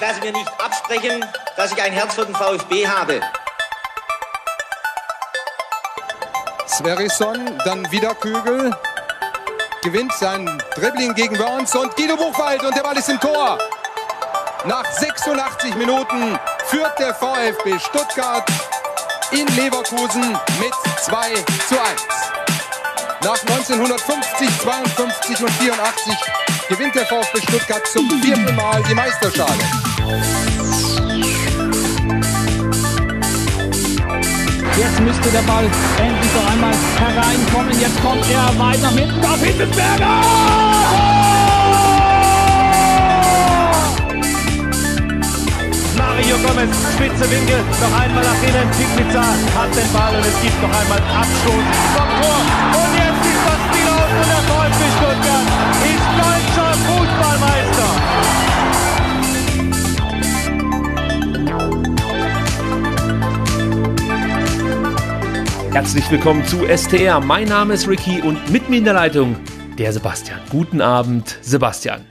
dass Sie mir nicht absprechen, dass ich ein Herz für den VfB habe. Sverrisson, dann wieder Kügel, gewinnt sein Dribbling gegen Wörns und Guido Buchwald und der Ball ist im Tor. Nach 86 Minuten führt der VfB Stuttgart in Leverkusen mit 2 zu 1. Nach 1950, 52 und 84 gewinnt der VfB Stuttgart zum vierten Mal die Meisterschale. Jetzt müsste der Ball endlich noch einmal hereinkommen. Jetzt kommt er weit nach hinten auf Hitzelsberger! Mario Gomez, spitze Winkel, noch einmal nach innen. Pizza hat den Ball und es gibt noch einmal Abstoß vom Tor. Und jetzt ist das Spiel aus und der VfB Stuttgart ist Fußballmeister. Herzlich willkommen zu STR. Mein Name ist Ricky und mit mir in der Leitung der Sebastian. Guten Abend, Sebastian.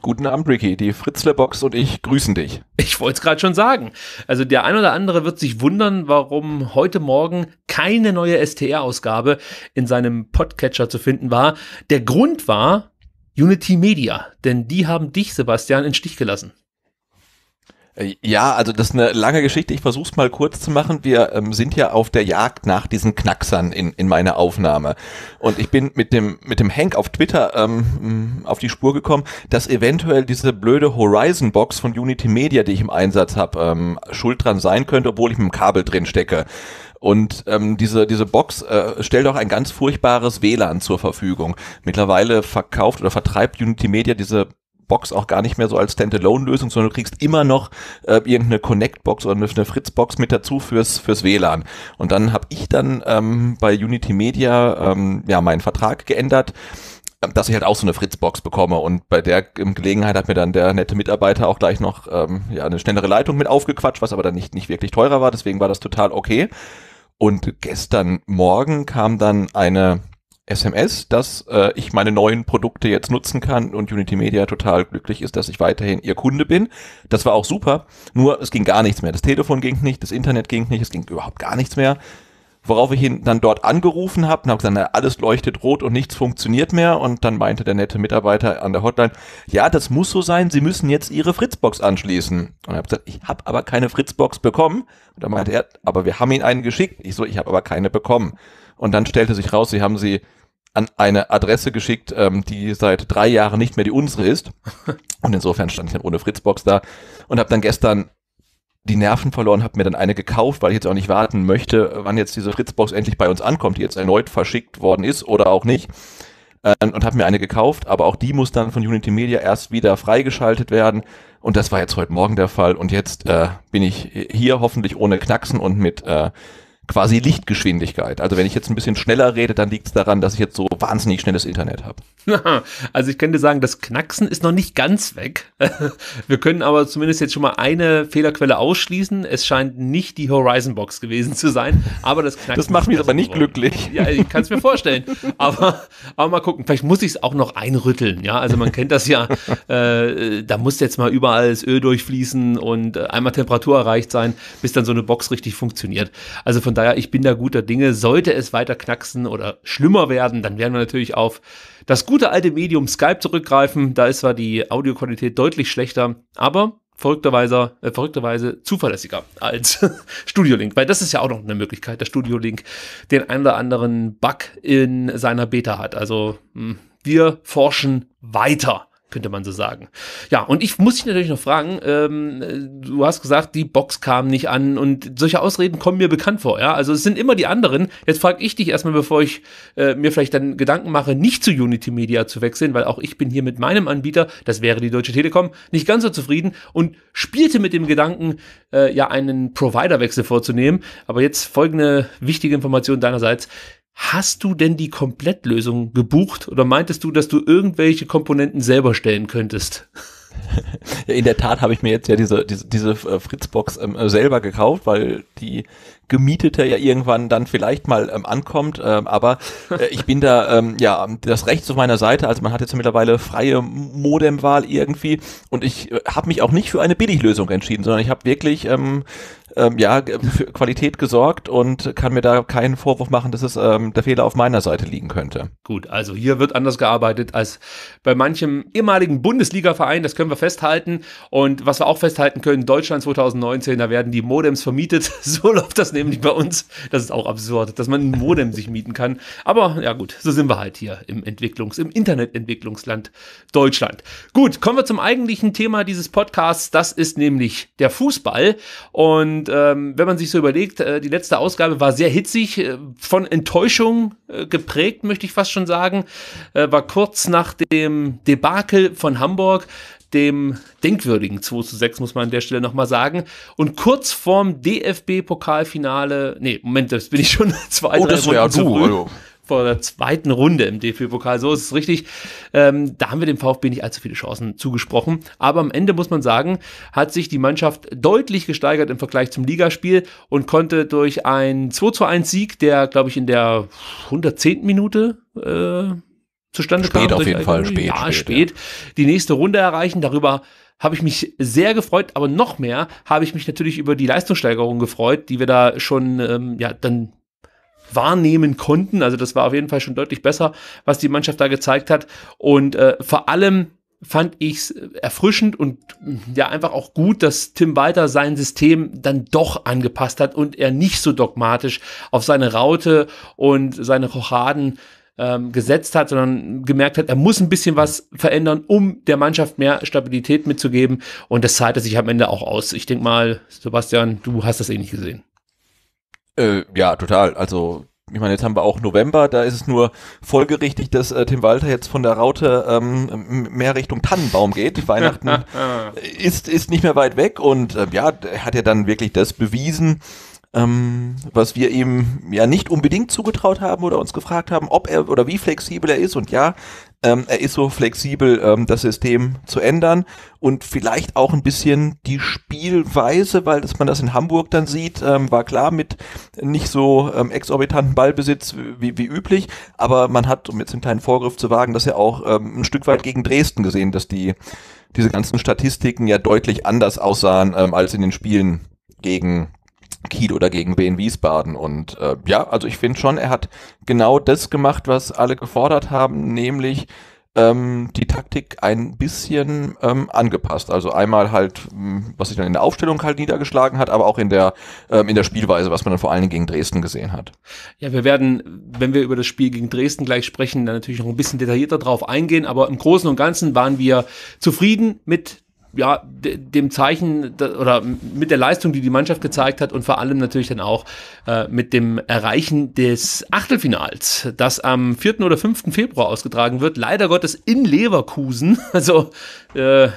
Guten Abend, Ricky. Die Fritzle-Box und ich grüßen dich. Ich wollte es gerade schon sagen. Also der ein oder andere wird sich wundern, warum heute Morgen keine neue STR-Ausgabe in seinem Podcatcher zu finden war. Der Grund war Unity Media, denn die haben dich, Sebastian, in Stich gelassen. Äh, Ja, also das ist eine lange Geschichte. Ich versuche es mal kurz zu machen. Wir ähm, sind ja auf der Jagd nach diesen Knacksern in, in meiner Aufnahme. Und ich bin mit dem, mit dem Hank auf Twitter ähm, auf die Spur gekommen, dass eventuell diese blöde Horizon-Box von Unity Media, die ich im Einsatz habe, ähm, schuld dran sein könnte, obwohl ich mit dem Kabel drin stecke. Und ähm, diese, diese Box äh, stellt auch ein ganz furchtbares WLAN zur Verfügung. Mittlerweile verkauft oder vertreibt Unity Media diese Box auch gar nicht mehr so als Standalone-Lösung, sondern du kriegst immer noch äh, irgendeine Connect-Box oder eine Fritzbox mit dazu fürs, fürs WLAN. Und dann habe ich dann ähm, bei Unity Media ähm, ja meinen Vertrag geändert dass ich halt auch so eine Fritzbox bekomme und bei der Gelegenheit hat mir dann der nette Mitarbeiter auch gleich noch ähm, ja eine schnellere Leitung mit aufgequatscht, was aber dann nicht nicht wirklich teurer war, deswegen war das total okay. Und gestern Morgen kam dann eine SMS, dass äh, ich meine neuen Produkte jetzt nutzen kann und Unity Media total glücklich ist, dass ich weiterhin ihr Kunde bin. Das war auch super, nur es ging gar nichts mehr. Das Telefon ging nicht, das Internet ging nicht, es ging überhaupt gar nichts mehr. Worauf ich ihn dann dort angerufen habe und habe gesagt, na, alles leuchtet rot und nichts funktioniert mehr. Und dann meinte der nette Mitarbeiter an der Hotline, ja, das muss so sein, Sie müssen jetzt Ihre Fritzbox anschließen. Und ich habe gesagt, ich habe aber keine Fritzbox bekommen. Und dann meinte er, aber wir haben Ihnen eine geschickt. Ich so, ich habe aber keine bekommen. Und dann stellte sich raus, Sie haben sie an eine Adresse geschickt, ähm, die seit drei Jahren nicht mehr die unsere ist. Und insofern stand ich dann ohne Fritzbox da und habe dann gestern die Nerven verloren, habe mir dann eine gekauft, weil ich jetzt auch nicht warten möchte, wann jetzt diese Fritzbox endlich bei uns ankommt, die jetzt erneut verschickt worden ist oder auch nicht. Ähm, und habe mir eine gekauft, aber auch die muss dann von Unity Media erst wieder freigeschaltet werden. Und das war jetzt heute Morgen der Fall. Und jetzt äh, bin ich hier hoffentlich ohne Knacksen und mit äh, quasi Lichtgeschwindigkeit. Also wenn ich jetzt ein bisschen schneller rede, dann liegt es daran, dass ich jetzt so wahnsinnig schnelles Internet habe. Also ich könnte sagen, das Knacksen ist noch nicht ganz weg. Wir können aber zumindest jetzt schon mal eine Fehlerquelle ausschließen. Es scheint nicht die Horizon Box gewesen zu sein, aber das Knacksen. Das macht mich aber nicht geworden. glücklich. Ja, ich kann es mir vorstellen. aber, aber mal gucken, vielleicht muss ich es auch noch einrütteln. Ja, also man kennt das ja. Äh, da muss jetzt mal überall das Öl durchfließen und äh, einmal Temperatur erreicht sein, bis dann so eine Box richtig funktioniert. Also von daher, ich bin da guter Dinge. Sollte es weiter knacksen oder schlimmer werden, dann werden wir natürlich auf das gute alte Medium Skype zurückgreifen. Da ist zwar die Audioqualität deutlich schlechter, aber verrückterweise, äh, verrückterweise zuverlässiger als Studio Link, weil das ist ja auch noch eine Möglichkeit, dass Studio Link den einen oder anderen Bug in seiner Beta hat. Also mh, wir forschen weiter könnte man so sagen. Ja, und ich muss dich natürlich noch fragen, ähm, du hast gesagt, die Box kam nicht an und solche Ausreden kommen mir bekannt vor, ja. Also es sind immer die anderen. Jetzt frage ich dich erstmal, bevor ich äh, mir vielleicht dann Gedanken mache, nicht zu Unity Media zu wechseln, weil auch ich bin hier mit meinem Anbieter, das wäre die Deutsche Telekom, nicht ganz so zufrieden und spielte mit dem Gedanken, äh, ja, einen Providerwechsel vorzunehmen. Aber jetzt folgende wichtige Information deinerseits. Hast du denn die Komplettlösung gebucht oder meintest du, dass du irgendwelche Komponenten selber stellen könntest? In der Tat habe ich mir jetzt ja diese, diese, diese äh, Fritzbox ähm, äh, selber gekauft, weil die gemietete ja irgendwann dann vielleicht mal ähm, ankommt. Ähm, aber äh, ich bin da, ähm, ja, das Recht auf meiner Seite. Also man hat jetzt mittlerweile freie Modemwahl irgendwie und ich äh, habe mich auch nicht für eine Billiglösung entschieden, sondern ich habe wirklich ähm, ähm, ja, für Qualität gesorgt und kann mir da keinen Vorwurf machen, dass es ähm, der Fehler auf meiner Seite liegen könnte. Gut, also hier wird anders gearbeitet als bei manchem ehemaligen Bundesliga-Verein, das können wir festhalten. Und was wir auch festhalten können, Deutschland 2019, da werden die Modems vermietet. So läuft das nämlich bei uns. Das ist auch absurd, dass man ein Modem sich mieten kann. Aber ja gut, so sind wir halt hier im Entwicklungs-, im Internetentwicklungsland Deutschland. Gut, kommen wir zum eigentlichen Thema dieses Podcasts. Das ist nämlich der Fußball. Und und ähm, wenn man sich so überlegt, äh, die letzte Ausgabe war sehr hitzig, äh, von Enttäuschung äh, geprägt, möchte ich fast schon sagen. Äh, war kurz nach dem Debakel von Hamburg, dem denkwürdigen 2 zu 6, muss man an der Stelle nochmal sagen. Und kurz vorm DFB-Pokalfinale, nee, Moment, das bin ich schon zwei, oh, drei das Runden ja du, früh. Also vor der zweiten Runde im DFB-Pokal. So ist es richtig. Ähm, da haben wir dem VfB nicht allzu viele Chancen zugesprochen. Aber am Ende muss man sagen, hat sich die Mannschaft deutlich gesteigert im Vergleich zum Ligaspiel und konnte durch einen 2 zu 1 Sieg, der, glaube ich, in der 110. Minute äh, zustande spät kam. auf jeden Fall, spät. Ja, spät. spät. Die nächste Runde erreichen. Darüber habe ich mich sehr gefreut, aber noch mehr habe ich mich natürlich über die Leistungssteigerung gefreut, die wir da schon ähm, ja dann wahrnehmen konnten. Also das war auf jeden Fall schon deutlich besser, was die Mannschaft da gezeigt hat. Und äh, vor allem fand ich es erfrischend und ja einfach auch gut, dass Tim Walter sein System dann doch angepasst hat und er nicht so dogmatisch auf seine Raute und seine Rochaden ähm, gesetzt hat, sondern gemerkt hat, er muss ein bisschen was verändern, um der Mannschaft mehr Stabilität mitzugeben. Und das zahlte sich am Ende auch aus. Ich denke mal, Sebastian, du hast das eh nicht gesehen. Äh, ja, total. Also ich meine, jetzt haben wir auch November, da ist es nur folgerichtig, dass äh, Tim Walter jetzt von der Raute ähm, mehr Richtung Tannenbaum geht. Weihnachten ist, ist nicht mehr weit weg und äh, ja, er hat ja dann wirklich das bewiesen, ähm, was wir ihm ja nicht unbedingt zugetraut haben oder uns gefragt haben, ob er oder wie flexibel er ist. Und ja, ähm, er ist so flexibel, ähm, das System zu ändern und vielleicht auch ein bisschen die Spielweise, weil dass man das in Hamburg dann sieht, ähm, war klar mit nicht so ähm, exorbitanten Ballbesitz wie, wie üblich, aber man hat, um jetzt einen kleinen Vorgriff zu wagen, das ja auch ähm, ein Stück weit gegen Dresden gesehen, dass die diese ganzen Statistiken ja deutlich anders aussahen ähm, als in den Spielen gegen Kiel oder gegen Wien Wiesbaden. Und äh, ja, also ich finde schon, er hat genau das gemacht, was alle gefordert haben, nämlich ähm, die Taktik ein bisschen ähm, angepasst. Also einmal halt, hm, was sich dann in der Aufstellung halt niedergeschlagen hat, aber auch in der, ähm, in der Spielweise, was man dann vor allen Dingen gegen Dresden gesehen hat. Ja, wir werden, wenn wir über das Spiel gegen Dresden gleich sprechen, dann natürlich noch ein bisschen detaillierter drauf eingehen, aber im Großen und Ganzen waren wir zufrieden mit ja, dem Zeichen oder mit der Leistung, die die Mannschaft gezeigt hat und vor allem natürlich dann auch äh, mit dem Erreichen des Achtelfinals, das am 4. oder 5. Februar ausgetragen wird. Leider Gottes in Leverkusen. Also äh,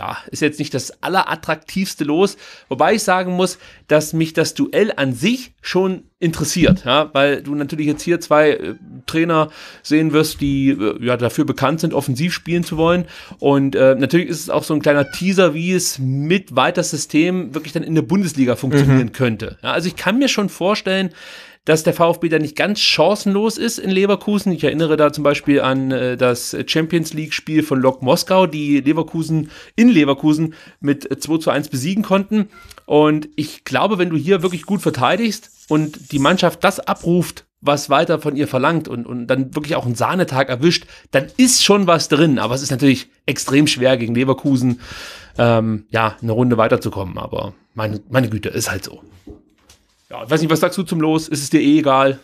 ja, ist jetzt nicht das allerattraktivste Los. Wobei ich sagen muss, dass mich das Duell an sich schon interessiert, ja, weil du natürlich jetzt hier zwei äh, Trainer sehen wirst, die äh, ja dafür bekannt sind, offensiv spielen zu wollen. Und äh, natürlich ist es auch so ein kleiner Teaser, wie es mit weiter System wirklich dann in der Bundesliga funktionieren mhm. könnte. Ja, also ich kann mir schon vorstellen, dass der VfB da nicht ganz chancenlos ist in Leverkusen. Ich erinnere da zum Beispiel an äh, das Champions League-Spiel von Lok Moskau, die Leverkusen in Leverkusen mit 2 zu 1 besiegen konnten. Und ich glaube, wenn du hier wirklich gut verteidigst und die Mannschaft das abruft, was weiter von ihr verlangt und, und dann wirklich auch einen Sahnetag erwischt, dann ist schon was drin. Aber es ist natürlich extrem schwer gegen Leverkusen, ähm, ja, eine Runde weiterzukommen. Aber meine, meine Güte, ist halt so. Ja, weiß nicht, was sagst du zum Los? Ist es dir eh egal?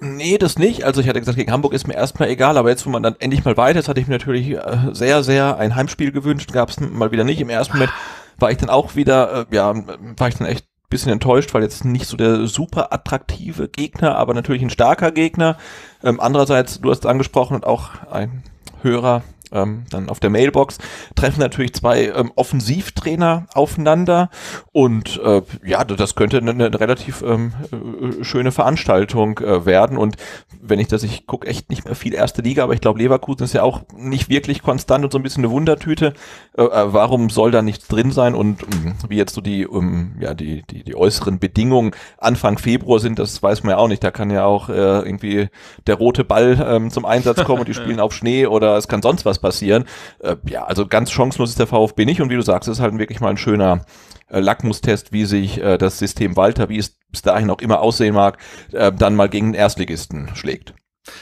Nee, das nicht. Also ich hatte gesagt, gegen Hamburg ist mir erstmal egal, aber jetzt, wo man dann endlich mal weiter ist, hatte ich mir natürlich äh, sehr, sehr ein Heimspiel gewünscht. Gab es mal wieder nicht. Im ersten Moment war ich dann auch wieder, äh, ja, war ich dann echt ein bisschen enttäuscht, weil jetzt nicht so der super attraktive Gegner, aber natürlich ein starker Gegner. Ähm, andererseits, du hast angesprochen und auch ein Hörer ähm, dann auf der Mailbox, treffen natürlich zwei ähm, Offensivtrainer aufeinander und äh, ja, das könnte eine, eine relativ ähm, äh, schöne Veranstaltung äh, werden und wenn ich das, ich gucke echt nicht mehr viel erste Liga, aber ich glaube Leverkusen ist ja auch nicht wirklich konstant und so ein bisschen eine Wundertüte. Äh, äh warum soll da nichts drin sein und ähm, wie jetzt so die, um, ja, die, die, die äußeren Bedingungen Anfang Februar sind, das weiß man ja auch nicht. Da kann ja auch äh, irgendwie der rote Ball ähm, zum Einsatz kommen und die spielen auf Schnee oder es kann sonst was passieren. Äh, ja, also ganz chancenlos ist der VfB nicht und wie du sagst, ist halt wirklich mal ein schöner äh, Lackmustest, wie sich äh, das System Walter, wie es bis dahin auch immer aussehen mag, äh, dann mal gegen den Erstligisten schlägt.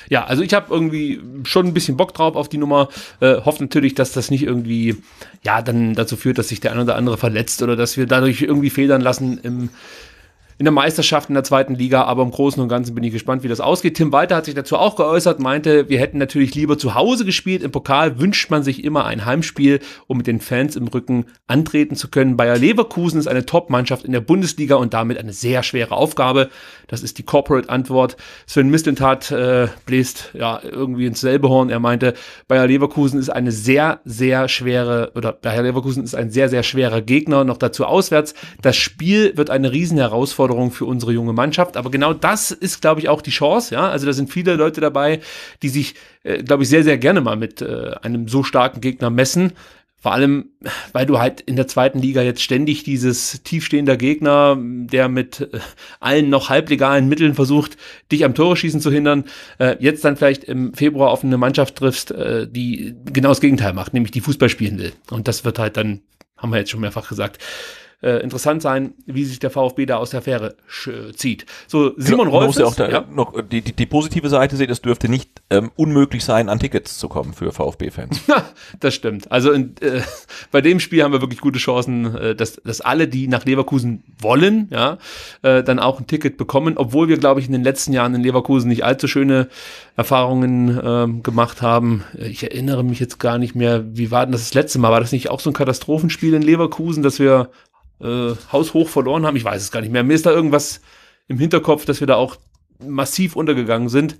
Ja, also ich habe irgendwie schon ein bisschen Bock drauf auf die Nummer. Äh, hoffe natürlich, dass das nicht irgendwie, ja, dann dazu führt, dass sich der ein oder andere verletzt oder dass wir dadurch irgendwie federn lassen im in der Meisterschaft in der zweiten Liga, aber im Großen und Ganzen bin ich gespannt, wie das ausgeht. Tim Walter hat sich dazu auch geäußert, meinte, wir hätten natürlich lieber zu Hause gespielt. Im Pokal wünscht man sich immer ein Heimspiel, um mit den Fans im Rücken antreten zu können. Bayer Leverkusen ist eine Top-Mannschaft in der Bundesliga und damit eine sehr schwere Aufgabe. Das ist die Corporate-Antwort. Sven Mislintat äh, bläst ja irgendwie ins selbe Horn. Er meinte, Bayer Leverkusen ist eine sehr, sehr schwere, oder Bayer Leverkusen ist ein sehr, sehr schwerer Gegner, noch dazu auswärts. Das Spiel wird eine riesen Herausforderung für unsere junge Mannschaft. Aber genau das ist, glaube ich, auch die Chance. Ja, also da sind viele Leute dabei, die sich, äh, glaube ich, sehr, sehr gerne mal mit äh, einem so starken Gegner messen. Vor allem, weil du halt in der zweiten Liga jetzt ständig dieses tiefstehender Gegner, der mit äh, allen noch halblegalen Mitteln versucht, dich am Tore schießen zu hindern, äh, jetzt dann vielleicht im Februar auf eine Mannschaft triffst, äh, die genau das Gegenteil macht, nämlich die Fußball spielen will. Und das wird halt dann, haben wir jetzt schon mehrfach gesagt, äh, interessant sein, wie sich der VfB da aus der Fähre zieht. So, Simon Rolf. muss ja auch da ja? noch die, die, die, positive Seite sehen, es dürfte nicht ähm, unmöglich sein, an Tickets zu kommen für VfB-Fans. das stimmt. Also in, äh, bei dem Spiel haben wir wirklich gute Chancen, äh, dass, dass alle, die nach Leverkusen wollen, ja, äh, dann auch ein Ticket bekommen, obwohl wir, glaube ich, in den letzten Jahren in Leverkusen nicht allzu schöne Erfahrungen ähm, gemacht haben. Ich erinnere mich jetzt gar nicht mehr, wie war denn das, das letzte Mal? War das nicht auch so ein Katastrophenspiel in Leverkusen, dass wir äh, haushoch verloren haben. Ich weiß es gar nicht mehr. Mir ist da irgendwas im Hinterkopf, dass wir da auch massiv untergegangen sind.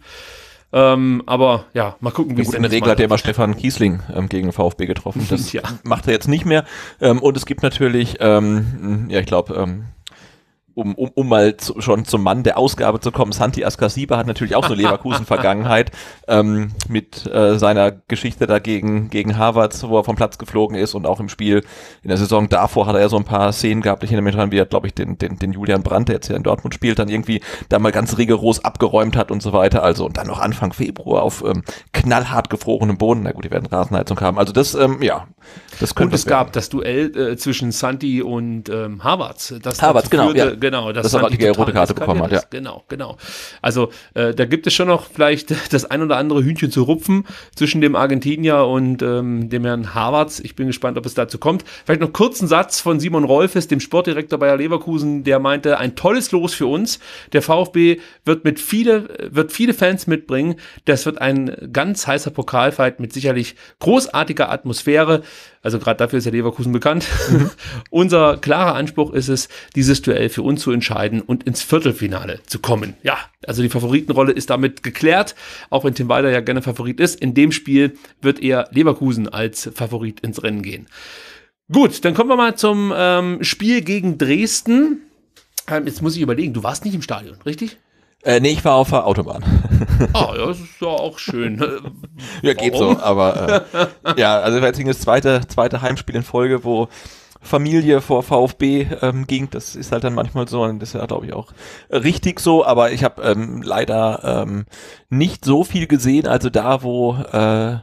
Ähm, aber ja, mal gucken, wie es denn In der Regel hat ja immer Stefan Kiesling ähm, gegen VfB getroffen. Das ja. macht er jetzt nicht mehr. Ähm, und es gibt natürlich, ähm, ja, ich glaube, ähm, um, um, um mal zu, schon zum Mann der Ausgabe zu kommen, Santi Askasiba hat natürlich auch so Leverkusen-Vergangenheit ähm, mit äh, seiner Geschichte dagegen gegen Harvard, wo er vom Platz geflogen ist und auch im Spiel in der Saison davor hat er ja so ein paar Szenen gehabt. Ich erinnere mich dran, wie er, glaube ich, den, den, den Julian Brandt, der jetzt hier in Dortmund spielt, dann irgendwie da mal ganz rigoros abgeräumt hat und so weiter. Also und dann noch Anfang Februar auf ähm, knallhart gefrorenem Boden. Na gut, die werden Rasenheizung haben. Also das, ähm, ja, das könnte Und es gab das Duell äh, zwischen Santi und ähm, Harvards. Das Harvards, genau. Führte, ja genau, das, das die rote Karte bekommen hat, ja. Genau, genau. Also äh, da gibt es schon noch vielleicht das ein oder andere Hühnchen zu rupfen zwischen dem Argentinier und ähm, dem Herrn Havertz. Ich bin gespannt, ob es dazu kommt. Vielleicht noch kurzen Satz von Simon Rolfes, dem Sportdirektor Bayer Leverkusen, der meinte, ein tolles Los für uns. Der VfB wird mit viele, wird viele Fans mitbringen. Das wird ein ganz heißer Pokalfight mit sicherlich großartiger Atmosphäre. Also gerade dafür ist ja Leverkusen bekannt. Mhm. Unser klarer Anspruch ist es, dieses Duell für uns zu entscheiden und ins Viertelfinale zu kommen. Ja, also die Favoritenrolle ist damit geklärt, auch wenn Tim Walder ja gerne Favorit ist. In dem Spiel wird eher Leverkusen als Favorit ins Rennen gehen. Gut, dann kommen wir mal zum ähm, Spiel gegen Dresden. Ähm, jetzt muss ich überlegen, du warst nicht im Stadion, richtig? Äh, nee, ich war auf der Autobahn. Ah, ja, das ist ja auch schön. ja, geht so, aber äh, ja, also jetzt das zweite, zweite Heimspiel in Folge, wo Familie vor VfB ähm, ging. Das ist halt dann manchmal so und das ist ja, glaube ich, auch richtig so. Aber ich habe ähm, leider ähm, nicht so viel gesehen. Also da, wo äh,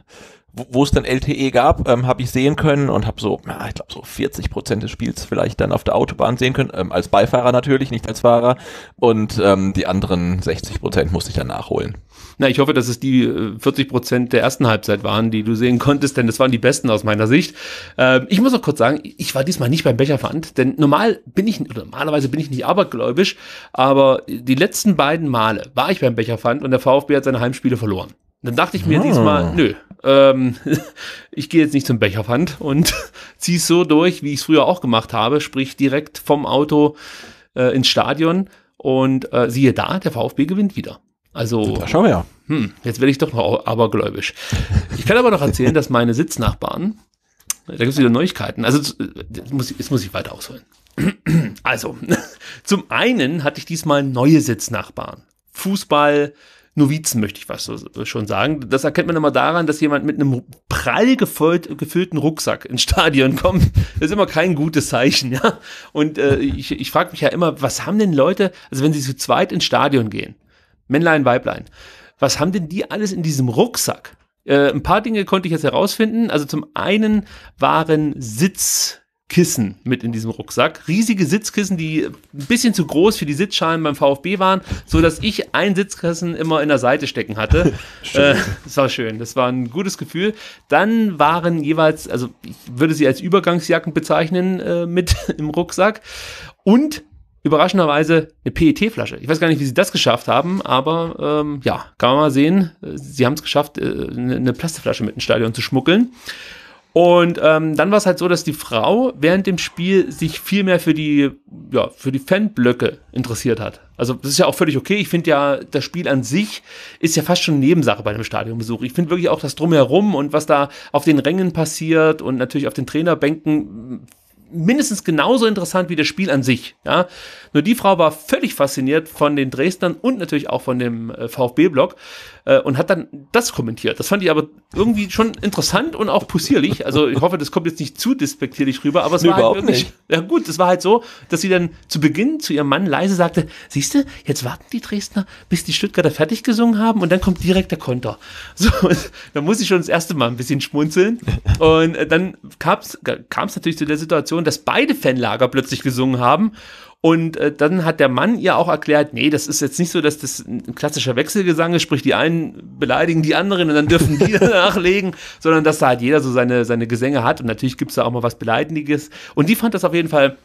wo es dann LTE gab, ähm, habe ich sehen können und habe so, ja, ich glaube so 40 Prozent des Spiels vielleicht dann auf der Autobahn sehen können, ähm, als Beifahrer natürlich, nicht als Fahrer und ähm, die anderen 60 Prozent musste ich dann nachholen. Na, ich hoffe, dass es die 40 äh, Prozent der ersten Halbzeit waren, die du sehen konntest, denn das waren die besten aus meiner Sicht. Ähm, ich muss noch kurz sagen, ich war diesmal nicht beim Becherpfand, denn normal bin ich, oder normalerweise bin ich nicht abergläubisch, aber die letzten beiden Male war ich beim Becherpfand und der VfB hat seine Heimspiele verloren. Dann dachte ich mir oh. diesmal, nö, ähm, ich gehe jetzt nicht zum Becherpfand und ziehe es so durch, wie ich es früher auch gemacht habe, sprich direkt vom Auto äh, ins Stadion und äh, siehe da, der VfB gewinnt wieder. Also, Da schauen wir ja. hm, jetzt werde ich doch noch abergläubisch. Ich kann aber noch erzählen, dass meine Sitznachbarn, da gibt es wieder Neuigkeiten. Also, jetzt muss, ich- jetzt muss ich weiter ausholen. Also, zum einen hatte ich diesmal neue Sitznachbarn. Fußball, Novizen möchte ich was so, schon sagen. Das erkennt man immer daran, dass jemand mit einem prall gefüllt, gefüllten Rucksack ins Stadion kommt. Das ist immer kein gutes Zeichen, ja. Und äh, ich, ich frage mich ja immer, was haben denn Leute, also wenn sie zu zweit ins Stadion gehen, Männlein, Weiblein, was haben denn die alles in diesem Rucksack? Äh, ein paar Dinge konnte ich jetzt herausfinden. Also zum einen waren Sitzkissen mit in diesem Rucksack. Riesige Sitzkissen, die ein bisschen zu groß für die Sitzschalen beim VfB waren, so dass ich ein Sitzkissen immer in der Seite stecken hatte. äh, das war schön. Das war ein gutes Gefühl. Dann waren jeweils, also ich würde sie als Übergangsjacken bezeichnen, äh, mit im Rucksack. Und überraschenderweise eine PET-Flasche. Ich weiß gar nicht, wie sie das geschafft haben, aber ähm, ja, kann man mal sehen. Äh, Sie haben es geschafft, äh, eine eine Plastikflasche mit ins Stadion zu schmuggeln. Und ähm, dann war es halt so, dass die Frau während dem Spiel sich viel mehr für die, ja, für die Fanblöcke interessiert hat. Also das ist ja auch völlig okay. Ich finde ja, das Spiel an sich ist ja fast schon Nebensache bei einem Stadionbesuch. Ich finde wirklich auch das Drumherum und was da auf den Rängen passiert und natürlich auf den Trainerbänken mindestens genauso interessant wie das Spiel an sich. Ja? Nur die Frau war völlig fasziniert von den Dresdnern und natürlich auch von dem äh, VfB-Blog äh, und hat dann das kommentiert. Das fand ich aber irgendwie schon interessant und auch possierlich. Also ich hoffe, das kommt jetzt nicht zu despektierlich rüber, aber es Nee, war halt wirklich, nicht. ja gut, es war halt so, dass sie dann zu Beginn zu ihrem Mann leise sagte, siehst du, jetzt warten die Dresdner, bis die Stuttgarter fertig gesungen haben und dann kommt direkt der Konter. So, da muss ich schon das erste Mal ein bisschen schmunzeln. Und äh, dann kam es natürlich zu der Situation, dass beide Fanlager plötzlich gesungen haben. Und äh, dann hat der Mann ihr auch erklärt, nee, das ist jetzt nicht so, dass das ein klassischer Wechselgesang ist, sprich die einen beleidigen die anderen und dann dürfen die nachlegen, sondern dass da halt jeder so seine, seine Gesänge hat und natürlich gibt es da auch mal was Beleidigendes. Und die fand das auf jeden Fall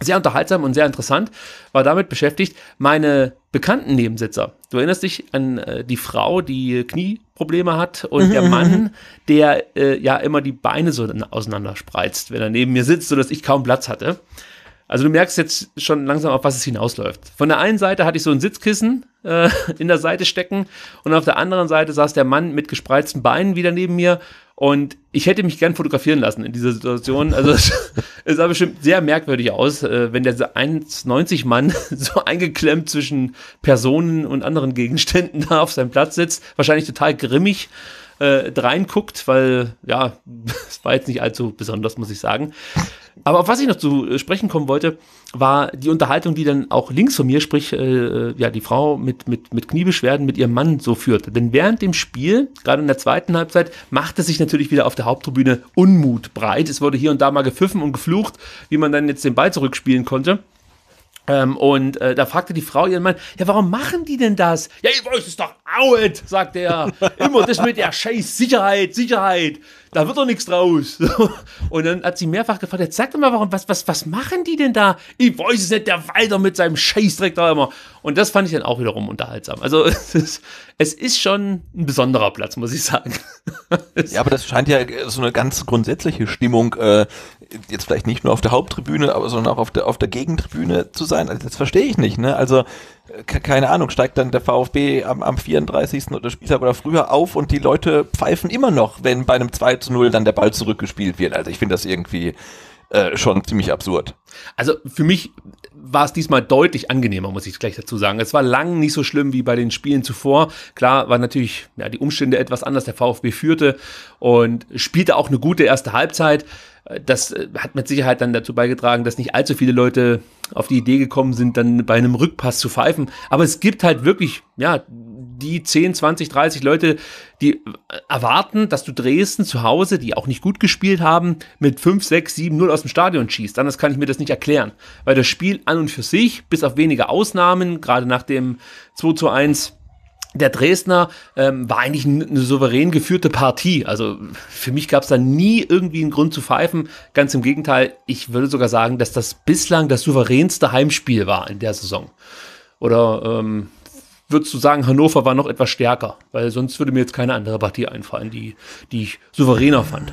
sehr unterhaltsam und sehr interessant, war damit beschäftigt, meine bekannten Nebensitzer. Du erinnerst dich an äh, die Frau, die Knieprobleme hat und der Mann, der äh, ja immer die Beine so auseinanderspreizt, wenn er neben mir sitzt, sodass ich kaum Platz hatte. Also du merkst jetzt schon langsam, auf was es hinausläuft. Von der einen Seite hatte ich so ein Sitzkissen äh, in der Seite stecken und auf der anderen Seite saß der Mann mit gespreizten Beinen wieder neben mir und ich hätte mich gern fotografieren lassen in dieser Situation. Also es, sah bestimmt sehr merkwürdig aus, äh, wenn der 1,90 Mann so eingeklemmt zwischen Personen und anderen Gegenständen da auf seinem Platz sitzt. Wahrscheinlich total grimmig äh, reinguckt, weil ja, es war jetzt nicht allzu besonders, muss ich sagen. Aber auf was ich noch zu äh, sprechen kommen wollte, war die Unterhaltung, die dann auch links von mir, sprich, äh, ja, die Frau mit, mit, mit Kniebeschwerden mit ihrem Mann so führte. Denn während dem Spiel, gerade in der zweiten Halbzeit, machte sich natürlich wieder auf der Haupttribüne Unmut breit. Es wurde hier und da mal gepfiffen und geflucht, wie man dann jetzt den Ball zurückspielen konnte. Ähm, und äh, da fragte die Frau ihren Mann, ja, warum machen die denn das? Ja, ich weiß es doch out, sagte er. Immer das mit der scheiß Sicherheit, Sicherheit. Da wird doch nichts draus. Und dann hat sie mehrfach gefragt, jetzt sag doch mal, warum, was, was, was machen die denn da? Ich weiß es nicht, der Walter mit seinem Scheißdreck da immer. Und das fand ich dann auch wiederum unterhaltsam. Also es ist, es ist schon ein besonderer Platz, muss ich sagen. Ja, aber das scheint ja so eine ganz grundsätzliche Stimmung, äh, jetzt vielleicht nicht nur auf der Haupttribüne, aber sondern auch auf der, auf der Gegentribüne zu sein. Also das verstehe ich nicht, ne? Also, äh, ke- keine Ahnung, steigt dann der VfB am, am 34. oder Spieltag oder früher auf und die Leute pfeifen immer noch, wenn bei einem 2 zu 0 dann der Ball zurückgespielt wird. Also ich finde das irgendwie äh, schon ziemlich absurd. Also für mich war es diesmal deutlich angenehmer, muss ich gleich dazu sagen. Es war lang nicht so schlimm wie bei den Spielen zuvor. Klar war natürlich ja, die Umstände etwas anders. Der VfB führte und spielte auch eine gute erste Halbzeit. Das äh, hat mit Sicherheit dann dazu beigetragen, dass nicht allzu viele Leute auf die Idee gekommen sind, dann bei einem Rückpass zu pfeifen. Aber es gibt halt wirklich, ja, die 10, 20, 30 Leute, die erwarten, dass du Dresden zu Hause, die auch nicht gut gespielt haben, mit 5, 6, 7, 0 aus dem Stadion schießt. Anders kann ich mir das nicht erklären. Weil das Spiel an und für sich, bis auf wenige Ausnahmen, gerade nach dem 2 zu 1 der Dresdner ähm, war eigentlich eine souverän geführte Partie. Also für mich gab es da nie irgendwie einen Grund zu pfeifen. Ganz im Gegenteil, ich würde sogar sagen, dass das bislang das souveränste Heimspiel war in der Saison. Oder ähm, würdest du sagen, Hannover war noch etwas stärker? Weil sonst würde mir jetzt keine andere Partie einfallen, die, die ich souveräner fand.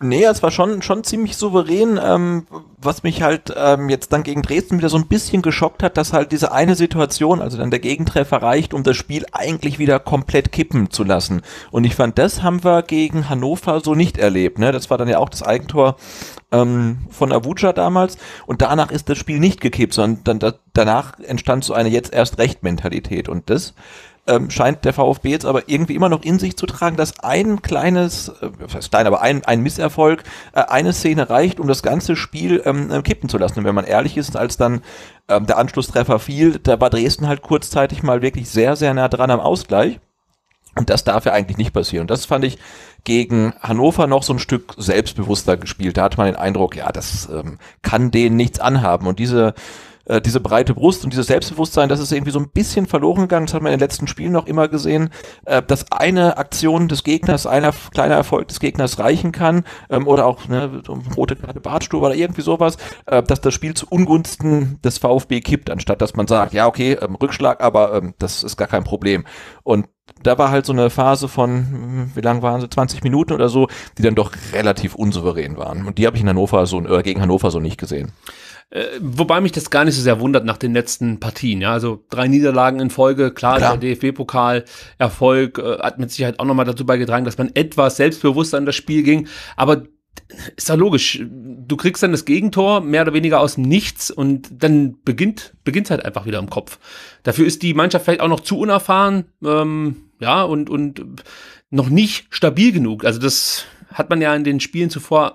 Nee, es war schon, schon ziemlich souverän. Ähm, was mich halt ähm, jetzt dann gegen Dresden wieder so ein bisschen geschockt hat, dass halt diese eine Situation, also dann der Gegentreffer reicht, um das Spiel eigentlich wieder komplett kippen zu lassen. Und ich fand, das haben wir gegen Hannover so nicht erlebt. Ne? Das war dann ja auch das Eigentor ähm, von Avuja damals. Und danach ist das Spiel nicht gekippt, sondern dann, da, danach entstand so eine jetzt erst Recht Mentalität. Und das ähm, scheint der VfB jetzt aber irgendwie immer noch in sich zu tragen, dass ein kleines, äh, was klein, aber ein, ein Misserfolg, äh, eine Szene reicht, um das ganze Spiel ähm, äh, kippen zu lassen. Und wenn man ehrlich ist, als dann ähm, der Anschlusstreffer fiel, da war Dresden halt kurzzeitig mal wirklich sehr, sehr nah dran am Ausgleich. Und das darf ja eigentlich nicht passieren. Und das fand ich gegen Hannover noch so ein Stück selbstbewusster gespielt. Da hat man den Eindruck, ja, das ähm, kann denen nichts anhaben. Und diese äh, diese breite Brust und dieses Selbstbewusstsein, das ist irgendwie so ein bisschen verloren gegangen. Das hat man in den letzten Spielen noch immer gesehen, äh, dass eine Aktion des Gegners, einer kleiner Erfolg des Gegners reichen kann ähm, oder auch ne, so rote Karte Bartstube oder irgendwie sowas, äh, dass das Spiel zu Ungunsten des VfB kippt, anstatt dass man sagt, ja okay, ähm, Rückschlag, aber ähm, das ist gar kein Problem. Und da war halt so eine Phase von, hm, wie lang waren sie, 20 Minuten oder so, die dann doch relativ unsouverän waren. Und die habe ich in Hannover so, oder gegen Hannover so nicht gesehen. Äh, wobei mich das gar nicht so sehr wundert nach den letzten Partien. Ja, also drei Niederlagen in Folge, klar, klar. der DFB-Pokal-Erfolg äh, hat mit Sicherheit auch nochmal dazu beigetragen, dass man etwas selbstbewusster an das Spiel ging. Aber ist ja logisch. Du kriegst dann das Gegentor mehr oder weniger aus dem Nichts und dann beginnt beginnt halt einfach wieder im Kopf. Dafür ist die Mannschaft vielleicht auch noch zu unerfahren, ähm, ja und und noch nicht stabil genug. Also das hat man ja in den Spielen zuvor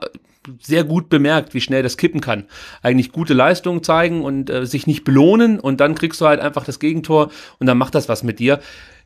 sehr gut bemerkt, wie schnell das kippen kann. Eigentlich gute Leistungen zeigen und äh, sich nicht belohnen und dann kriegst du halt einfach das Gegentor und dann macht das was mit dir.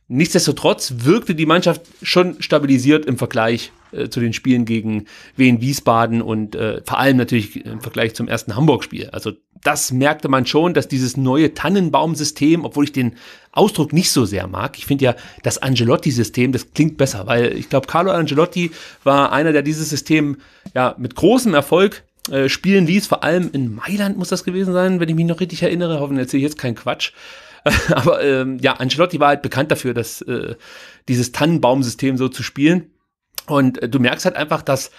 Nichtsdestotrotz wirkte die Mannschaft schon stabilisiert im Vergleich äh, zu den Spielen gegen Wien Wiesbaden und äh, vor allem natürlich im Vergleich zum ersten Hamburg-Spiel. Also das merkte man schon, dass dieses neue Tannenbaum-System, obwohl ich den Ausdruck nicht so sehr mag, ich finde ja das Angelotti-System, das klingt besser, weil ich glaube, Carlo Angelotti war einer, der dieses System ja mit großem Erfolg äh, spielen ließ, vor allem in Mailand muss das gewesen sein, wenn ich mich noch richtig erinnere. Hoffentlich erzähle ich jetzt keinen Quatsch. Aber ähm, ja, Ancelotti war halt bekannt dafür, dass äh, dieses Tannenbaumsystem so zu spielen. Und äh, du merkst halt einfach, dass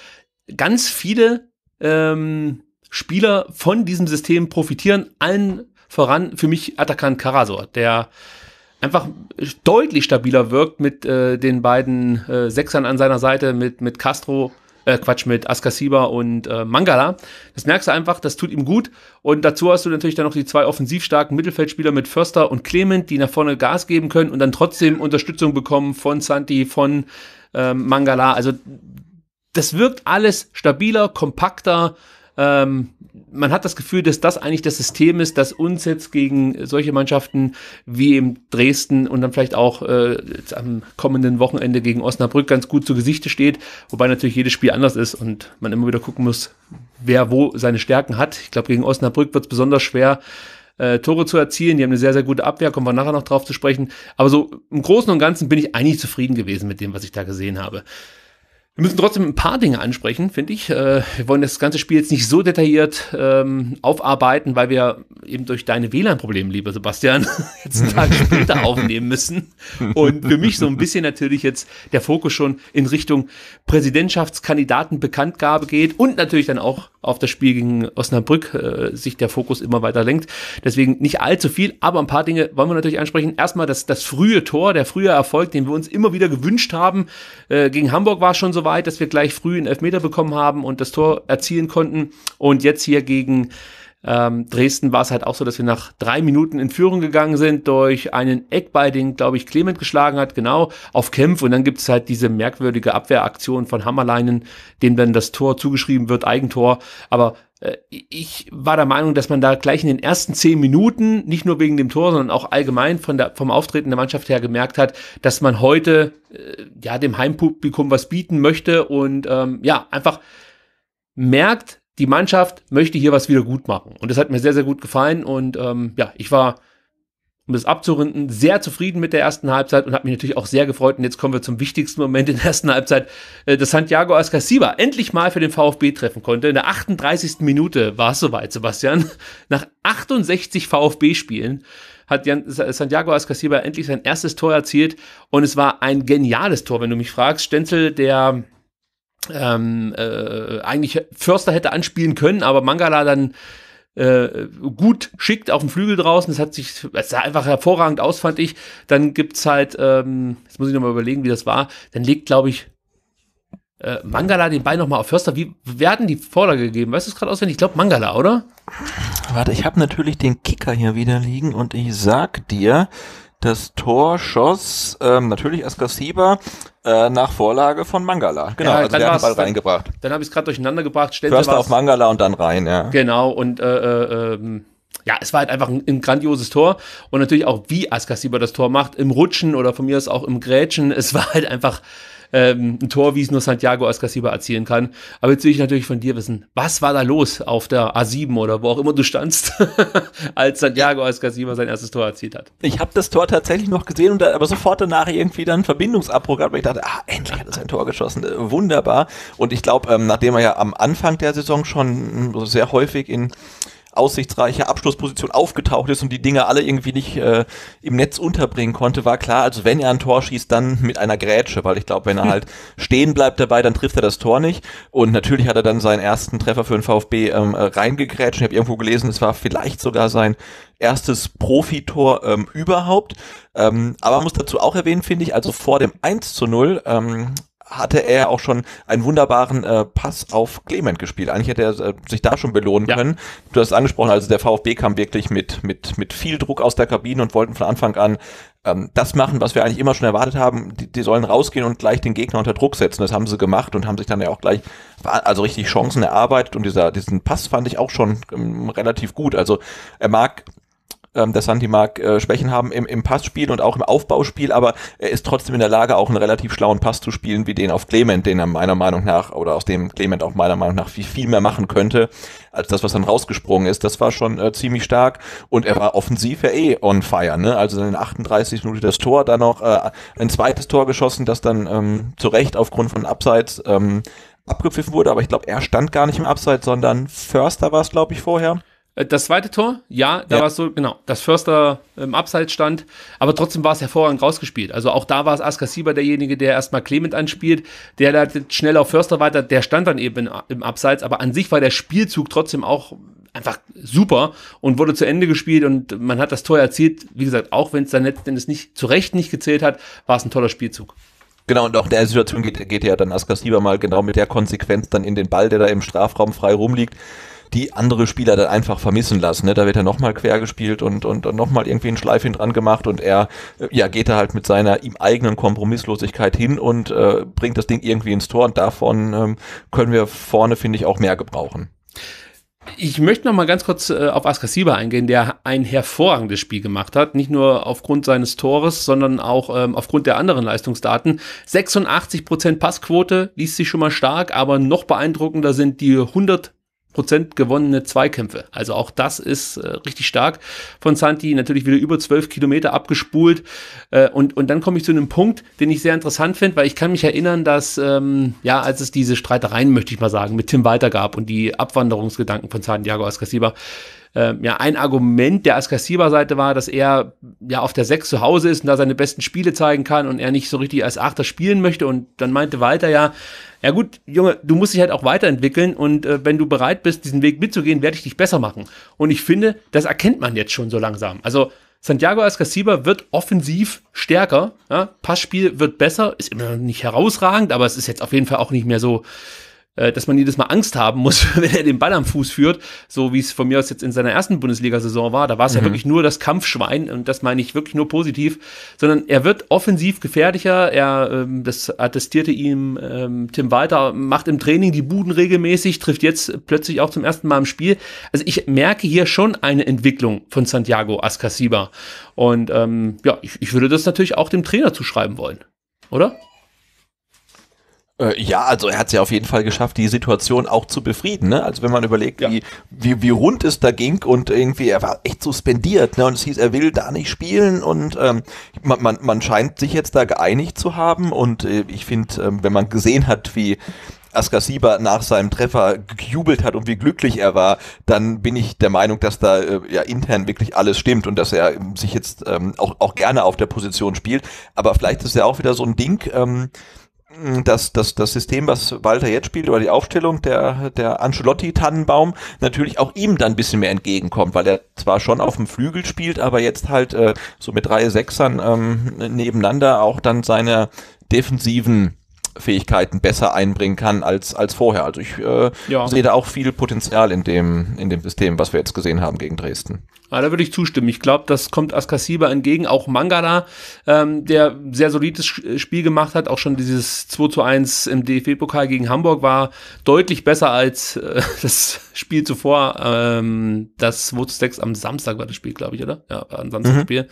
ganz viele ähm, Spieler von diesem System profitieren. Allen voran für mich Atakan Karasor, der einfach deutlich stabiler wirkt mit äh, den beiden äh, Sechsern an seiner Seite, mit, mit Castro äh, Quatsch, mit Askasiba und äh, Mangala. Das merkst du einfach, das tut ihm gut. Und dazu hast du natürlich dann noch die zwei offensiv starken Mittelfeldspieler mit Förster und Clement, die nach vorne Gas geben können und dann trotzdem Unterstützung bekommen von Santi, von äh, Mangala. Also das wirkt alles stabiler, kompakter. Ähm, man hat das Gefühl, dass das eigentlich das System ist, das uns jetzt gegen solche Mannschaften wie im Dresden und dann vielleicht auch äh, am kommenden Wochenende gegen Osnabrück ganz gut zu Gesichte steht, wobei natürlich jedes Spiel anders ist und man immer wieder gucken muss, wer wo seine Stärken hat. Ich glaube, gegen Osnabrück wird es besonders schwer, äh, Tore zu erzielen. Die haben eine sehr, sehr gute Abwehr, kommen wir nachher noch drauf zu sprechen. Aber so im Großen und Ganzen bin ich eigentlich zufrieden gewesen mit dem, was ich da gesehen habe. Wir müssen trotzdem ein paar Dinge ansprechen, finde ich. Äh, wir wollen das ganze Spiel jetzt nicht so detailliert ähm, aufarbeiten, weil wir eben durch deine WLAN-Probleme, lieber Sebastian, jetzt einen Tag später aufnehmen müssen. Und für mich so ein bisschen natürlich jetzt der Fokus schon in Richtung Präsidentschaftskandidatenbekanntgabe geht und natürlich dann auch auf das Spiel gegen Osnabrück äh, sich der Fokus immer weiter lenkt. Deswegen nicht allzu viel, aber ein paar Dinge wollen wir natürlich ansprechen. Erstmal das, das frühe Tor, der frühe Erfolg, den wir uns immer wieder gewünscht haben. Äh, gegen Hamburg war es schon so weit, dass wir gleich früh einen Elfmeter bekommen haben und das Tor erzielen konnten. Und jetzt hier gegen ähm, Dresden war es halt auch so, dass wir nach drei Minuten in Führung gegangen sind durch einen Eckball, den, glaube ich, Clement geschlagen hat, genau, auf Kämpf. Und dann gibt es halt diese merkwürdige Abwehraktion von Hammerleinen, dem dann das Tor zugeschrieben wird, Eigentor. Aber ich war der Meinung, dass man da gleich in den ersten zehn Minuten, nicht nur wegen dem Tor, sondern auch allgemein von der, vom Auftreten der Mannschaft her gemerkt hat, dass man heute äh, ja dem Heimpublikum was bieten möchte und ähm, ja, einfach merkt, die Mannschaft möchte hier was wieder gut machen. Und das hat mir sehr, sehr gut gefallen. Und ähm, ja, ich war, um das abzurunden, sehr zufrieden mit der ersten Halbzeit und habe mich natürlich auch sehr gefreut. Und jetzt kommen wir zum wichtigsten Moment in der ersten Halbzeit, äh, dass Santiago Ascasiba endlich mal für den VfB treffen konnte. In der 38. Minute war es soweit, Sebastian. Nach 68 VfB-Spielen hat Jan, Santiago Ascasiba endlich sein erstes Tor erzielt. Und es war ein geniales Tor, wenn du mich fragst. Stenzel, der ähm, äh, eigentlich Förster hätte anspielen können, aber Mangala dann äh, gut schickt auf dem Flügel draußen. Das hat sich, es sah einfach hervorragend aus, fand ich. Dann gibt's halt, ähm, jetzt muss ich nochmal überlegen, wie das war. Dann legt, glaube ich, äh, Mangala den Ball nochmal auf Förster. Wie werden die Vorlage gegeben? Weißt du es gerade auswendig? Ich glaube Mangala, oder? Warte, ich habe natürlich den Kicker hier wieder liegen und ich sag dir, das Tor schoss ähm, natürlich Askasiba äh, nach Vorlage von Mangala. Genau, Ja, also dann der hat den Ball reingebracht. Dann habe ich es gerade durcheinander gebracht. Förster auf Mangala und dann rein, ja. Genau, und äh, äh, ähm, ja, es war halt einfach ein, ein grandioses Tor. Und natürlich auch, wie Askasiba das Tor macht, im Rutschen oder von mir aus auch im Grätschen. Es war halt einfach ähm, ein Tor, wie es nur Santiago Askasiba erzielen kann. Aber jetzt will ich natürlich von dir wissen, was war da los auf der A7 oder wo auch immer du standst, als Santiago Askasiba sein erstes Tor erzielt hat? Ich habe das Tor tatsächlich noch gesehen und da, aber sofort danach irgendwie dann Verbindungsabbruch gehabt, weil ich dachte, ah, endlich hat er sein Tor geschossen. Äh, Wunderbar. Und ich glaube, ähm, nachdem er ja am Anfang der Saison schon mh, sehr häufig in aussichtsreiche Abschlussposition aufgetaucht ist und die Dinge alle irgendwie nicht äh, im Netz unterbringen konnte, war klar, also wenn er ein Tor schießt, dann mit einer Grätsche, weil ich glaube, wenn er halt stehen bleibt dabei, dann trifft er das Tor nicht. Und natürlich hat er dann seinen ersten Treffer für den VfB ähm, äh, reingegrätscht. Ich habe irgendwo gelesen, es war vielleicht sogar sein erstes Profitor ähm, überhaupt. Ähm, aber man muss dazu auch erwähnen, finde ich, also vor dem 1 zu 0 ähm, hatte er auch schon einen wunderbaren äh, Pass auf Clement gespielt. Eigentlich hätte er äh, sich da schon belohnen Ja. können. Du hast es angesprochen, also der VfB kam wirklich mit, mit, mit viel Druck aus der Kabine und wollten von Anfang an ähm, das machen, was wir eigentlich immer schon erwartet haben. Die, die sollen rausgehen und gleich den Gegner unter Druck setzen. Das haben sie gemacht und haben sich dann ja auch gleich also richtig Chancen erarbeitet und dieser, diesen Pass fand ich auch schon ähm, relativ gut. Also er mag ähm, der Santi mag äh, Schwächen haben im, im Passspiel und auch im Aufbauspiel, aber er ist trotzdem in der Lage, auch einen relativ schlauen Pass zu spielen, wie den auf Clement, den er meiner Meinung nach, oder aus dem Clement auch meiner Meinung nach viel, viel mehr machen könnte, als das, was dann rausgesprungen ist. Das war schon äh, ziemlich stark und er war offensiv ja eh on fire, ne? Also in den 38 Minuten das Tor, dann noch äh, ein zweites Tor geschossen, das dann ähm, zu Recht aufgrund von Abseits ähm, abgepfiffen wurde, aber ich glaube, er stand gar nicht im Abseits, sondern Förster war es, glaube ich, vorher. Äh, Das zweite Tor, ja, da Ja. war es so, genau, dass Förster im Abseits stand, aber trotzdem war es hervorragend rausgespielt. Also auch da war es Askasiba derjenige, der erstmal Clement anspielt, der da schnell auf Förster weiter, der stand dann eben im Abseits, aber an sich war der Spielzug trotzdem auch einfach super und wurde zu Ende gespielt und man hat das Tor erzielt. Wie gesagt, auch wenn es dann letzten Endes nicht zu Recht nicht gezählt hat, war es ein toller Spielzug. Genau, und auch in der Situation geht, geht ja dann Askasiba mal genau mit der Konsequenz dann in den Ball, der da im Strafraum frei rumliegt, die andere Spieler dann einfach vermissen lassen. Ne? Da wird er nochmal quer gespielt und, und, und nochmal irgendwie einen Schleif dran gemacht und er äh, ja, geht da halt mit seiner ihm eigenen Kompromisslosigkeit hin und äh, bringt das Ding irgendwie ins Tor und davon ähm, können wir vorne, finde ich, auch mehr gebrauchen. Ich möchte noch mal ganz kurz äh, auf Askasiba eingehen, der ein hervorragendes Spiel gemacht hat. Nicht nur aufgrund seines Tores, sondern auch ähm, aufgrund der anderen Leistungsdaten. 86% Passquote liest sich schon mal stark, aber noch beeindruckender sind die 100 Prozent gewonnene Zweikämpfe. Also auch das ist äh, richtig stark von Santi. Natürlich wieder über 12 Kilometer abgespult. Äh, und, und dann komme ich zu einem Punkt, den ich sehr interessant finde, weil ich kann mich erinnern, dass, ähm, ja, als es diese Streitereien, möchte ich mal sagen, mit Tim Walter gab und die Abwanderungsgedanken von Santiago Ascasiba, ähm, ja, ein Argument der Ascasiba-Seite war, dass er ja auf der 6 zu Hause ist und da seine besten Spiele zeigen kann und er nicht so richtig als Achter spielen möchte. Und dann meinte Walter ja, ja gut, Junge, du musst dich halt auch weiterentwickeln und äh, wenn du bereit bist, diesen Weg mitzugehen, werde ich dich besser machen. Und ich finde, das erkennt man jetzt schon so langsam. Also Santiago Ascasiba wird offensiv stärker, ja? Passspiel wird besser, ist immer noch nicht herausragend, aber es ist jetzt auf jeden Fall auch nicht mehr so, äh, dass man jedes Mal Angst haben muss, wenn er den Ball am Fuß führt, so wie es von mir aus jetzt in seiner ersten Bundesliga-Saison war. Da war es ja wirklich nur das Kampfschwein und das meine ich wirklich nur positiv, sondern er wird offensiv gefährlicher. Er, ähm, das attestierte ihm ähm, Tim Walter, macht im Training die Buden regelmäßig, trifft jetzt plötzlich auch zum ersten Mal im Spiel. Also ich merke hier schon eine Entwicklung von Santiago Ascasiba und ähm, ja, ich, ich würde das natürlich auch dem Trainer zuschreiben wollen, oder? Äh, ja, also er hat es ja auf jeden Fall geschafft, die Situation auch zu befrieden. Ne? Also wenn man überlegt, Ja. wie, wie, wie rund es da ging und irgendwie, er war echt suspendiert. Ne? Und es hieß, er will da nicht spielen und ähm, man, man, man scheint sich jetzt da geeinigt zu haben. Und äh, ich finde, ähm, wenn man gesehen hat, wie Askasiba nach seinem Treffer gejubelt hat und wie glücklich er war, dann bin ich der Meinung, dass da äh, ja intern wirklich alles stimmt und dass er ähm, sich jetzt ähm, auch, auch gerne auf der Position spielt. Aber vielleicht ist ja auch wieder so ein Ding, ähm, dass das, das System, was Walter jetzt spielt, oder die Aufstellung der, der Ancelotti-Tannenbaum natürlich auch ihm dann ein bisschen mehr entgegenkommt, weil er zwar schon auf dem Flügel spielt, aber jetzt halt äh, so mit drei Sechsern ähm, nebeneinander auch dann seine defensiven Fähigkeiten besser einbringen kann als, als vorher. Also ich äh, ja. sehe da auch viel Potenzial in dem, in dem System, was wir jetzt gesehen haben gegen Dresden. Ja, da würde ich zustimmen. Ich glaube, das kommt Askasiba entgegen. Auch Mangala, ähm, der sehr solides Spiel gemacht hat, auch schon dieses 2 zu 1 im DFB-Pokal gegen Hamburg war deutlich besser als äh, das Spiel zuvor. Ähm, das 2 zu 6 am Samstag war das Spiel, glaube ich, oder? Ja, war ein Samstagspiel. Mhm.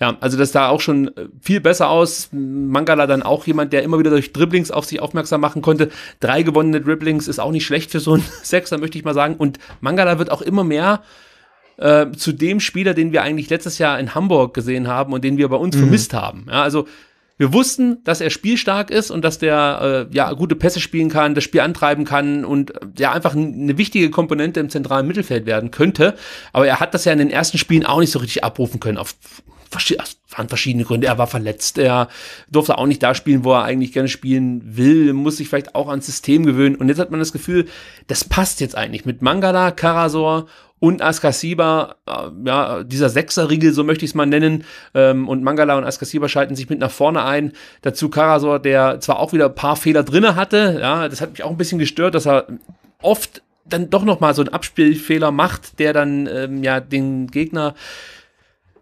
Ja, also das sah auch schon viel besser aus. Mangala dann auch jemand, der immer wieder durch Dribblings auf sich aufmerksam machen konnte. Drei gewonnene Dribblings ist auch nicht schlecht für so einen Sechser, möchte ich mal sagen. Und Mangala wird auch immer mehr äh, zu dem Spieler, den wir eigentlich letztes Jahr in Hamburg gesehen haben und den wir bei uns mhm. vermisst haben. Ja, also wir wussten, dass er spielstark ist und dass der äh, ja gute Pässe spielen kann, das Spiel antreiben kann und ja einfach eine wichtige Komponente im zentralen Mittelfeld werden könnte. Aber er hat das ja in den ersten Spielen auch nicht so richtig abrufen können. Auf waren verschiedene Gründe. Er war verletzt, er durfte auch nicht da spielen, wo er eigentlich gerne spielen will, muss sich vielleicht auch ans System gewöhnen. Und jetzt hat man das Gefühl, das passt jetzt eigentlich mit Mangala, Karasor und Askasiba, äh, ja, dieser Sechserriegel, so möchte ich es mal nennen, ähm, und Mangala und Askasiba schalten sich mit nach vorne ein. Dazu Karasor, der zwar auch wieder ein paar Fehler drinne hatte, ja, das hat mich auch ein bisschen gestört, dass er oft dann doch noch mal so einen Abspielfehler macht, der dann ähm, ja den Gegner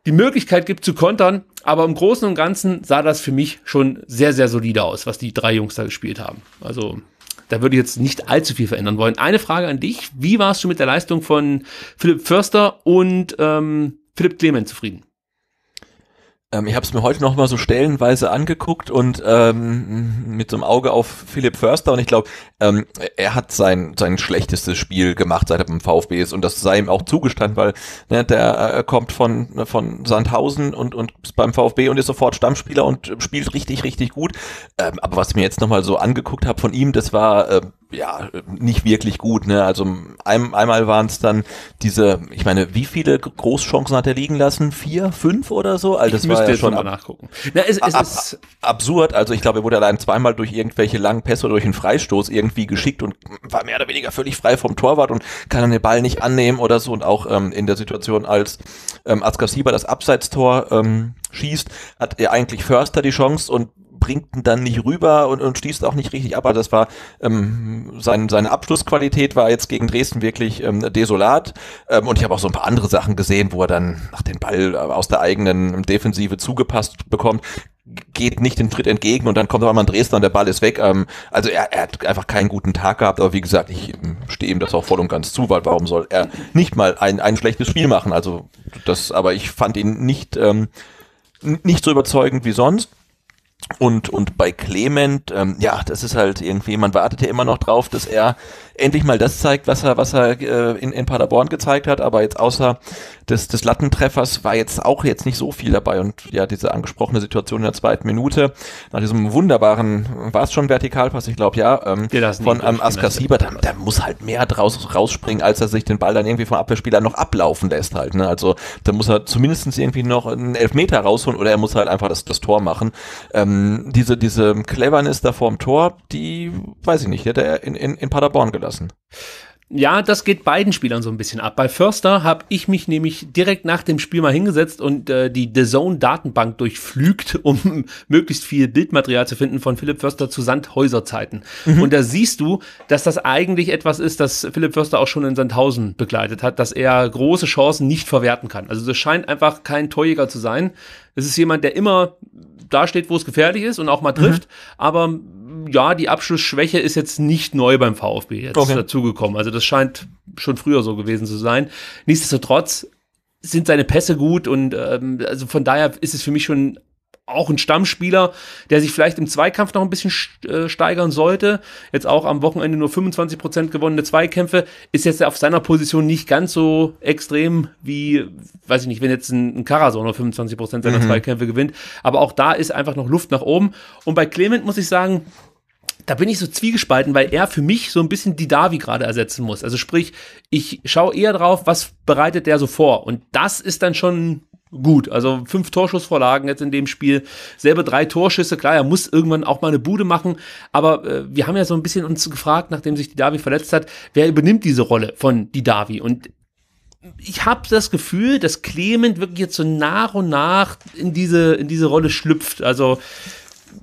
die Möglichkeit gibt zu kontern. Aber im Großen und Ganzen sah das für mich schon sehr, sehr solide aus, was die drei Jungs da gespielt haben. Also da würde ich jetzt nicht allzu viel verändern wollen. Eine Frage an dich. Wie warst du mit der Leistung von Philipp Förster und ähm, Philipp Clement zufrieden? Ähm, ich habe es mir heute noch mal so stellenweise angeguckt und ähm, mit so einem Auge auf Philipp Förster und ich glaube, ähm, er hat sein sein schlechtestes Spiel gemacht, seit er beim VfB ist und das sei ihm auch zugestanden, weil ne, der äh, kommt von von Sandhausen und und beim VfB und ist sofort Stammspieler und spielt richtig richtig gut. Ähm, aber was ich mir jetzt noch mal so angeguckt habe von ihm, das war äh, ja, nicht wirklich gut. Ne? Also ein, einmal waren es dann diese, ich meine, wie viele Großchancen hat er liegen lassen? Vier, fünf oder so? Also das ich war ja schon mal nachgucken. Na, es, es ab, ist absurd. Also ich glaube, er wurde allein zweimal durch irgendwelche langen Pässe oder durch einen Freistoß irgendwie geschickt und war mehr oder weniger völlig frei vom Torwart und kann dann den Ball nicht annehmen oder so. Und auch ähm, in der Situation, als ähm, Askar das Abseitstor ähm, schießt, hat er eigentlich Förster die Chance und bringt ihn dann nicht rüber und, und schließt auch nicht richtig ab. Aber das war ähm, sein, seine Abschlussqualität war jetzt gegen Dresden wirklich ähm, desolat. Ähm, und ich habe auch so ein paar andere Sachen gesehen, wo er dann nach den Ball aus der eigenen Defensive zugepasst bekommt geht nicht den Schritt entgegen und dann kommt aber mal ein Dresdner und der Ball ist weg. Ähm, also er, er hat einfach keinen guten Tag gehabt, aber wie gesagt, ich ähm, stehe ihm das auch voll und ganz zu, weil warum soll er nicht mal ein, ein schlechtes Spiel machen? Also das, aber ich fand ihn nicht, ähm, nicht so überzeugend wie sonst. Und, und bei Clement, ähm, ja, das ist halt irgendwie, man wartet ja immer noch drauf, dass er endlich mal das zeigt, was er, was er äh, in, in Paderborn gezeigt hat, aber jetzt außer des, des Lattentreffers war jetzt auch jetzt nicht so viel dabei und ja, diese angesprochene Situation in der zweiten Minute, nach diesem wunderbaren, war es schon Vertikalpass, ich glaube ja, ähm, von ähm, Askar Sieber, da, da muss halt mehr draus rausspringen, als er sich den Ball dann irgendwie vom Abwehrspieler noch ablaufen lässt halt, ne? also da muss er zumindest irgendwie noch einen Elfmeter rausholen oder er muss halt einfach das, das Tor machen. Ähm, diese, diese Cleverness da vorm Tor, die, weiß ich nicht, hätte er in, in, in Paderborn gelassen lassen. Ja, das geht beiden Spielern so ein bisschen ab. Bei Förster habe ich mich nämlich direkt nach dem Spiel mal hingesetzt und äh, die The Zone Datenbank durchflügt, um möglichst viel Bildmaterial zu finden von Philipp Förster zu Sandhäuser Zeiten. Mhm. Und da siehst du, dass das eigentlich etwas ist, das Philipp Förster auch schon in Sandhausen begleitet hat, dass er große Chancen nicht verwerten kann. Also das scheint einfach kein Torjäger zu sein. Es ist jemand, der immer da steht, wo es gefährlich ist und auch mal trifft, mhm. aber ja, die Abschlussschwäche ist jetzt nicht neu beim VfB jetzt okay. dazugekommen. Also das scheint schon früher so gewesen zu sein. Nichtsdestotrotz sind seine Pässe gut und ähm, also von daher ist es für mich schon auch ein Stammspieler, der sich vielleicht im Zweikampf noch ein bisschen äh, steigern sollte. Jetzt auch am Wochenende nur 25 Prozent gewonnene Zweikämpfe. Ist jetzt auf seiner Position nicht ganz so extrem wie, weiß ich nicht, wenn jetzt ein, ein Karasor nur 25 Prozent seiner mhm. Zweikämpfe gewinnt. Aber auch da ist einfach noch Luft nach oben. Und bei Clement muss ich sagen, da bin ich so zwiegespalten, weil er für mich so ein bisschen die Davi gerade ersetzen muss. Also sprich, ich schaue eher drauf, was bereitet der so vor. Und das ist dann schon gut. Also fünf Torschussvorlagen jetzt in dem Spiel, selber drei Torschüsse. Klar, er muss irgendwann auch mal eine Bude machen, aber äh, wir haben ja so ein bisschen uns gefragt, nachdem sich die Davi verletzt hat, wer übernimmt diese Rolle von die Davi? Und ich habe das Gefühl, dass Clement wirklich jetzt so nach und nach in diese, in diese Rolle schlüpft. Also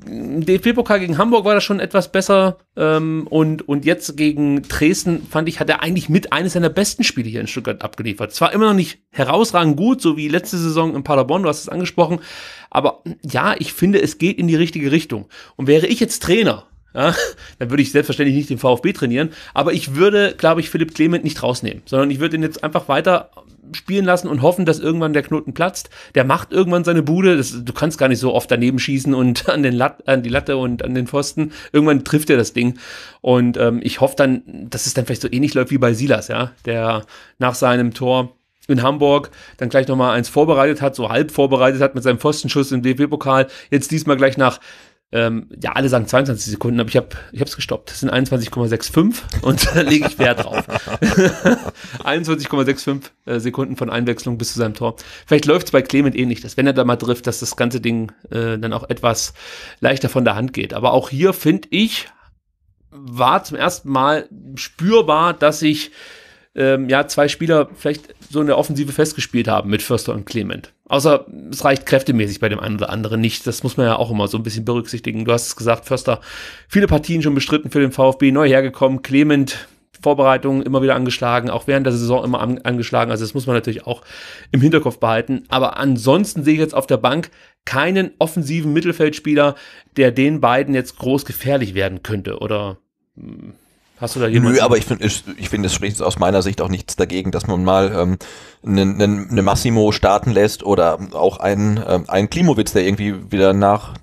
DFB-Pokal gegen Hamburg war das schon etwas besser ähm, und, und jetzt gegen Dresden fand ich, hat er eigentlich mit eines seiner besten Spiele hier in Stuttgart abgeliefert. Zwar immer noch nicht herausragend gut, so wie letzte Saison in Paderborn, du hast es angesprochen, aber ja, ich finde, es geht in die richtige Richtung. Und wäre ich jetzt Trainer, ja, dann würde ich selbstverständlich nicht den VfB trainieren, aber ich würde, glaube ich, Philipp Clement nicht rausnehmen, sondern ich würde ihn jetzt einfach weiter spielen lassen und hoffen, dass irgendwann der Knoten platzt. Der macht irgendwann seine Bude. Das, du kannst gar nicht so oft daneben schießen und an, den Lat, an die Latte und an den Pfosten. Irgendwann trifft er das Ding. Und ähm, ich hoffe dann, dass es dann vielleicht so ähnlich läuft wie bei Silas, ja, der nach seinem Tor in Hamburg dann gleich nochmal eins vorbereitet hat, so halb vorbereitet hat mit seinem Pfostenschuss im DFB-Pokal. Jetzt diesmal gleich nach ähm, ja, alle sagen 22 Sekunden, aber ich habe ich es gestoppt. Das sind 21,65 und da lege ich Wert drauf. 21,65 äh, Sekunden von Einwechslung bis zu seinem Tor. Vielleicht läuft es bei Clement ähnlich, dass wenn er da mal trifft, dass das ganze Ding äh, dann auch etwas leichter von der Hand geht. Aber auch hier finde ich, war zum ersten Mal spürbar, dass ich ähm, ja, zwei Spieler vielleicht so in der Offensive festgespielt haben mit Förster und Clement. Außer es reicht kräftemäßig bei dem einen oder anderen nicht. Das muss man ja auch immer so ein bisschen berücksichtigen. Du hast es gesagt, Förster, viele Partien schon bestritten für den VfB, neu hergekommen. Clement, Vorbereitungen immer wieder angeschlagen, auch während der Saison immer an, angeschlagen. Also das muss man natürlich auch im Hinterkopf behalten. Aber ansonsten sehe ich jetzt auf der Bank keinen offensiven Mittelfeldspieler, der den beiden jetzt groß gefährlich werden könnte. Oder hm, Hast du da jemanden? Nö, aber ich finde, ich, ich finde, es spricht aus meiner Sicht auch nichts dagegen, dass man mal ähm, eine Massimo starten lässt oder auch einen, ähm, einen Klimowitz, der irgendwie wieder nach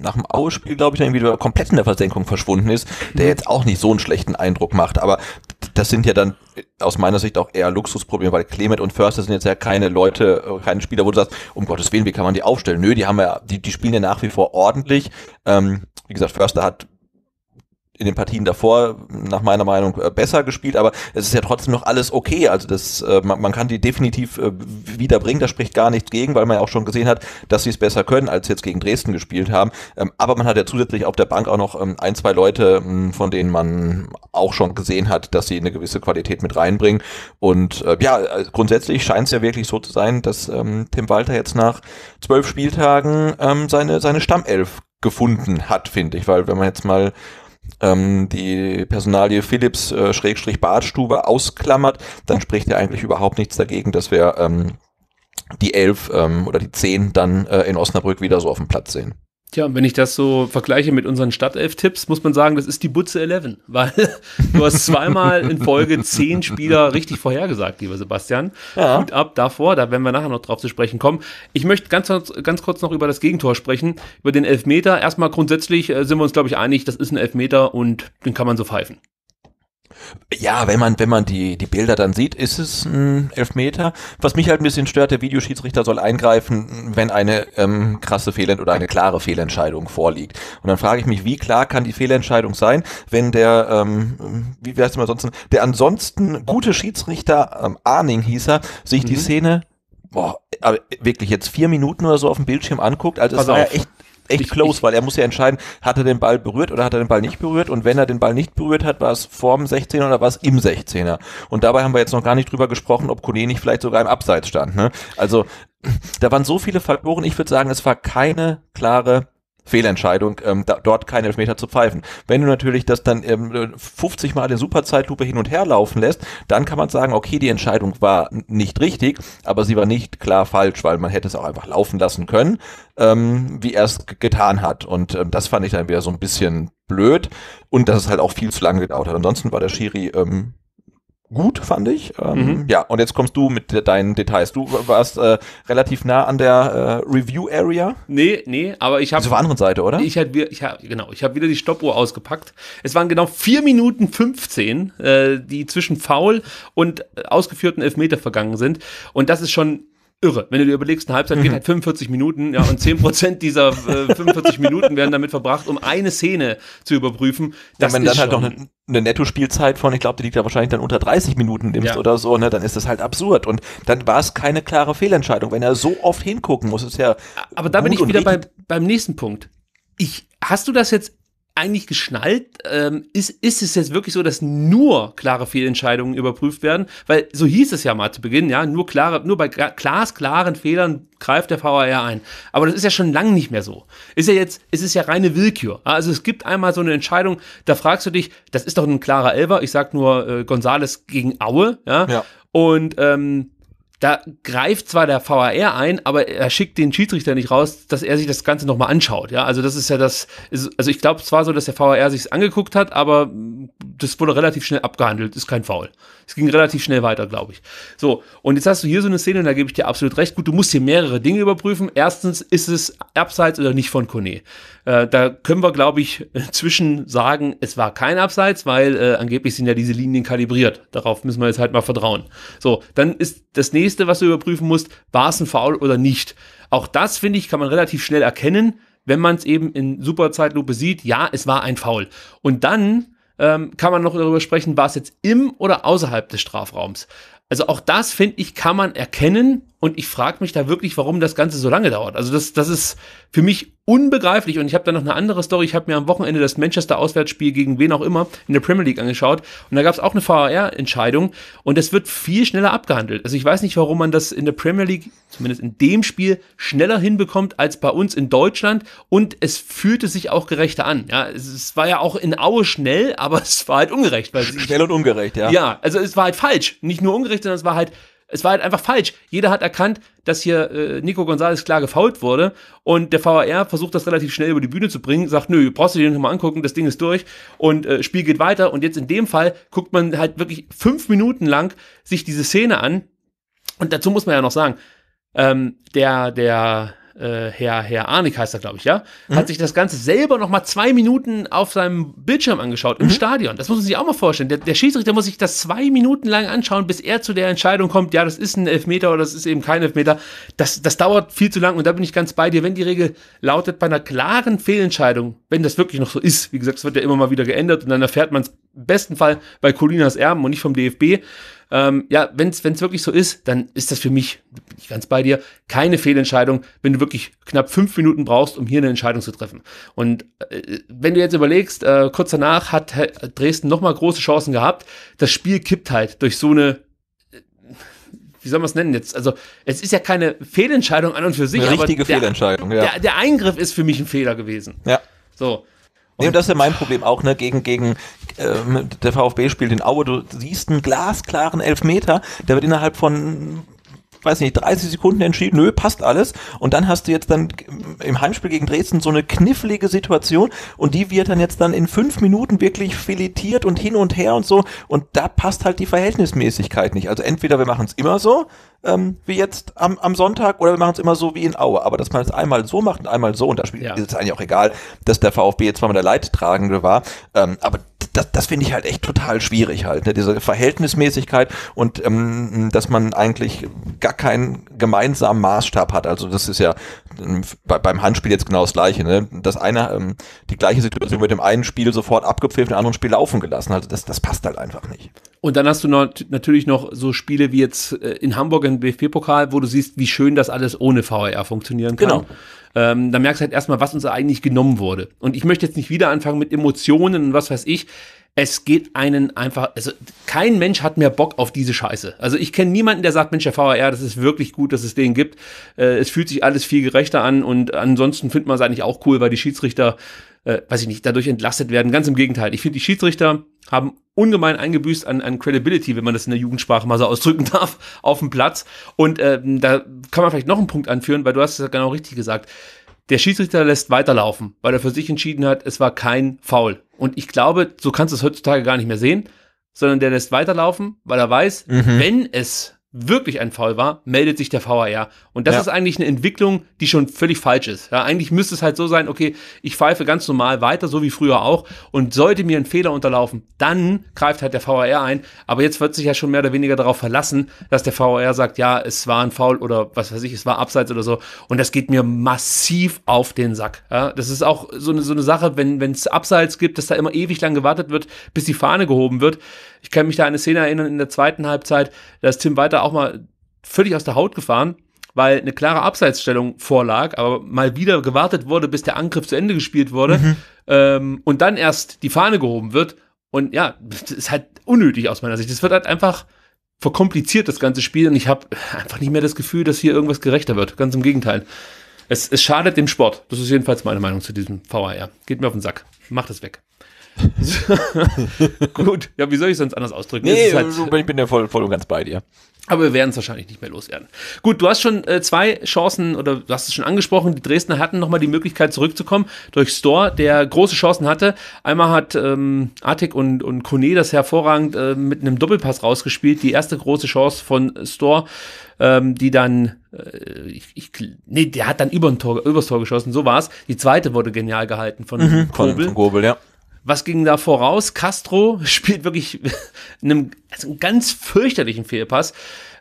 nach dem Aue-Spiel, glaube ich, irgendwie wieder komplett in der Versenkung verschwunden ist, der mhm. jetzt auch nicht so einen schlechten Eindruck macht. Aber das sind ja dann aus meiner Sicht auch eher Luxusprobleme, weil Clement und Förster sind jetzt ja keine Leute, äh, keine Spieler, wo du sagst, um Gottes Willen, wie kann man die aufstellen? Nö, die haben ja, die, die spielen ja nach wie vor ordentlich. Ähm, wie gesagt, Förster hat in den Partien davor nach meiner Meinung äh, besser gespielt, aber es ist ja trotzdem noch alles okay. Also das, äh, man, man kann die definitiv äh, wiederbringen, da spricht gar nichts gegen, weil man ja auch schon gesehen hat, dass sie es besser können, als jetzt gegen Dresden gespielt haben. Ähm, aber man hat ja zusätzlich auf der Bank auch noch ähm, ein, zwei Leute, ähm, von denen man auch schon gesehen hat, dass sie eine gewisse Qualität mit reinbringen. Und ja, grundsätzlich scheint es ja wirklich so zu sein, dass ähm, Tim Walter jetzt nach zwölf Spieltagen seine, seine Stammelf gefunden hat, finde ich, weil wenn man jetzt mal ähm, die Personalie Philips äh, Schrägstrich Badstube ausklammert, dann spricht ja eigentlich überhaupt nichts dagegen, dass wir ähm, die elf ähm, oder die zehn dann äh, in Osnabrück wieder so auf dem Platz sehen. Tja, wenn ich das so vergleiche mit unseren Stadtelf-Tipps, muss man sagen, das ist die Butze 11, weil du hast zweimal in Folge zehn Spieler richtig vorhergesagt, lieber Sebastian. Ja. Hut ab davor, da werden wir nachher noch drauf zu sprechen kommen. Ich möchte ganz, ganz kurz noch über das Gegentor sprechen, über den Elfmeter. Erstmal grundsätzlich äh, sind wir uns, glaube ich, einig, das ist ein Elfmeter und den kann man so pfeifen. Ja, wenn man, wenn man die, die Bilder dann sieht, ist es ein Elfmeter. Was mich halt ein bisschen stört, der Videoschiedsrichter soll eingreifen, wenn eine ähm, krasse Fehlent oder eine klare Fehlentscheidung vorliegt. Und dann frage ich mich, wie klar kann die Fehlentscheidung sein, wenn der, ähm, wie wäre es immer sonst, der ansonsten gute Schiedsrichter, ähm, Arning hieß er, sich mhm. die Szene boah, aber wirklich jetzt vier Minuten oder so auf dem Bildschirm anguckt. Also Pass es war auf. ja echt echt ich, close, ich, weil er muss ja entscheiden, hat er den Ball berührt oder hat er den Ball nicht berührt und wenn er den Ball nicht berührt hat, war es vorm 16er oder war es im 16er. Und dabei haben wir jetzt noch gar nicht drüber gesprochen, ob Kone nicht vielleicht sogar im Abseits stand. Ne? Also da waren so viele Faktoren, ich würde sagen, es war keine klare Fehlentscheidung, ähm, da, dort keine Elfmeter zu pfeifen. Wenn du natürlich das dann ähm, 50 Mal in Superzeitlupe hin und her laufen lässt, dann kann man sagen, okay, die Entscheidung war nicht richtig, aber sie war nicht klar falsch, weil man hätte es auch einfach laufen lassen können, ähm, wie er es getan hat. Und ähm, das fand ich dann wieder so ein bisschen blöd und dass es halt auch viel zu lange gedauert hat. Ansonsten war der Schiri ähm, gut, fand ich. Ähm, mhm. Ja, und jetzt kommst du mit deinen Details. Du warst äh, relativ nah an der äh, Review-Area. Nee, nee, aber ich habe... Also auf der anderen Seite, oder? Ich habe ich hab, genau, ich habe wieder die Stoppuhr ausgepackt. Es waren genau 4 Minuten 15, äh, die zwischen Foul und ausgeführten Elfmeter vergangen sind. Und das ist schon irre. Wenn du dir überlegst, eine Halbzeit geht halt 45 Minuten, ja, und 10% dieser äh, 45 Minuten werden damit verbracht, um eine Szene zu überprüfen. Das ja, wenn ist dann halt noch eine, eine Nettospielzeit von, ich glaube, die liegt ja wahrscheinlich dann unter 30 Minuten nimmst ja. oder so, ne, dann ist das halt absurd. Und dann war es keine klare Fehlentscheidung. Wenn er so oft hingucken muss, ist ja. Aber da bin ich wieder bei, beim nächsten Punkt. Ich, hast du das jetzt eigentlich geschnallt? Ähm, ist, ist es jetzt wirklich so, dass nur klare Fehlentscheidungen überprüft werden? Weil so hieß es ja mal zu Beginn, ja, nur klare, nur bei glasklaren Fehlern greift der VAR ein. Aber das ist ja schon lange nicht mehr so. Ist ja jetzt, es ist ja reine Willkür. Also es gibt einmal so eine Entscheidung, da fragst du dich, das ist doch ein klarer Elver, ich sag nur äh, Gonzales gegen Aue, ja. ja. Und ähm, da greift zwar der VAR ein, aber er schickt den Schiedsrichter nicht raus, dass er sich das Ganze nochmal anschaut. Ja, also das ist ja das, ist, also ich glaube zwar so, dass der VAR sich angeguckt hat, aber das wurde relativ schnell abgehandelt, ist kein Foul. Es ging relativ schnell weiter, glaube ich. So, und jetzt hast du hier so eine Szene, und da gebe ich dir absolut recht. Gut, du musst hier mehrere Dinge überprüfen. Erstens, ist es abseits oder nicht von Kone? Äh, da können wir, glaube ich, zwischen sagen, es war kein Abseits, weil äh, angeblich sind ja diese Linien kalibriert. Darauf müssen wir jetzt halt mal vertrauen. So, dann ist das nächste, was du überprüfen musst, war es ein Foul oder nicht? Auch das, finde ich, kann man relativ schnell erkennen, wenn man es eben in Superzeitlupe sieht, ja, es war ein Foul. Und dann ähm, kann man noch darüber sprechen, war es jetzt im oder außerhalb des Strafraums. Also auch das, finde ich, kann man erkennen und ich frage mich da wirklich, warum das Ganze so lange dauert. Also das, das ist für mich unbegreiflich. Und ich habe da noch eine andere Story. Ich habe mir am Wochenende das Manchester-Auswärtsspiel gegen wen auch immer in der Premier League angeschaut. Und da gab es auch eine VAR-Entscheidung. Und das wird viel schneller abgehandelt. Also ich weiß nicht, warum man das in der Premier League, zumindest in dem Spiel, schneller hinbekommt als bei uns in Deutschland. Und es fühlte sich auch gerechter an. Ja, es, war ja auch in Aue schnell, aber es war halt ungerecht. Weil schnell und ungerecht, ja. Ja, also es war halt falsch. Nicht nur ungerecht, sondern es war halt es war halt einfach falsch. Jeder hat erkannt, dass hier äh, Nico Gonzalez klar gefault wurde und der VAR versucht das relativ schnell über die Bühne zu bringen, sagt, nö, brauchst du dir nicht mal angucken, das Ding ist durch und äh, Spiel geht weiter und jetzt in dem Fall guckt man halt wirklich fünf Minuten lang sich diese Szene an und dazu muss man ja noch sagen, ähm, der, der äh, Herr, Herr Arnik heißt er, glaube ich, ja, mhm. hat sich das Ganze selber noch mal zwei Minuten auf seinem Bildschirm angeschaut, im mhm. Stadion. Das muss man sich auch mal vorstellen. Der, der Schiedsrichter muss sich das zwei Minuten lang anschauen, bis er zu der Entscheidung kommt, ja, das ist ein Elfmeter oder das ist eben kein Elfmeter. Das, das dauert viel zu lang und da bin ich ganz bei dir. Wenn die Regel lautet, bei einer klaren Fehlentscheidung, wenn das wirklich noch so ist, wie gesagt, es wird ja immer mal wieder geändert und dann erfährt man es im besten Fall bei Colinas Erben und nicht vom DFB, ähm, ja, wenn es wirklich so ist, dann ist das für mich, bin ich ganz bei dir, keine Fehlentscheidung, wenn du wirklich knapp fünf Minuten brauchst, um hier eine Entscheidung zu treffen. Und äh, wenn du jetzt überlegst, äh, kurz danach hat Dresden nochmal große Chancen gehabt, das Spiel kippt halt durch so eine äh, wie soll man es nennen jetzt? Also, es ist ja keine Fehlentscheidung an und für sich. Eine richtige der, Fehlentscheidung, ja. Der, der, Eingriff ist für mich ein Fehler gewesen. Ja. So. Und, nee, das ist ja mein Problem auch, ne, gegen, gegen, äh, der VfB spielt in Aue, du siehst einen glasklaren Elfmeter, der wird innerhalb von weiß nicht, 30 Sekunden entschieden, nö, passt alles. Und dann hast du jetzt dann im Heimspiel gegen Dresden so eine knifflige Situation und die wird dann jetzt dann in fünf Minuten wirklich filetiert und hin und her und so. Und da passt halt die Verhältnismäßigkeit nicht. Also entweder wir machen es immer so, ähm, wie jetzt am, am Sonntag oder wir machen es immer so wie in Aue. Aber dass man es einmal so macht und einmal so, und da ja. ist es eigentlich auch egal, dass der VfB jetzt zweimal der Leidtragende war. Ähm, aber das, das finde ich halt echt total schwierig halt, ne? diese Verhältnismäßigkeit und ähm, dass man eigentlich gar keinen gemeinsamen Maßstab hat. Also das ist ja ähm, bei, beim Handspiel jetzt genau das Gleiche. Ne? Das eine, ähm, die gleiche Situation mit dem einen Spiel sofort abgepfiffen, dem anderen Spiel laufen gelassen. Also das, das passt halt einfach nicht. Und dann hast du noch, natürlich noch so Spiele wie jetzt äh, in Hamburg im BFB-Pokal, wo du siehst, wie schön das alles ohne VAR funktionieren kann. Genau. Ähm, da merkst du halt erstmal, was uns eigentlich genommen wurde. Und ich möchte jetzt nicht wieder anfangen mit Emotionen und was weiß ich. Es geht einen einfach, also kein Mensch hat mehr Bock auf diese Scheiße. Also ich kenne niemanden, der sagt, Mensch, der VAR, das ist wirklich gut, dass es den gibt. Äh, es fühlt sich alles viel gerechter an und ansonsten findet man es eigentlich auch cool, weil die Schiedsrichter äh, weiß ich nicht, dadurch entlastet werden. Ganz im Gegenteil. Ich finde, die Schiedsrichter haben ungemein eingebüßt an, an Credibility, wenn man das in der Jugendsprache mal so ausdrücken darf, auf dem Platz. Und äh, da kann man vielleicht noch einen Punkt anführen, weil du hast es ja genau richtig gesagt. Der Schiedsrichter lässt weiterlaufen, weil er für sich entschieden hat, es war kein Foul. Und ich glaube, so kannst du es heutzutage gar nicht mehr sehen, sondern der lässt weiterlaufen, weil er weiß, mhm. wenn es wirklich ein Foul war, meldet sich der VAR. Und das Ja. ist eigentlich eine Entwicklung, die schon völlig falsch ist. Ja, eigentlich müsste es halt so sein, okay, ich pfeife ganz normal weiter, so wie früher auch. Und sollte mir ein Fehler unterlaufen, dann greift halt der VAR ein. Aber jetzt wird sich ja schon mehr oder weniger darauf verlassen, dass der VAR sagt, ja, es war ein Foul oder was weiß ich, es war Abseits oder so. Und das geht mir massiv auf den Sack. Ja, das ist auch so eine, so eine Sache, wenn es Abseits gibt, dass da immer ewig lang gewartet wird, bis die Fahne gehoben wird. Ich kann mich da an eine Szene erinnern in der zweiten Halbzeit, da ist Tim Walter auch mal völlig aus der Haut gefahren, weil eine klare Abseitsstellung vorlag, aber mal wieder gewartet wurde, bis der Angriff zu Ende gespielt wurde ähm, und dann erst die Fahne gehoben wird. Und ja, das ist halt unnötig aus meiner Sicht. Das wird halt einfach verkompliziert, das ganze Spiel. Und ich habe einfach nicht mehr das Gefühl, dass hier irgendwas gerechter wird. Ganz im Gegenteil. Es, es schadet dem Sport. Das ist jedenfalls meine Meinung zu diesem VAR. Geht mir auf den Sack. Macht es weg. Gut, ja, wie soll ich es sonst anders ausdrücken? Nee, halt- ich bin ja voll, voll und ganz bei dir. aber wir werden es wahrscheinlich nicht mehr loswerden. Gut, du hast schon äh, zwei Chancen, oder du hast es schon angesprochen, die Dresdner hatten nochmal die Möglichkeit zurückzukommen durch Store, der große Chancen hatte. Einmal hat ähm, Artik und, und Kone das hervorragend äh, mit einem Doppelpass rausgespielt. Die erste große Chance von Store, ähm, die dann, äh, ich, ich, nee, der hat dann über ein Tor, übers Tor geschossen, so war's. Die zweite wurde genial gehalten von Von, Kobel. von Gobel, ja. Was ging da voraus? Castro spielt wirklich einem, also einen ganz fürchterlichen Fehlpass.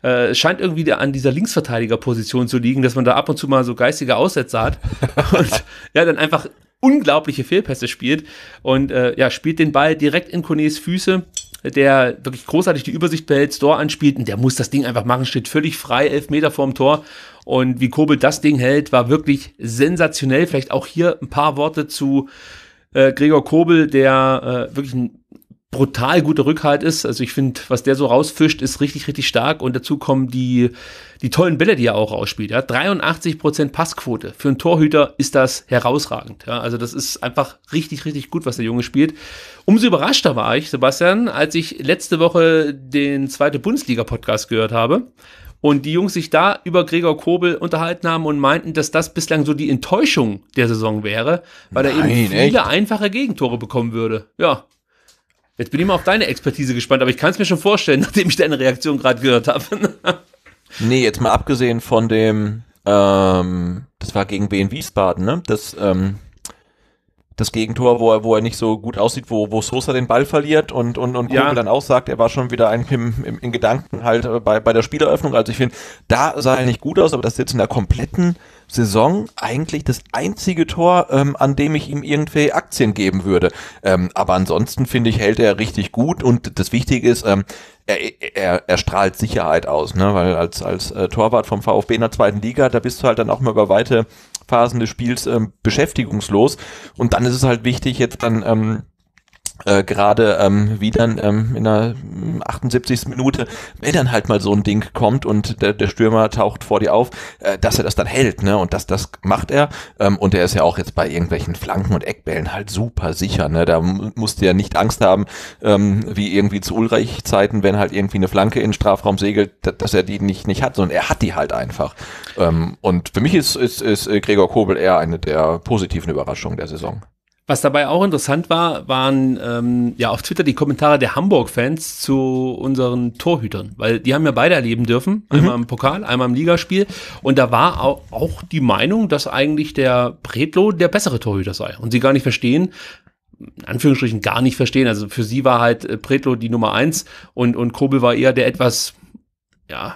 Äh, scheint irgendwie an dieser Linksverteidigerposition zu liegen, dass man da ab und zu mal so geistige Aussätze hat und ja, dann einfach unglaubliche Fehlpässe spielt und äh, ja, spielt den Ball direkt in Konés Füße, der wirklich großartig die Übersicht behält, Store anspielt und der muss das Ding einfach machen, steht völlig frei, elf Meter vorm Tor und wie Kobel das Ding hält, war wirklich sensationell. Vielleicht auch hier ein paar Worte zu äh, Gregor Kobel, der äh, wirklich ein brutal guter Rückhalt ist. Also ich finde, was der so rausfischt, ist richtig, richtig stark. Und dazu kommen die, die tollen Bälle, die er auch rausspielt. Ja. 83% Passquote. Für einen Torhüter ist das herausragend. Ja. Also das ist einfach richtig, richtig gut, was der Junge spielt. Umso überraschter war ich, Sebastian, als ich letzte Woche den zweite Bundesliga-Podcast gehört habe. Und die Jungs sich da über Gregor Kobel unterhalten haben und meinten, dass das bislang so die Enttäuschung der Saison wäre, weil er Nein, eben viele echt? einfache Gegentore bekommen würde. Ja. Jetzt bin ich mal auf deine Expertise gespannt, aber ich kann es mir schon vorstellen, nachdem ich deine Reaktion gerade gehört habe. Nee, jetzt mal abgesehen von dem, ähm, das war gegen Wien Wiesbaden, ne? Das, ähm, das Gegentor, wo er, wo er nicht so gut aussieht, wo, wo Sosa den Ball verliert und, und, und Ja. Kobel dann auch sagt, er war schon wieder eigentlich im, im, in Gedanken halt äh, bei, bei der Spieleröffnung. Also ich finde, da sah er nicht gut aus, aber das ist jetzt in der kompletten Saison eigentlich das einzige Tor, ähm, an dem ich ihm irgendwie Aktien geben würde. Ähm, aber ansonsten finde ich, hält er richtig gut und das Wichtige ist, ähm, er, er, er strahlt Sicherheit aus, ne? weil als, als äh, Torwart vom VfB in der zweiten Liga, da bist du halt dann auch mal über weite Phasen des Spiels ähm, beschäftigungslos. Und dann ist es halt wichtig, jetzt dann ähm, äh, gerade ähm, wie dann ähm, in der mm, 78. Minute, wenn dann halt mal so ein Ding kommt und der, der Stürmer taucht vor dir auf, äh, dass er das dann hält, ne? Und das, das macht er. Ähm, und er ist ja auch jetzt bei irgendwelchen Flanken und Eckbällen halt super sicher, ne? Da mu- musst du ja nicht Angst haben, ähm, wie irgendwie zu Ulreich-Zeiten, wenn halt irgendwie eine Flanke in den Strafraum segelt, da- dass er die nicht, nicht hat, sondern er hat die halt einfach. Ähm, und für mich ist, ist, ist äh, Gregor Kobel eher eine der positiven Überraschungen der Saison. Was dabei auch interessant war, waren ähm, ja auf Twitter die Kommentare der Hamburg-Fans zu unseren Torhütern, weil die haben ja beide erleben dürfen, einmal im Pokal, einmal im Ligaspiel. Und da war auch, auch die Meinung, dass eigentlich der Bretlo der bessere Torhüter sei und sie gar nicht verstehen, in Anführungsstrichen gar nicht verstehen. Also für sie war halt äh, Bretlo die Nummer eins und, und Kobel war eher der etwas, ja,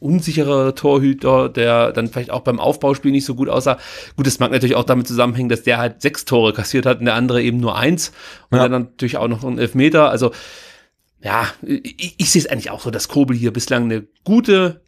unsichere Torhüter, der dann vielleicht auch beim Aufbauspiel nicht so gut aussah. Gut, das mag natürlich auch damit zusammenhängen, dass der halt sechs Tore kassiert hat und der andere eben nur eins. Und Ja. dann natürlich auch noch einen Elfmeter. Also, ja, ich, ich sehe es eigentlich auch so, dass Kobel hier bislang eine gute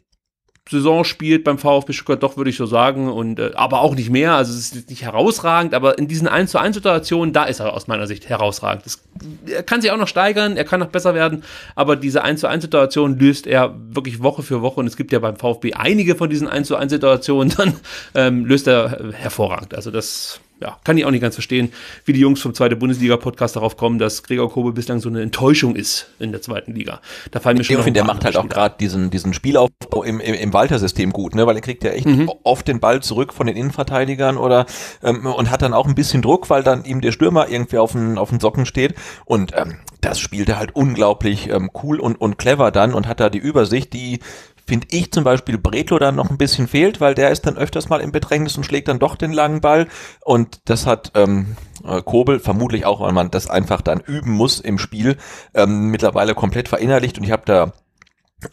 Saison spielt beim VfB Stuttgart, doch würde ich so sagen, und äh, aber auch nicht mehr. Also es ist nicht herausragend, aber in diesen 1 zu 1 Situationen, da ist er aus meiner Sicht herausragend. Das, er kann sich auch noch steigern, er kann noch besser werden, aber diese 1 zu 1 Situation löst er wirklich Woche für Woche und es gibt ja beim VfB einige von diesen 1 zu 1 Situationen, dann ähm, löst er hervorragend. Also das ja, kann ich auch nicht ganz verstehen, wie die Jungs vom zweiten Bundesliga-Podcast darauf kommen, dass Gregor Kobe bislang so eine Enttäuschung ist in der zweiten Liga. Da fallen mir schon Ich finde, der macht halt auch gerade diesen, diesen Spielaufbau im, im, im Walter-System gut, ne? weil er kriegt ja echt mhm. oft den Ball zurück von den Innenverteidigern oder ähm, und hat dann auch ein bisschen Druck, weil dann ihm der Stürmer irgendwie auf den, auf den Socken steht. Und ähm, das spielt er halt unglaublich ähm, cool und, und clever dann und hat da die Übersicht, die finde ich zum Beispiel Bretlo dann noch ein bisschen fehlt, weil der ist dann öfters mal im Bedrängnis und schlägt dann doch den langen Ball. Und das hat ähm, äh, Kobel vermutlich auch, weil man das einfach dann üben muss im Spiel, ähm, mittlerweile komplett verinnerlicht. Und ich habe da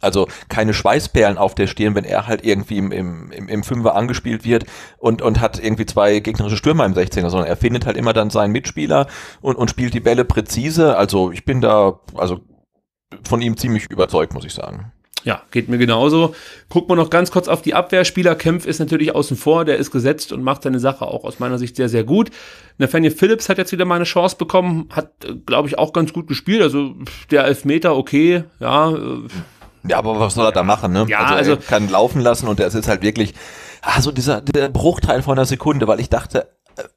also keine Schweißperlen auf der Stirn, wenn er halt irgendwie im, im, im Fünfer angespielt wird und, und hat irgendwie zwei gegnerische Stürmer im 16er, sondern er findet halt immer dann seinen Mitspieler und, und spielt die Bälle präzise. Also ich bin da also von ihm ziemlich überzeugt, muss ich sagen. Ja, geht mir genauso. Guckt man noch ganz kurz auf die Abwehrspieler. Kempf ist natürlich außen vor, der ist gesetzt und macht seine Sache auch aus meiner Sicht sehr, sehr gut. Nathaniel Phillips hat jetzt wieder mal eine Chance bekommen, hat, glaube ich, auch ganz gut gespielt. Also der Elfmeter, okay, ja. Äh, ja, aber was soll er da machen, ne? Ja, also, also er kann laufen lassen und er ist halt wirklich, also dieser, der Bruchteil von einer Sekunde, weil ich dachte,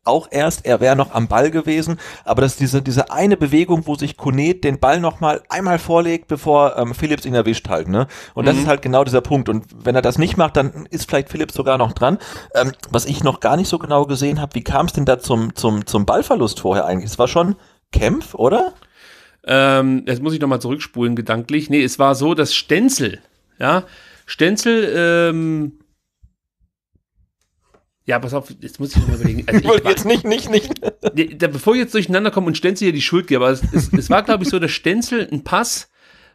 auch erst, er wäre noch am Ball gewesen, aber dass diese, diese eine Bewegung, wo sich Kone den Ball noch mal einmal vorlegt, bevor ähm, Phillips ihn erwischt halt, ne? Und mhm. das ist halt genau dieser Punkt. Und wenn er das nicht macht, dann ist vielleicht Phillips sogar noch dran. Ähm, was ich noch gar nicht so genau gesehen habe, wie kam es denn da zum, zum, zum Ballverlust vorher eigentlich? Es war schon Kämpf, oder? Ähm, jetzt muss ich noch mal zurückspulen gedanklich. Nee, es war so, dass Stenzel, ja, Stenzel, ähm, ja, pass auf, jetzt muss ich noch mal überlegen. Also ich wollte jetzt nicht, nicht, nicht. Bevor ich jetzt durcheinander komme und Stenzel hier die Schuld gebe, aber es, es, es war, glaube ich, so, dass Stenzel ein Pass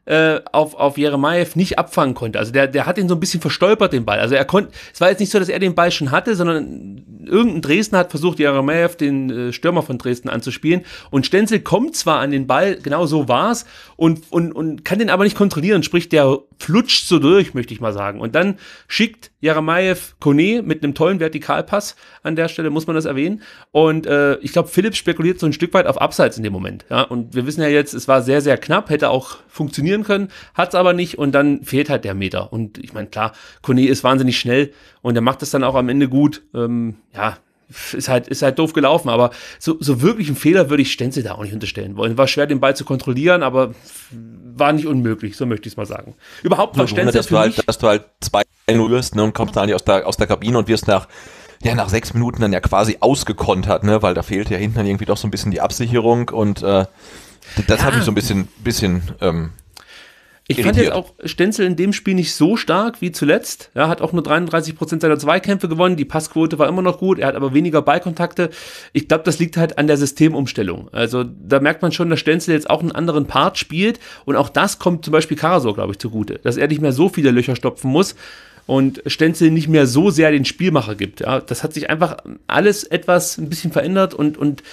äh, auf, auf Jeremajew nicht abfangen konnte. Also der, der hat ihn so ein bisschen verstolpert, den Ball. Also er konnte, es war jetzt nicht so, dass er den Ball schon hatte, sondern irgendein Dresden hat versucht, Jeremajew, den äh, Stürmer von Dresden, anzuspielen. Und Stenzel kommt zwar an den Ball, genau so war's, und, und, und kann den aber nicht kontrollieren. Sprich, der flutscht so durch, möchte ich mal sagen. Und dann schickt Jeremajew Kone mit einem tollen Vertikalpass an der Stelle, muss man das erwähnen. Und äh, ich glaube, Philipp spekuliert so ein Stück weit auf Abseits in dem Moment. Ja? Und wir wissen ja jetzt, es war sehr, sehr knapp, hätte auch funktionieren können, hat es aber nicht und dann fehlt halt der Meter. Und ich meine, klar, Kone ist wahnsinnig schnell und er macht das dann auch am Ende gut. Ähm, ja, ist halt, ist halt doof gelaufen, aber so, so wirklich einen Fehler würde ich Stenzel da auch nicht unterstellen wollen. War schwer, den Ball zu kontrollieren, aber war nicht unmöglich, so möchte ich es mal sagen. Überhaupt Stenzel dass, du halt, dass du halt zwei 0 wirst ne, und kommst dann aus der, aus der Kabine und wirst nach ja, nach sechs Minuten dann ja quasi ausgekontert, ne, weil da fehlt ja hinten dann irgendwie doch so ein bisschen die Absicherung und äh, das ja. hat mich so ein bisschen, bisschen ähm, ich irritiert. fand jetzt auch Stenzel in dem Spiel nicht so stark wie zuletzt. Er hat auch nur 33 Prozent seiner Zweikämpfe gewonnen. Die Passquote war immer noch gut. Er hat aber weniger Ballkontakte. Ich glaube, das liegt halt an der Systemumstellung. Also da merkt man schon, dass Stenzel jetzt auch einen anderen Part spielt. Und auch das kommt zum Beispiel Karasor, glaube ich, zugute. Dass er nicht mehr so viele Löcher stopfen muss und Stenzel nicht mehr so sehr den Spielmacher gibt. Ja, das hat sich einfach alles etwas ein bisschen verändert und, und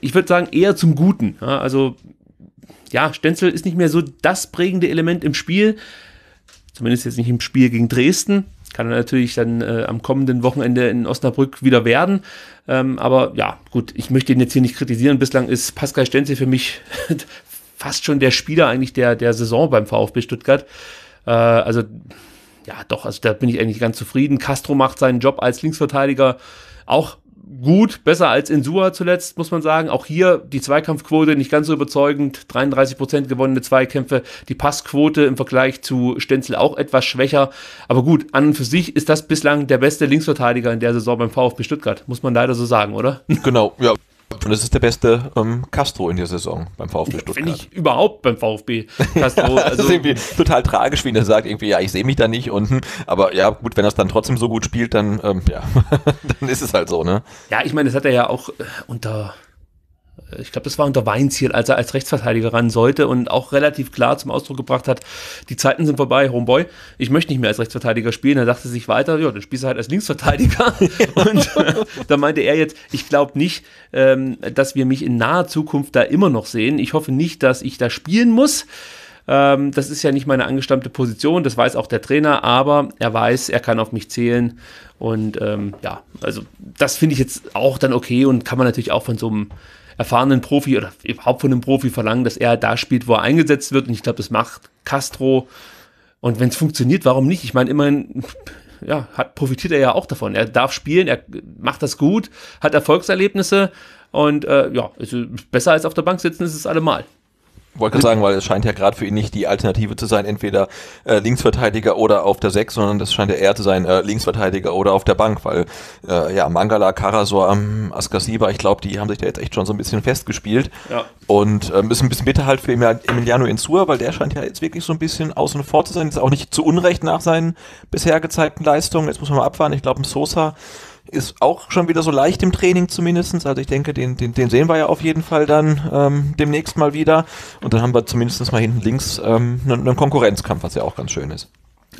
ich würde sagen eher zum Guten. Ja, also ja, Stenzel ist nicht mehr so das prägende Element im Spiel. Zumindest jetzt nicht im Spiel gegen Dresden. Kann er natürlich dann äh, am kommenden Wochenende in Osnabrück wieder werden. Ähm, aber ja, gut, ich möchte ihn jetzt hier nicht kritisieren. Bislang ist Pascal Stenzel für mich fast schon der Spieler eigentlich der, der Saison beim VfB Stuttgart. Äh, also ja, doch, also da bin ich eigentlich ganz zufrieden. Castro macht seinen Job als Linksverteidiger auch gut, besser als in Sua zuletzt, muss man sagen. Auch hier die Zweikampfquote nicht ganz so überzeugend. 33 Prozent gewonnene Zweikämpfe. Die Passquote im Vergleich zu Stenzel auch etwas schwächer. Aber gut, an und für sich ist das bislang der beste Linksverteidiger in der Saison beim VfB Stuttgart. Muss man leider so sagen, oder? Genau, ja. Und es ist der beste ähm, Castro in der Saison beim VfB Stuttgart. Finde ich überhaupt beim VfB Castro. ja, das also, ist irgendwie total tragisch, wie er sagt, irgendwie, ja, ich sehe mich da nicht unten. Aber ja, gut, wenn er es dann trotzdem so gut spielt, dann, ähm, ja, dann ist es halt so, ne? Ja, ich meine, das hat er ja auch äh, unter ich glaube, das war unter Weinziel, als er als Rechtsverteidiger ran sollte und auch relativ klar zum Ausdruck gebracht hat, die Zeiten sind vorbei, Homeboy, ich möchte nicht mehr als Rechtsverteidiger spielen. Er dachte sich weiter, ja, dann spielst du halt als Linksverteidiger. und äh, da meinte er jetzt, ich glaube nicht, ähm, dass wir mich in naher Zukunft da immer noch sehen. Ich hoffe nicht, dass ich da spielen muss. Ähm, das ist ja nicht meine angestammte Position, das weiß auch der Trainer, aber er weiß, er kann auf mich zählen. Und ähm, ja, also das finde ich jetzt auch dann okay und kann man natürlich auch von so einem erfahrenen Profi oder überhaupt von einem Profi verlangen, dass er da spielt, wo er eingesetzt wird. Und ich glaube, das macht Castro. Und wenn es funktioniert, warum nicht? Ich meine, immerhin ja, hat, profitiert er ja auch davon. Er darf spielen, er macht das gut, hat Erfolgserlebnisse und äh, ja, ist besser als auf der Bank sitzen ist es allemal. Wollte gerade sagen, weil es scheint ja gerade für ihn nicht die Alternative zu sein, entweder äh, Linksverteidiger oder auf der 6, sondern das scheint ja eher zu sein, äh, Linksverteidiger oder auf der Bank, weil äh, ja, Mangala, Karasor, ähm, Askasiba, ich glaube, die haben sich da jetzt echt schon so ein bisschen festgespielt. Ja. Und ähm, ist ein bisschen bitter halt für Emiliano Insua, weil der scheint ja jetzt wirklich so ein bisschen außen vor zu sein. Ist auch nicht zu Unrecht nach seinen bisher gezeigten Leistungen. Jetzt muss man mal abwarten. Ich glaube, ein Sosa ist auch schon wieder so leicht im Training zumindestens. Also ich denke, den, den, den sehen wir ja auf jeden Fall dann ähm, demnächst mal wieder. Und dann haben wir zumindest mal hinten links ähm, einen, einen Konkurrenzkampf, was ja auch ganz schön ist.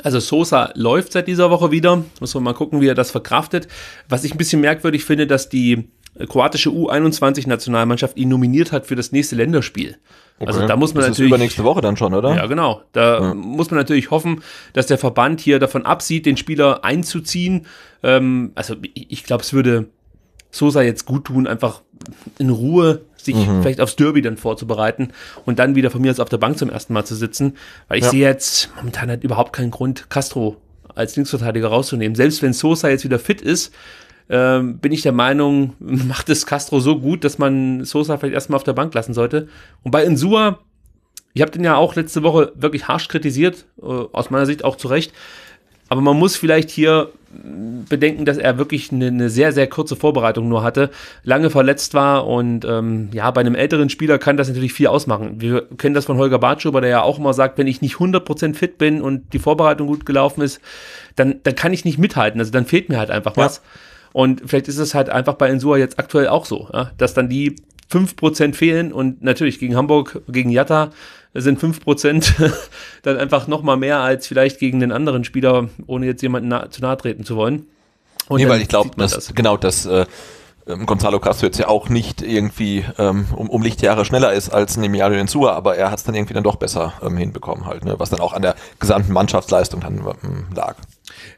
Also Sosa läuft seit dieser Woche wieder. Muss man mal gucken, wie er das verkraftet. Was ich ein bisschen merkwürdig finde, dass die kroatische U21-Nationalmannschaft ihn nominiert hat für das nächste Länderspiel. Okay. Also da muss man das natürlich. Ist übernächste Woche dann schon, oder? Ja, genau. Da ja. muss man natürlich hoffen, dass der Verband hier davon absieht, den Spieler einzuziehen. Ähm, also ich, ich glaube, es würde Sosa jetzt gut tun, einfach in Ruhe sich mhm. vielleicht aufs Derby dann vorzubereiten und dann wieder von mir aus auf der Bank zum ersten Mal zu sitzen, weil ich ja. sehe jetzt momentan halt überhaupt keinen Grund, Castro als Linksverteidiger rauszunehmen. Selbst wenn Sosa jetzt wieder fit ist, ähm, bin ich der Meinung, macht es Castro so gut, dass man Sosa vielleicht erstmal auf der Bank lassen sollte. Und bei Insua, ich habe den ja auch letzte Woche wirklich harsch kritisiert, äh, aus meiner Sicht auch zu Recht. Aber man muss vielleicht hier bedenken, dass er wirklich eine, eine, sehr, sehr kurze Vorbereitung nur hatte, lange verletzt war und ähm, ja, bei einem älteren Spieler kann das natürlich viel ausmachen. Wir kennen das von Holger Bartschuber, der ja auch immer sagt, wenn ich nicht 100% fit bin und die Vorbereitung gut gelaufen ist, dann, dann kann ich nicht mithalten. Also dann fehlt mir halt einfach was. Ja. Und vielleicht ist es halt einfach bei Insua jetzt aktuell auch so, ja, dass dann die 5% fehlen und natürlich gegen Hamburg, gegen Jatta sind 5% dann einfach nochmal mehr als vielleicht gegen den anderen Spieler, ohne jetzt jemanden na zu nahe treten zu wollen. Und nee, weil ich glaube, dass, das. genau, dass äh, ähm, Gonzalo Castro jetzt ja auch nicht irgendwie ähm, um, um Lichtjahre schneller ist als Emiliano Insua, aber er hat es dann irgendwie dann doch besser ähm, hinbekommen halt, ne? was dann auch an der gesamten Mannschaftsleistung dann ähm, lag.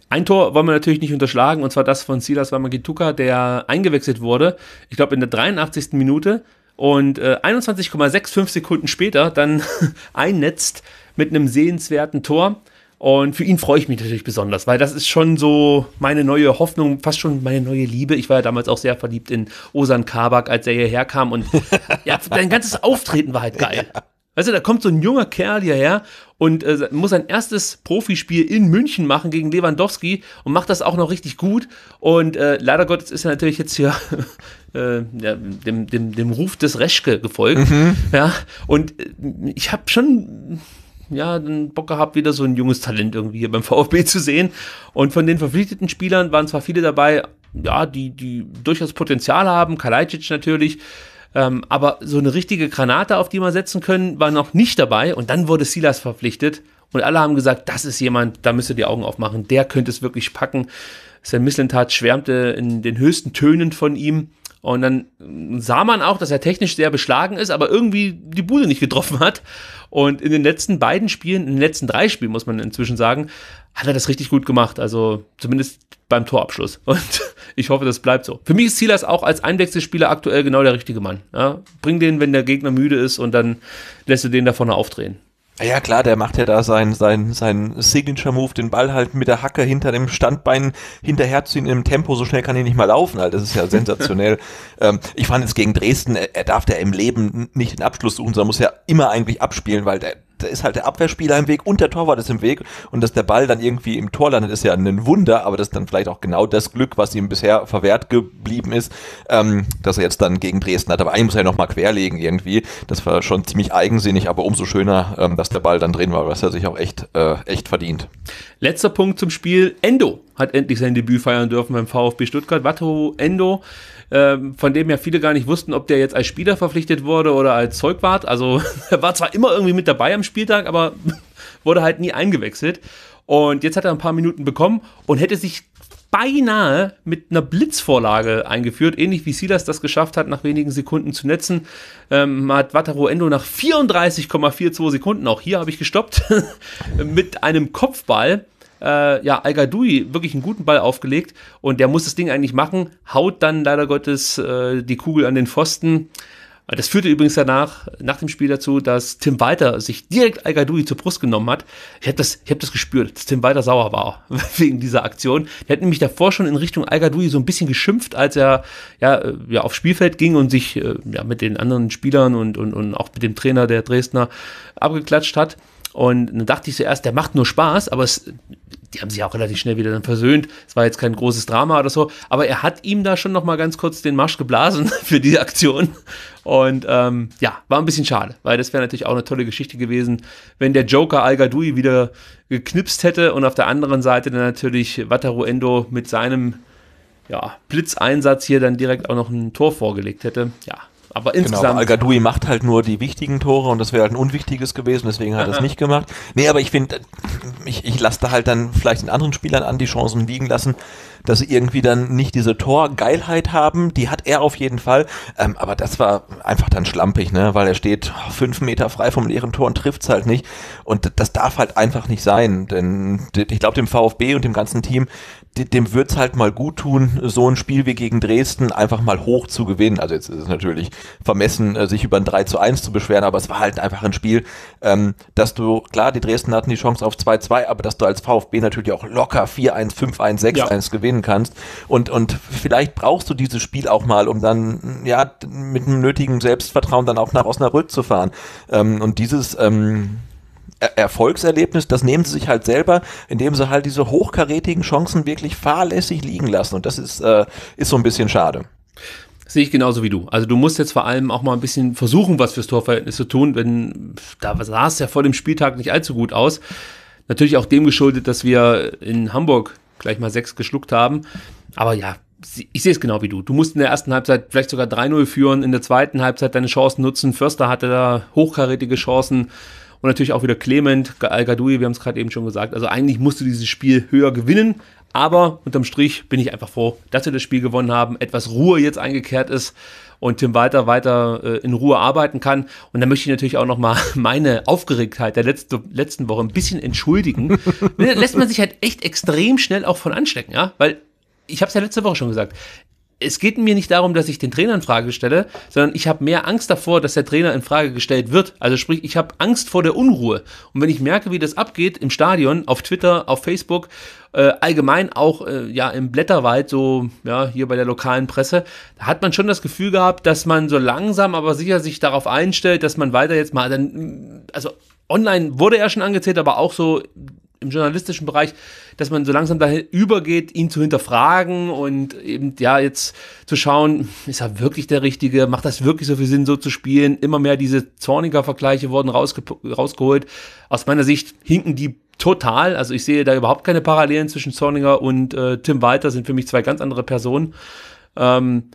Ein Tor wollen wir natürlich nicht unterschlagen, und zwar das von Silas Wamagituka, der eingewechselt wurde, ich glaube in der 83. Minute und äh, 21,65 Sekunden später dann einnetzt mit einem sehenswerten Tor. Und für ihn freue ich mich natürlich besonders, weil das ist schon so meine neue Hoffnung, fast schon meine neue Liebe. Ich war ja damals auch sehr verliebt in Osan Kabak, als er hierher kam und ja, sein ganzes Auftreten war halt geil. Ja. Weißt du, da kommt so ein junger Kerl hierher und äh, muss sein erstes Profispiel in München machen gegen Lewandowski und macht das auch noch richtig gut. Und äh, leider Gottes ist er natürlich jetzt hier äh, ja, dem, dem, dem Ruf des Reschke gefolgt. Mhm. Ja, und äh, ich habe schon ja, den Bock gehabt, wieder so ein junges Talent irgendwie hier beim VfB zu sehen. Und von den verpflichteten Spielern waren zwar viele dabei, ja, die, die durchaus Potenzial haben, Kalajdzic natürlich, ähm, aber so eine richtige Granate, auf die man setzen können, war noch nicht dabei. Und dann wurde Silas verpflichtet. Und alle haben gesagt, das ist jemand, da müsst ihr die Augen aufmachen. Der könnte es wirklich packen. Sven Mislintat schwärmte in den höchsten Tönen von ihm. Und dann sah man auch, dass er technisch sehr beschlagen ist, aber irgendwie die Bude nicht getroffen hat. Und in den letzten beiden Spielen, in den letzten drei Spielen, muss man inzwischen sagen, hat er das richtig gut gemacht. Also zumindest beim Torabschluss. Und ich hoffe, das bleibt so. Für mich ist Silas auch als Einwechselspieler aktuell genau der richtige Mann. Ja, bring den, wenn der Gegner müde ist und dann lässt du den da vorne aufdrehen. Ja klar, der macht ja da sein, sein, sein Signature-Move, den Ball halt mit der Hacke hinter dem Standbein hinterherziehen im Tempo, so schnell kann er nicht mal laufen, halt. das ist ja sensationell. ähm, ich fand jetzt gegen Dresden, er, er darf ja im Leben nicht den Abschluss suchen, sondern muss ja immer eigentlich abspielen, weil der, da ist halt der Abwehrspieler im Weg und der Torwart ist im Weg und dass der Ball dann irgendwie im Tor landet, ist ja ein Wunder, aber das ist dann vielleicht auch genau das Glück, was ihm bisher verwehrt geblieben ist, ähm, dass er jetzt dann gegen Dresden hat. Aber eigentlich muss er ja nochmal querlegen irgendwie. Das war schon ziemlich eigensinnig, aber umso schöner, ähm, dass der Ball dann drin war, was er sich auch echt, äh, echt verdient. Letzter Punkt zum Spiel. Endo hat endlich sein Debüt feiern dürfen beim VfB Stuttgart. Watto Endo ähm, von dem ja viele gar nicht wussten, ob der jetzt als Spieler verpflichtet wurde oder als Zeugwart. Also er war zwar immer irgendwie mit dabei am Spieltag, aber wurde halt nie eingewechselt. Und jetzt hat er ein paar Minuten bekommen und hätte sich beinahe mit einer Blitzvorlage eingeführt, ähnlich wie Silas das geschafft hat, nach wenigen Sekunden zu netzen. Ähm, hat Wataru Endo nach 34,42 Sekunden, auch hier habe ich gestoppt, mit einem Kopfball äh, ja, al wirklich einen guten Ball aufgelegt und der muss das Ding eigentlich machen, haut dann leider Gottes äh, die Kugel an den Pfosten. Das führte übrigens danach, nach dem Spiel dazu, dass Tim Walter sich direkt al zur Brust genommen hat. Ich habe das, ich hab das gespürt, dass Tim Walter sauer war wegen dieser Aktion. Der hat nämlich davor schon in Richtung al so ein bisschen geschimpft, als er ja, äh, ja aufs Spielfeld ging und sich äh, ja, mit den anderen Spielern und, und, und auch mit dem Trainer der Dresdner abgeklatscht hat. Und dann dachte ich zuerst, der macht nur Spaß, aber es, die haben sich auch relativ schnell wieder dann versöhnt. Es war jetzt kein großes Drama oder so, aber er hat ihm da schon noch mal ganz kurz den Marsch geblasen für diese Aktion. Und ähm, ja, war ein bisschen schade, weil das wäre natürlich auch eine tolle Geschichte gewesen, wenn der Joker Al Gadoui wieder geknipst hätte und auf der anderen Seite dann natürlich Wataru Endo mit seinem ja, Blitzeinsatz hier dann direkt auch noch ein Tor vorgelegt hätte. Ja, aber genau, insgesamt. Genau, Al macht halt nur die wichtigen Tore und das wäre halt ein unwichtiges gewesen, deswegen hat er es nicht gemacht. Nee, aber ich finde, ich, ich lasse da halt dann vielleicht den anderen Spielern an die Chancen liegen lassen, dass sie irgendwie dann nicht diese Torgeilheit haben. Die hat er auf jeden Fall. Ähm, aber das war einfach dann schlampig, ne? Weil er steht fünf Meter frei vom leeren Tor und trifft's halt nicht. Und das darf halt einfach nicht sein. Denn ich glaube, dem VfB und dem ganzen Team, dem wird's halt mal gut tun, so ein Spiel wie gegen Dresden einfach mal hoch zu gewinnen. Also jetzt ist es natürlich vermessen, äh, sich über ein 3 zu 1 zu beschweren, aber es war halt einfach ein Spiel, ähm, dass du, klar, die Dresden hatten die Chance auf 2-2, aber dass du als VfB natürlich auch locker 4-1, 5-1, 6-1 ja. gewinnen kannst. Und, und vielleicht brauchst du dieses Spiel auch mal, um dann, ja, mit einem nötigen Selbstvertrauen dann auch nach Osnabrück zu fahren. Ähm, und dieses, ähm, Erfolgserlebnis, das nehmen sie sich halt selber, indem sie halt diese hochkarätigen Chancen wirklich fahrlässig liegen lassen. Und das ist, äh, ist so ein bisschen schade. Sehe ich genauso wie du. Also du musst jetzt vor allem auch mal ein bisschen versuchen, was fürs Torverhältnis zu tun, denn da sah es ja vor dem Spieltag nicht allzu gut aus. Natürlich auch dem geschuldet, dass wir in Hamburg gleich mal sechs geschluckt haben. Aber ja, ich sehe es genau wie du. Du musst in der ersten Halbzeit vielleicht sogar 3-0 führen, in der zweiten Halbzeit deine Chancen nutzen. Förster hatte da hochkarätige Chancen und natürlich auch wieder Clement, Al Gadoui, wir haben es gerade eben schon gesagt. Also eigentlich musst du dieses Spiel höher gewinnen, aber unterm Strich bin ich einfach froh, dass wir das Spiel gewonnen haben, etwas Ruhe jetzt eingekehrt ist und Tim Walter weiter äh, in Ruhe arbeiten kann. Und da möchte ich natürlich auch nochmal meine Aufgeregtheit der letzte, letzten Woche ein bisschen entschuldigen. lässt man sich halt echt extrem schnell auch von anstecken, ja, weil ich habe es ja letzte Woche schon gesagt es geht mir nicht darum, dass ich den Trainer in Frage stelle, sondern ich habe mehr Angst davor, dass der Trainer in Frage gestellt wird. Also sprich, ich habe Angst vor der Unruhe. Und wenn ich merke, wie das abgeht im Stadion, auf Twitter, auf Facebook, äh, allgemein auch äh, ja im Blätterwald, so ja hier bei der lokalen Presse, da hat man schon das Gefühl gehabt, dass man so langsam, aber sicher sich darauf einstellt, dass man weiter jetzt mal dann, also online wurde er schon angezählt, aber auch so im journalistischen Bereich, dass man so langsam dahin übergeht, ihn zu hinterfragen und eben ja jetzt zu schauen, ist er wirklich der Richtige, macht das wirklich so viel Sinn, so zu spielen? Immer mehr diese Zorniger-Vergleiche wurden rausge rausgeholt. Aus meiner Sicht hinken die total. Also ich sehe da überhaupt keine Parallelen zwischen Zorniger und äh, Tim Walter, sind für mich zwei ganz andere Personen. Ähm,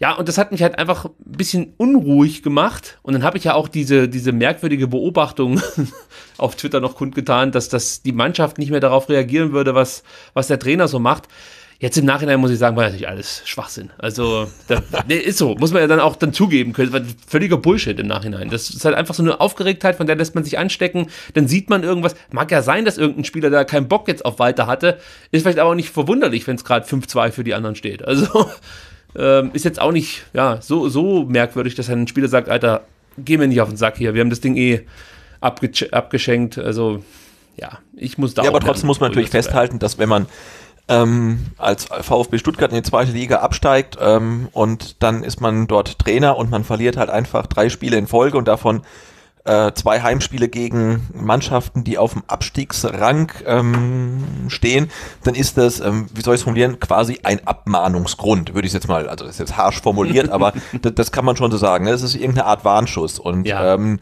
ja, und das hat mich halt einfach ein bisschen unruhig gemacht. Und dann habe ich ja auch diese, diese merkwürdige Beobachtung auf Twitter noch kundgetan, dass, dass die Mannschaft nicht mehr darauf reagieren würde, was, was der Trainer so macht. Jetzt im Nachhinein muss ich sagen, war natürlich alles Schwachsinn. Also, da, nee, ist so. Muss man ja dann auch dann zugeben können. War völliger Bullshit im Nachhinein. Das ist halt einfach so eine Aufgeregtheit, von der lässt man sich anstecken. Dann sieht man irgendwas. Mag ja sein, dass irgendein Spieler da keinen Bock jetzt auf weiter hatte. Ist vielleicht aber auch nicht verwunderlich, wenn es gerade 5-2 für die anderen steht. Also, ähm, ist jetzt auch nicht ja, so, so merkwürdig, dass ein Spieler sagt, Alter, geh mir nicht auf den Sack hier, wir haben das Ding eh abge abgeschenkt. Also ja, ich muss da. Ja, aber trotzdem muss man natürlich festhalten, dass wenn man ähm, als VfB Stuttgart in die zweite Liga absteigt ähm, und dann ist man dort Trainer und man verliert halt einfach drei Spiele in Folge und davon äh, zwei Heimspiele gegen Mannschaften, die auf dem Abstiegsrang ähm, stehen, dann ist das, ähm, wie soll ich es formulieren, quasi ein Abmahnungsgrund, würde ich jetzt mal, also das ist jetzt harsch formuliert, aber das, das, kann man schon so sagen. Ne? Das ist irgendeine Art Warnschuss und ja. ähm,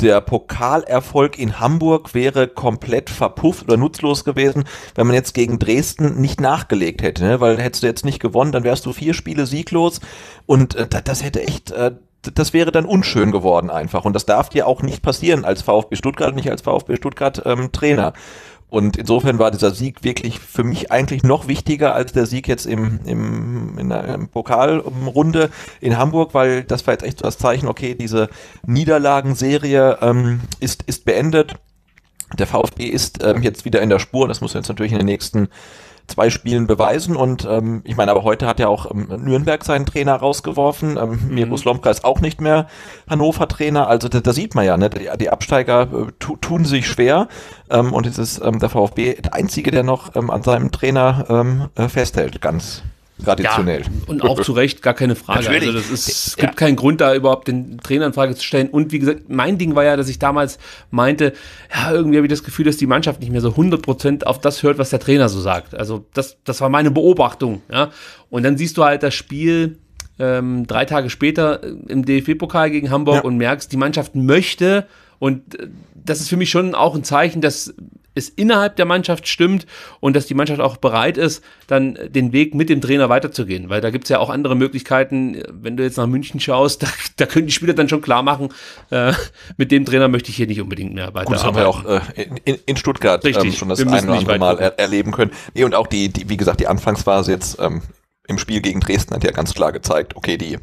der Pokalerfolg in Hamburg wäre komplett verpufft oder nutzlos gewesen, wenn man jetzt gegen Dresden nicht nachgelegt hätte, ne? weil hättest du jetzt nicht gewonnen, dann wärst du vier Spiele sieglos und äh, das hätte echt äh, das wäre dann unschön geworden einfach. Und das darf dir auch nicht passieren als VfB Stuttgart, nicht als VfB Stuttgart ähm, Trainer. Und insofern war dieser Sieg wirklich für mich eigentlich noch wichtiger als der Sieg jetzt im, im, in der Pokalrunde in Hamburg, weil das war jetzt echt so das Zeichen, okay, diese Niederlagenserie ähm, ist, ist beendet. Der VfB ist ähm, jetzt wieder in der Spur, das muss jetzt natürlich in den nächsten zwei Spielen beweisen und ähm, ich meine, aber heute hat ja auch ähm, Nürnberg seinen Trainer rausgeworfen, ähm, mhm. Mirko Slomka ist auch nicht mehr Hannover-Trainer, also da, da, sieht man ja, ne, die, die Absteiger äh, tu, tun sich schwer ähm, und es ist ähm, der VfB der Einzige, der noch ähm, an seinem Trainer ähm, äh, festhält, ganz traditionell. Ja, und auch zu Recht, gar keine Frage. Also Natürlich. Also das ist, es gibt ja. keinen Grund, da überhaupt den Trainer in Frage zu stellen. Und wie gesagt, mein Ding war ja, dass ich damals meinte, ja, irgendwie habe ich das Gefühl, dass die Mannschaft nicht mehr so 100% auf das hört, was der Trainer so sagt. Also das, das war meine Beobachtung. Ja. Und dann siehst du halt das Spiel ähm, drei Tage später im DFB-Pokal gegen Hamburg ja. und merkst, die Mannschaft möchte und äh, das ist für mich schon auch ein Zeichen, dass es innerhalb der Mannschaft stimmt und dass die Mannschaft auch bereit ist, dann den Weg mit dem Trainer weiterzugehen. Weil da gibt es ja auch andere Möglichkeiten. Wenn du jetzt nach München schaust, da, da können die Spieler dann schon klar machen, äh, mit dem Trainer möchte ich hier nicht unbedingt mehr weiterarbeiten. das haben wir auch äh, in, in, Stuttgart ähm, schon das ein oder andere Mal er, erleben können. Nee, und auch die, die, wie gesagt, die Anfangsphase jetzt ähm, im Spiel gegen Dresden hat ja ganz klar gezeigt, okay, die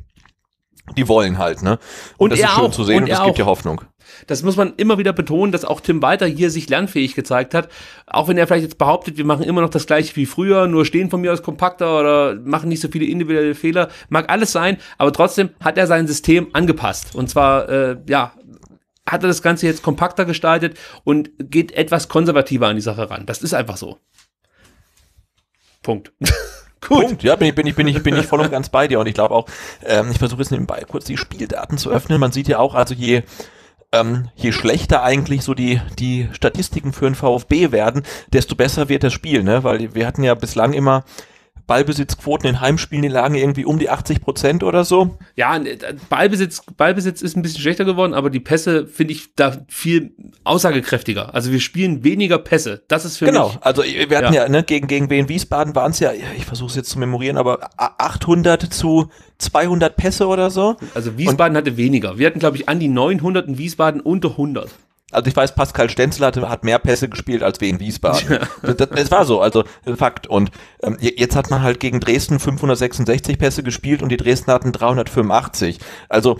die wollen halt, ne? Und, und das ist schön auch. zu sehen und, und es gibt ja Hoffnung. Das muss man immer wieder betonen, dass auch Tim Walter hier sich lernfähig gezeigt hat. Auch wenn er vielleicht jetzt behauptet, wir machen immer noch das gleiche wie früher, nur stehen von mir aus kompakter oder machen nicht so viele individuelle Fehler. Mag alles sein, aber trotzdem hat er sein System angepasst. Und zwar, äh, ja, hat er das Ganze jetzt kompakter gestaltet und geht etwas konservativer an die Sache ran. Das ist einfach so. Punkt. Gut. Punkt. Ja, bin ich, bin ich, bin ich, bin ich voll und ganz bei dir. Und ich glaube auch, ähm, ich versuche jetzt nebenbei kurz die Spieldaten zu öffnen. Man sieht ja auch, also je, ähm, je schlechter eigentlich so die, die Statistiken für den VfB werden, desto besser wird das Spiel, ne? Weil wir hatten ja bislang immer Ballbesitzquoten in Heimspielen, die lagen irgendwie um die 80 Prozent oder so. Ja, äh, Ballbesitz, Ballbesitz ist ein bisschen schlechter geworden, aber die Pässe finde ich da viel aussagekräftiger. Also wir spielen weniger Pässe. Das ist für genau. mich. Genau. Also wir hatten ja, ja ne, gegen, gegen Wien Wiesbaden waren es ja, ich versuche es jetzt zu memorieren, aber 800 zu 200 Pässe oder so. Also Wiesbaden Und, hatte weniger. Wir hatten, glaube ich, an die 900 in Wiesbaden unter 100. Also ich weiß, Pascal Stenzel hatte, hat mehr Pässe gespielt als wir in Wiesbaden. Ja. Das, das, war so, also Fakt. Und ähm, jetzt hat man halt gegen Dresden 566 Pässe gespielt und die Dresden hatten 385. Also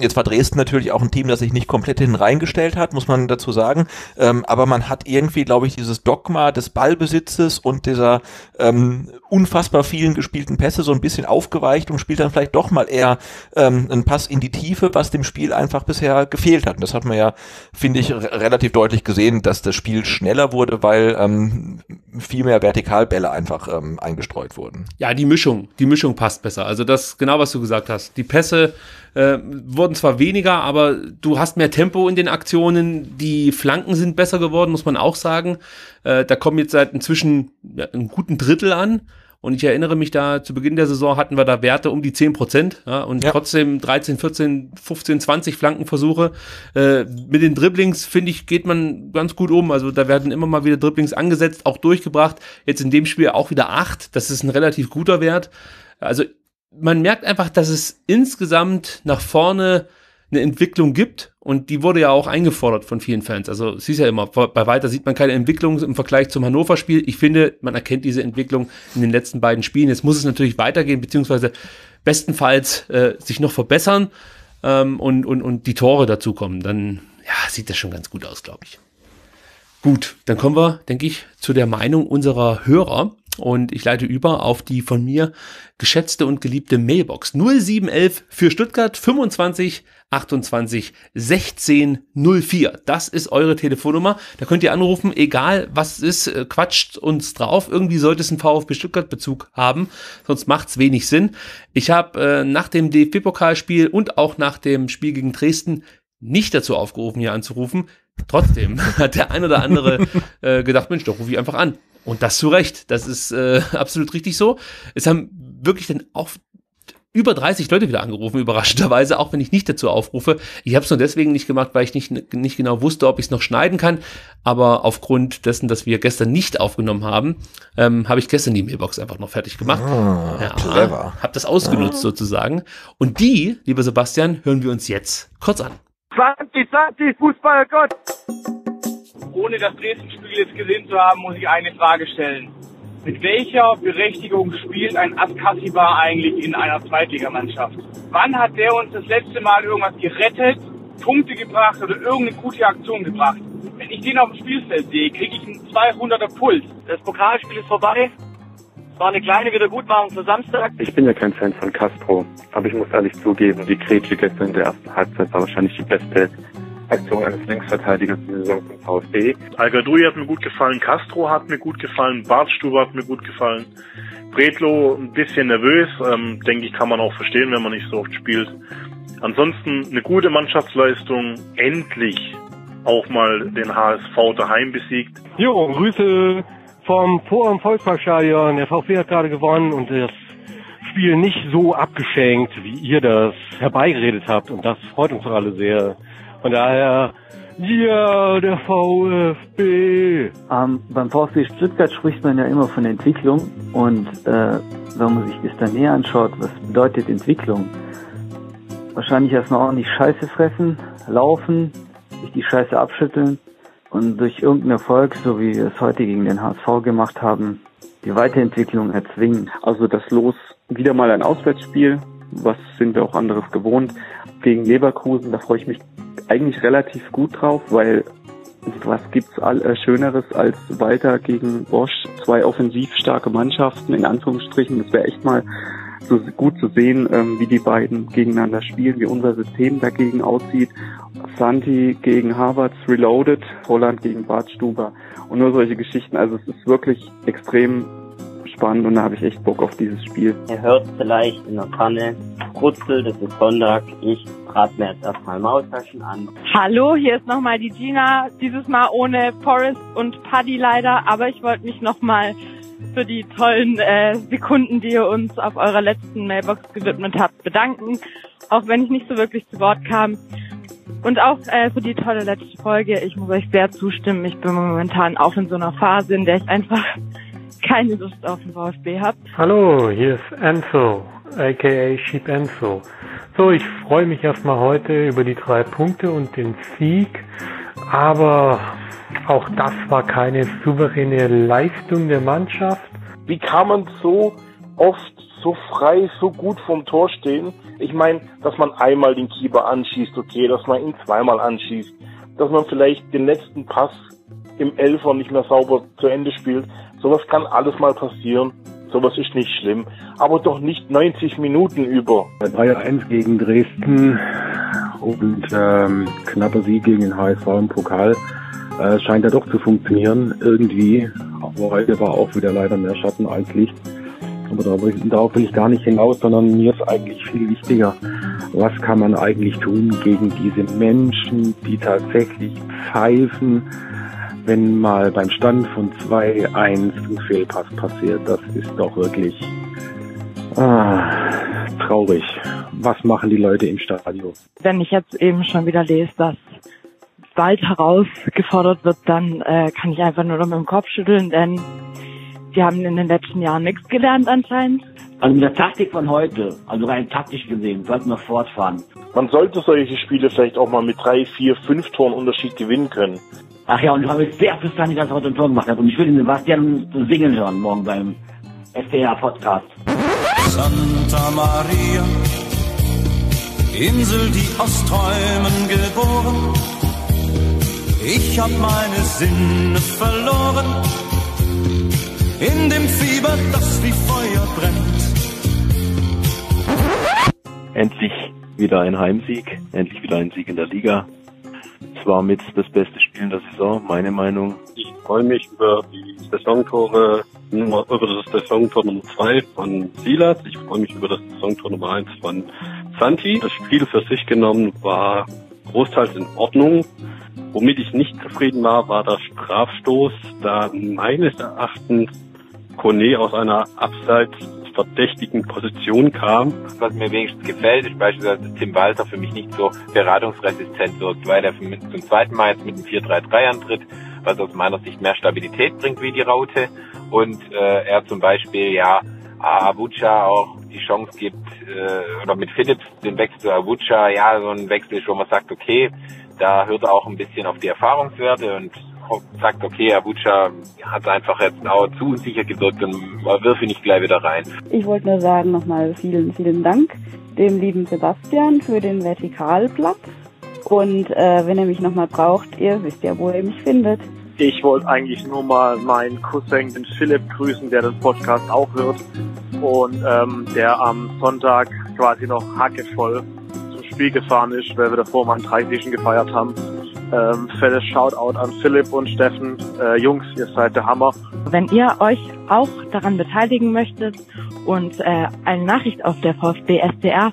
Jetzt war Dresden natürlich auch ein Team, das sich nicht komplett hin reingestellt hat, muss man dazu sagen. Ähm, aber man hat irgendwie, glaube ich, dieses Dogma des Ballbesitzes und dieser ähm, unfassbar vielen gespielten Pässe so ein bisschen aufgeweicht und spielt dann vielleicht doch mal eher ähm, einen Pass in die Tiefe, was dem Spiel einfach bisher gefehlt hat. Und das hat man ja, finde ich, relativ deutlich gesehen, dass das Spiel schneller wurde, weil ähm, viel mehr Vertikalbälle einfach ähm, eingestreut wurden. Ja, die Mischung, die Mischung passt besser. Also das, genau was du gesagt hast. Die Pässe äh, wurden zwar weniger, aber du hast mehr Tempo in den Aktionen. Die Flanken sind besser geworden, muss man auch sagen. Äh, da kommen jetzt seit inzwischen ja, einen guten Drittel an. Und ich erinnere mich da, zu Beginn der Saison hatten wir da Werte um die 10 Prozent ja, und ja. trotzdem 13, 14, 15, 20 Flankenversuche. Äh, mit den Dribblings, finde ich, geht man ganz gut um. Also da werden immer mal wieder Dribblings angesetzt, auch durchgebracht. Jetzt in dem Spiel auch wieder 8. Das ist ein relativ guter Wert. Also man merkt einfach, dass es insgesamt nach vorne eine Entwicklung gibt und die wurde ja auch eingefordert von vielen Fans. Also es ist ja immer, bei weiter sieht man keine Entwicklung im Vergleich zum Hannover-Spiel. Ich finde, man erkennt diese Entwicklung in den letzten beiden Spielen. Jetzt muss es natürlich weitergehen, beziehungsweise bestenfalls äh, sich noch verbessern ähm, und, und, und die Tore dazukommen. Dann ja, sieht das schon ganz gut aus, glaube ich. Gut, dann kommen wir, denke ich, zu der Meinung unserer Hörer. Und ich leite über auf die von mir geschätzte und geliebte Mailbox 0711 für Stuttgart 25 28 16 04. Das ist eure Telefonnummer. Da könnt ihr anrufen, egal was es ist, äh, quatscht uns drauf. Irgendwie sollte es einen VfB Stuttgart Bezug haben, sonst macht's wenig Sinn. Ich habe äh, nach dem DFB-Pokalspiel und auch nach dem Spiel gegen Dresden nicht dazu aufgerufen, hier anzurufen. Trotzdem hat der ein oder andere äh, gedacht, Mensch, doch rufe ich einfach an. Und das zu Recht. Das ist äh, absolut richtig so. Es haben wirklich dann auch über 30 Leute wieder angerufen, überraschenderweise, auch wenn ich nicht dazu aufrufe. Ich habe es nur deswegen nicht gemacht, weil ich nicht, nicht genau wusste, ob ich es noch schneiden kann. Aber aufgrund dessen, dass wir gestern nicht aufgenommen haben, ähm, habe ich gestern die Mailbox einfach noch fertig gemacht. Ah, ja, clever. Habe das ausgenutzt ah. sozusagen. Und die, lieber Sebastian, hören wir uns jetzt kurz an. 20, 20, Fußballgott! Ohne das Dresden-Spiel jetzt gesehen zu haben, muss ich eine Frage stellen. Mit welcher Berechtigung spielt ein Askasiba eigentlich in einer Zweitligamannschaft? Wann hat der uns das letzte Mal irgendwas gerettet, Punkte gebracht oder irgendeine gute Aktion gebracht? Wenn ich den auf dem Spielfeld sehe, kriege ich einen 200er Puls. Das Pokalspiel ist vorbei. war eine kleine Wiedergutmachung für Samstag. Ich bin ja kein Fan von Castro, aber ich muss ehrlich zugeben, die Grätsche gestern in der ersten Halbzeit war wahrscheinlich die beste Aktion eines Linksverteidigers in der Saison vom VfB. Algadoui hat mir gut gefallen, Castro hat mir gut gefallen, Bartstuber hat mir gut gefallen. Bredlo ein bisschen nervös, ähm, denke ich, kann man auch verstehen, wenn man nicht so oft spielt. Ansonsten eine gute Mannschaftsleistung, endlich auch mal den HSV daheim besiegt. Jo, Grüße vom Forum Volksparkstadion. Der VfB hat gerade gewonnen und das Spiel nicht so abgeschenkt, wie ihr das herbeigeredet habt. Und das freut uns alle sehr. Von daher, ja, der VfB. Ähm, beim VfB Stuttgart spricht man ja immer von Entwicklung und äh, wenn man sich das dann näher anschaut, was bedeutet Entwicklung? Wahrscheinlich erstmal ordentlich Scheiße fressen, laufen, sich die Scheiße abschütteln und durch irgendeinen Erfolg, so wie wir es heute gegen den HSV gemacht haben, die Weiterentwicklung erzwingen. Also das Los wieder mal ein Auswärtsspiel, was sind wir auch anderes gewohnt, gegen Leverkusen, da freue ich mich eigentlich relativ gut drauf, weil was gibt's all, äh, Schöneres als weiter gegen Bosch, zwei offensiv starke Mannschaften, in Anführungsstrichen, das wäre echt mal so gut zu sehen, ähm, wie die beiden gegeneinander spielen, wie unser System dagegen aussieht. Santi gegen Harvards Reloaded, Holland gegen Bart Stuber und nur solche Geschichten. Also es ist wirklich extrem spannend und da habe ich echt Bock auf dieses Spiel. Ihr hört vielleicht in der Kanne Krutzel, das ist Sonntag. Ich brate mir jetzt erstmal Maultaschen an. Hallo, hier ist nochmal die Gina. Dieses Mal ohne Forrest und Paddy leider, aber ich wollte mich nochmal für die tollen äh, Sekunden, die ihr uns auf eurer letzten Mailbox gewidmet habt, bedanken. Auch wenn ich nicht so wirklich zu Wort kam. Und auch äh, für die tolle letzte Folge. Ich muss euch sehr zustimmen. Ich bin momentan auch in so einer Phase, in der ich einfach keine Lust auf den VfB habe. Hallo, hier ist Enzo, aka Sheep Enzo. So, ich freue mich erstmal heute über die drei Punkte und den Sieg. Aber auch das war keine souveräne Leistung der Mannschaft. Wie kann man so oft so frei, so gut vom Tor stehen? Ich meine, dass man einmal den Keeper anschießt, okay, dass man ihn zweimal anschießt, dass man vielleicht den letzten Pass im Elfer nicht mehr sauber zu Ende spielt. Sowas kann alles mal passieren. Sowas ist nicht schlimm. Aber doch nicht 90 Minuten über. 3-1 gegen Dresden und ähm, knapper Sieg gegen den HSV im Pokal. Äh, scheint ja doch zu funktionieren, irgendwie. Aber heute war auch wieder leider mehr Schatten als Licht. Aber darauf will ich gar nicht hinaus, sondern mir ist eigentlich viel wichtiger, was kann man eigentlich tun gegen diese Menschen, die tatsächlich pfeifen, wenn mal beim Stand von 2-1 ein Fehlpass passiert. Das ist doch wirklich ah, traurig. Was machen die Leute im Stadion? Wenn ich jetzt eben schon wieder lese, dass bald herausgefordert wird, dann äh, kann ich einfach nur noch mit dem Kopf schütteln, denn die haben in den letzten Jahren nichts gelernt anscheinend. Also mit der Taktik von heute, also rein taktisch gesehen, sollten wir fortfahren. Man sollte solche Spiele vielleicht auch mal mit drei, vier, fünf Toren Unterschied gewinnen können. Ach ja, und ich habe sehr verstanden, dass er heute ein Tor gemacht hat. Und ich will den Sebastian singen hören morgen beim SDR Podcast. Santa Maria, Insel, die aus Träumen geboren. Ich hab meine Sinne verloren. In dem Fieber, das wie Feuer brennt. Endlich wieder ein Heimsieg, endlich wieder ein Sieg in der Liga. War mit das beste Spiel in der Saison, meine Meinung. Ich freue mich über die Saisontore, über das Saisontor Nummer 2 von Silas. Ich freue mich über das Saisontor Nummer 1 von Santi. Das Spiel für sich genommen war großteils in Ordnung. Womit ich nicht zufrieden war, war der Strafstoß, da meines Erachtens Kone aus einer abseits verdächtigen Position kam. Was mir wenigstens gefällt, ist beispielsweise, dass Tim Walter für mich nicht so beratungsresistent wirkt, weil er zum zweiten Mal jetzt mit dem 4-3-3 antritt, was aus meiner Sicht mehr Stabilität bringt wie die Raute. Und äh, er zum Beispiel ja Abucha auch die Chance gibt, äh, oder mit Phillips den Wechsel zu Abucha, ja, so ein Wechsel wo man sagt, okay, da hört er auch ein bisschen auf die Erfahrungswerte und sagt, okay, Abucha hat einfach jetzt auch zu unsicher gewirkt und wirf ihn nicht gleich wieder rein. Ich wollte nur sagen nochmal vielen, vielen Dank dem lieben Sebastian für den Vertikalplatz. Und äh, wenn ihr mich nochmal braucht, ihr wisst ja, wo ihr mich findet. Ich wollte eigentlich nur mal meinen Cousin, den Philipp, grüßen, der den Podcast auch hört und ähm, der am Sonntag quasi noch hackevoll zum Spiel gefahren ist, weil wir davor mal ein Dreifischen gefeiert haben. Ähm, fettes Shoutout an Philipp und Steffen. Äh, Jungs, ihr seid der Hammer. Wenn ihr euch auch daran beteiligen möchtet und äh, eine Nachricht auf der VfB SDR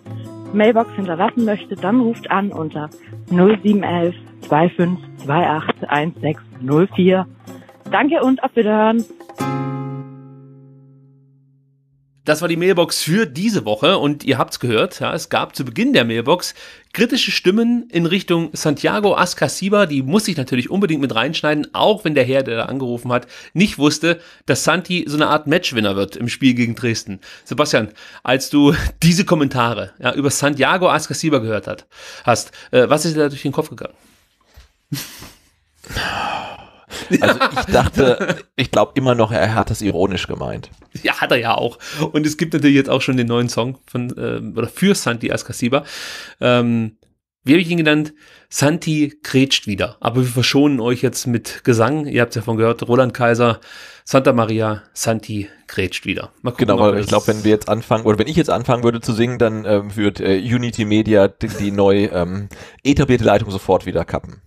Mailbox hinterlassen möchtet, dann ruft an unter 0711 2528 1604. Danke und auf Wiederhören. Das war die Mailbox für diese Woche und ihr habt's gehört, ja, es gab zu Beginn der Mailbox kritische Stimmen in Richtung Santiago Ascasiba, die muss ich natürlich unbedingt mit reinschneiden, auch wenn der Herr, der da angerufen hat, nicht wusste, dass Santi so eine Art Matchwinner wird im Spiel gegen Dresden. Sebastian, als du diese Kommentare ja, über Santiago Ascasiba gehört hat, hast, äh, was ist dir da durch den Kopf gegangen? Also ich dachte, ich glaube immer noch, er hat das ironisch gemeint. Ja, hat er ja auch. Und es gibt natürlich jetzt auch schon den neuen Song von äh, oder für Santi Ascasiba. Ähm, wie habe ich ihn genannt? Santi grätscht wieder. Aber wir verschonen euch jetzt mit Gesang. Ihr habt es ja von gehört, Roland Kaiser, Santa Maria, Santi grätscht wieder. Mal gucken, genau, weil ich glaube, wenn wir jetzt anfangen, oder wenn ich jetzt anfangen würde zu singen, dann ähm, wird äh, Unity Media die, die neu ähm, etablierte Leitung sofort wieder kappen.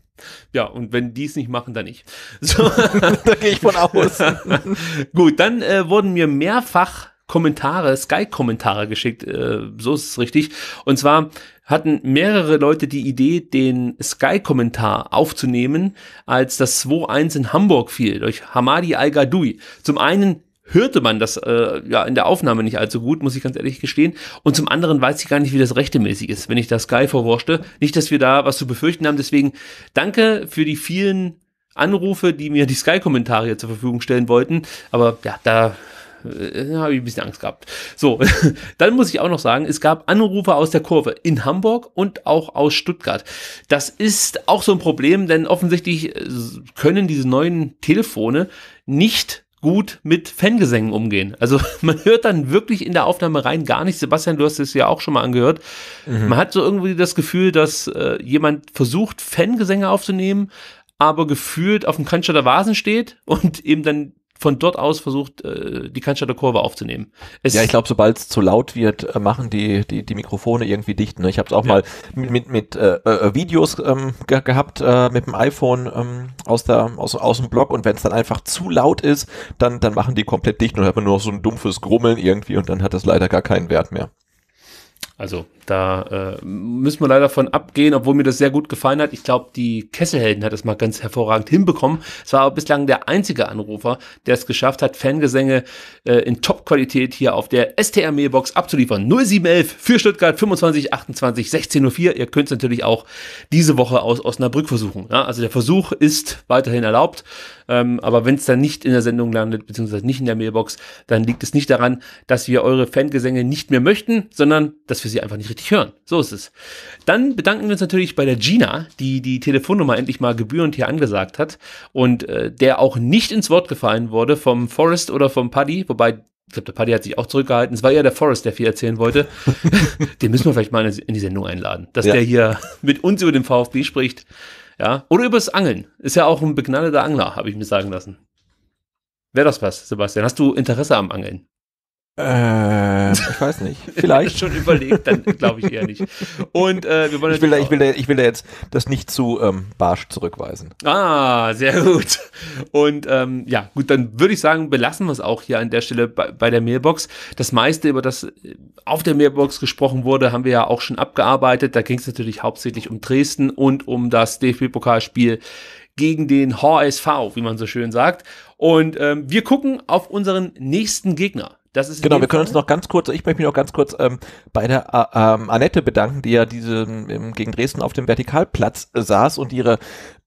Ja, und wenn die es nicht machen, dann nicht. So. da gehe ich von aus. Gut, dann äh, wurden mir mehrfach Kommentare, Sky-Kommentare geschickt, äh, so ist es richtig. Und zwar hatten mehrere Leute die Idee, den Sky-Kommentar aufzunehmen, als das 2-1 in Hamburg fiel durch Hamadi Al-Gadoui. Zum einen hörte man das äh, ja in der Aufnahme nicht allzu gut, muss ich ganz ehrlich gestehen. Und zum anderen weiß ich gar nicht, wie das rechtemäßig ist, wenn ich da Sky vorwurschte. Nicht, dass wir da was zu befürchten haben. Deswegen danke für die vielen Anrufe, die mir die Sky-Kommentare zur Verfügung stellen wollten. Aber ja, da äh, habe ich ein bisschen Angst gehabt. So, dann muss ich auch noch sagen, es gab Anrufe aus der Kurve in Hamburg und auch aus Stuttgart. Das ist auch so ein Problem, denn offensichtlich äh, können diese neuen Telefone nicht gut mit Fangesängen umgehen. Also man hört dann wirklich in der Aufnahme rein gar nicht. Sebastian, du hast es ja auch schon mal angehört. Mhm. Man hat so irgendwie das Gefühl, dass äh, jemand versucht, Fangesänge aufzunehmen, aber gefühlt auf dem Cannstatter Vasen steht und eben dann von dort aus versucht, äh, die Cannstatter Kurve aufzunehmen. Es ja, ich glaube, sobald es zu laut wird, äh, machen die, die, die Mikrofone irgendwie dicht. Ne? Ich habe es auch ja. mal mit, mit, mit äh, äh, Videos ähm, ge gehabt äh, mit dem iPhone ähm, aus, der, aus, aus dem Blog und wenn es dann einfach zu laut ist, dann, dann machen die komplett dicht und hat man nur noch so ein dumpfes Grummeln irgendwie und dann hat das leider gar keinen Wert mehr. Also da äh, müssen wir leider von abgehen, obwohl mir das sehr gut gefallen hat. Ich glaube, die Kesselhelden hat es mal ganz hervorragend hinbekommen. Es war aber bislang der einzige Anrufer, der es geschafft hat, Fangesänge äh, in Top-Qualität hier auf der STR-Mailbox abzuliefern. 0711 für Stuttgart 25 28 16.04 Ihr könnt es natürlich auch diese Woche aus Osnabrück versuchen. Ja? Also der Versuch ist weiterhin erlaubt. Ähm, aber wenn es dann nicht in der Sendung landet, beziehungsweise nicht in der Mailbox, dann liegt es nicht daran, dass wir eure Fangesänge nicht mehr möchten, sondern dass wir sie einfach nicht richtig hören. So ist es. Dann bedanken wir uns natürlich bei der Gina, die die Telefonnummer endlich mal gebührend hier angesagt hat und äh, der auch nicht ins Wort gefallen wurde vom Forrest oder vom Paddy, wobei ich glaube, der Paddy hat sich auch zurückgehalten. Es war ja der Forrest, der viel erzählen wollte. den müssen wir vielleicht mal in die Sendung einladen, dass ja. der hier mit uns über den VfB spricht. Ja, oder übers Angeln. Ist ja auch ein begnadeter Angler, habe ich mir sagen lassen. Wäre das was, Sebastian? Hast du Interesse am Angeln? Äh, ich weiß nicht. Vielleicht. schon überlegt, dann glaube ich eher nicht. Und äh, wir wollen ich will, da, ich, will da, ich will da jetzt das nicht zu ähm, barsch zurückweisen. Ah, sehr gut. Und ähm, ja, gut, dann würde ich sagen, belassen wir es auch hier an der Stelle bei, bei der Mailbox. Das meiste, über das auf der Mailbox gesprochen wurde, haben wir ja auch schon abgearbeitet. Da ging es natürlich hauptsächlich um Dresden und um das DFB-Pokalspiel gegen den HSV, wie man so schön sagt. Und ähm, wir gucken auf unseren nächsten Gegner. Das ist genau, wir können uns noch ganz kurz, ich möchte mich noch ganz kurz ähm, bei der äh, ähm, Annette bedanken, die ja diese ähm, gegen Dresden auf dem Vertikalplatz äh, saß und ihre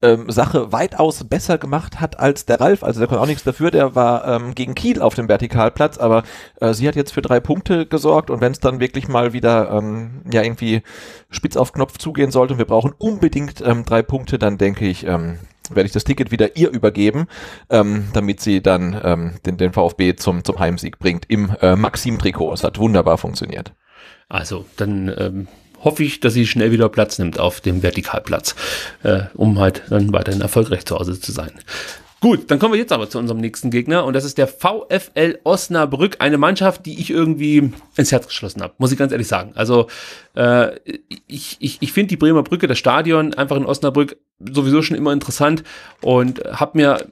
ähm, Sache weitaus besser gemacht hat als der Ralf. Also der konnte auch nichts dafür, der war ähm, gegen Kiel auf dem Vertikalplatz, aber äh, sie hat jetzt für drei Punkte gesorgt und wenn es dann wirklich mal wieder ähm, ja irgendwie spitz auf Knopf zugehen sollte und wir brauchen unbedingt ähm, drei Punkte, dann denke ich, ähm, werde ich das Ticket wieder ihr übergeben, ähm, damit sie dann ähm, den, den VfB zum, zum Heimsieg bringt im äh, Maxim-Trikot. Es hat wunderbar funktioniert. Also, dann ähm, hoffe ich, dass sie schnell wieder Platz nimmt auf dem Vertikalplatz, äh, um halt dann weiterhin erfolgreich zu Hause zu sein. Gut, dann kommen wir jetzt aber zu unserem nächsten Gegner und das ist der VfL Osnabrück, eine Mannschaft, die ich irgendwie ins Herz geschlossen habe, muss ich ganz ehrlich sagen. Also äh, ich, ich, ich finde die Bremer Brücke, das Stadion einfach in Osnabrück sowieso schon immer interessant und habe mir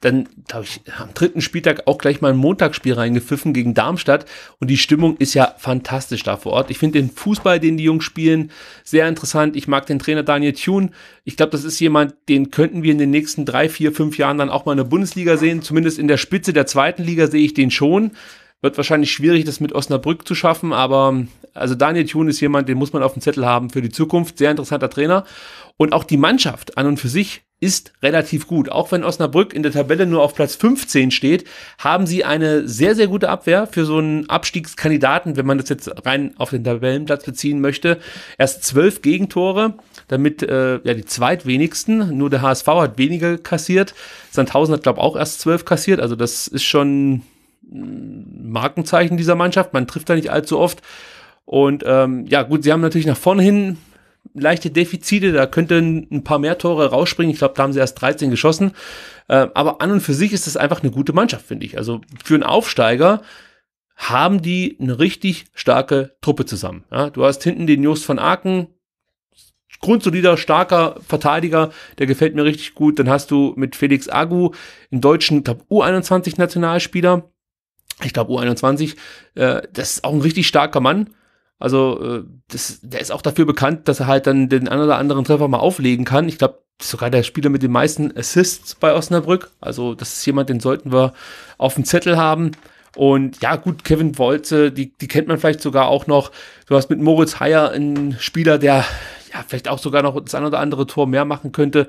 dann, glaube ich, am dritten Spieltag auch gleich mal ein Montagsspiel reingepfiffen gegen Darmstadt und die Stimmung ist ja fantastisch da vor Ort. Ich finde den Fußball, den die Jungs spielen, sehr interessant. Ich mag den Trainer Daniel Thune. Ich glaube, das ist jemand, den könnten wir in den nächsten drei, vier, fünf Jahren dann auch mal in der Bundesliga sehen. Zumindest in der Spitze der zweiten Liga sehe ich den schon. Wird wahrscheinlich schwierig, das mit Osnabrück zu schaffen, aber also Daniel Thune ist jemand, den muss man auf dem Zettel haben für die Zukunft. Sehr interessanter Trainer. Und auch die Mannschaft an und für sich ist relativ gut. Auch wenn Osnabrück in der Tabelle nur auf Platz 15 steht, haben sie eine sehr, sehr gute Abwehr für so einen Abstiegskandidaten, wenn man das jetzt rein auf den Tabellenplatz beziehen möchte. Erst zwölf Gegentore, damit äh, ja die zweitwenigsten. Nur der HSV hat weniger kassiert. Sandhausen hat, glaube ich, auch erst zwölf kassiert. Also das ist schon ein Markenzeichen dieser Mannschaft. Man trifft da nicht allzu oft. Und ähm, ja, gut, sie haben natürlich nach vorne hin leichte Defizite, da könnten ein paar mehr Tore rausspringen. Ich glaube, da haben sie erst 13 geschossen. Äh, aber an und für sich ist das einfach eine gute Mannschaft, finde ich. Also für einen Aufsteiger haben die eine richtig starke Truppe zusammen. Ja, du hast hinten den Just von Aken, grundsolider, starker Verteidiger, der gefällt mir richtig gut. Dann hast du mit Felix Agu einen deutschen, glaube U21-Nationalspieler. Ich glaube U21, äh, das ist auch ein richtig starker Mann. Also äh, das, der ist auch dafür bekannt, dass er halt dann den einen oder anderen Treffer mal auflegen kann. Ich glaube, sogar der Spieler mit den meisten Assists bei Osnabrück. Also das ist jemand, den sollten wir auf dem Zettel haben. Und ja, gut, Kevin Wolze, die, die kennt man vielleicht sogar auch noch. Du hast mit Moritz Heyer einen Spieler, der ja vielleicht auch sogar noch das ein oder andere Tor mehr machen könnte.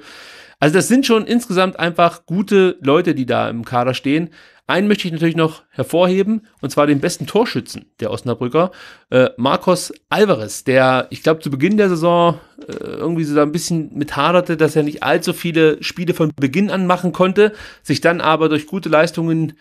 Also das sind schon insgesamt einfach gute Leute, die da im Kader stehen. Einen möchte ich natürlich noch hervorheben, und zwar den besten Torschützen der Osnabrücker, äh, Marcos Alvarez, der, ich glaube, zu Beginn der Saison äh, irgendwie so da ein bisschen mit haderte, dass er nicht allzu viele Spiele von Beginn an machen konnte, sich dann aber durch gute Leistungen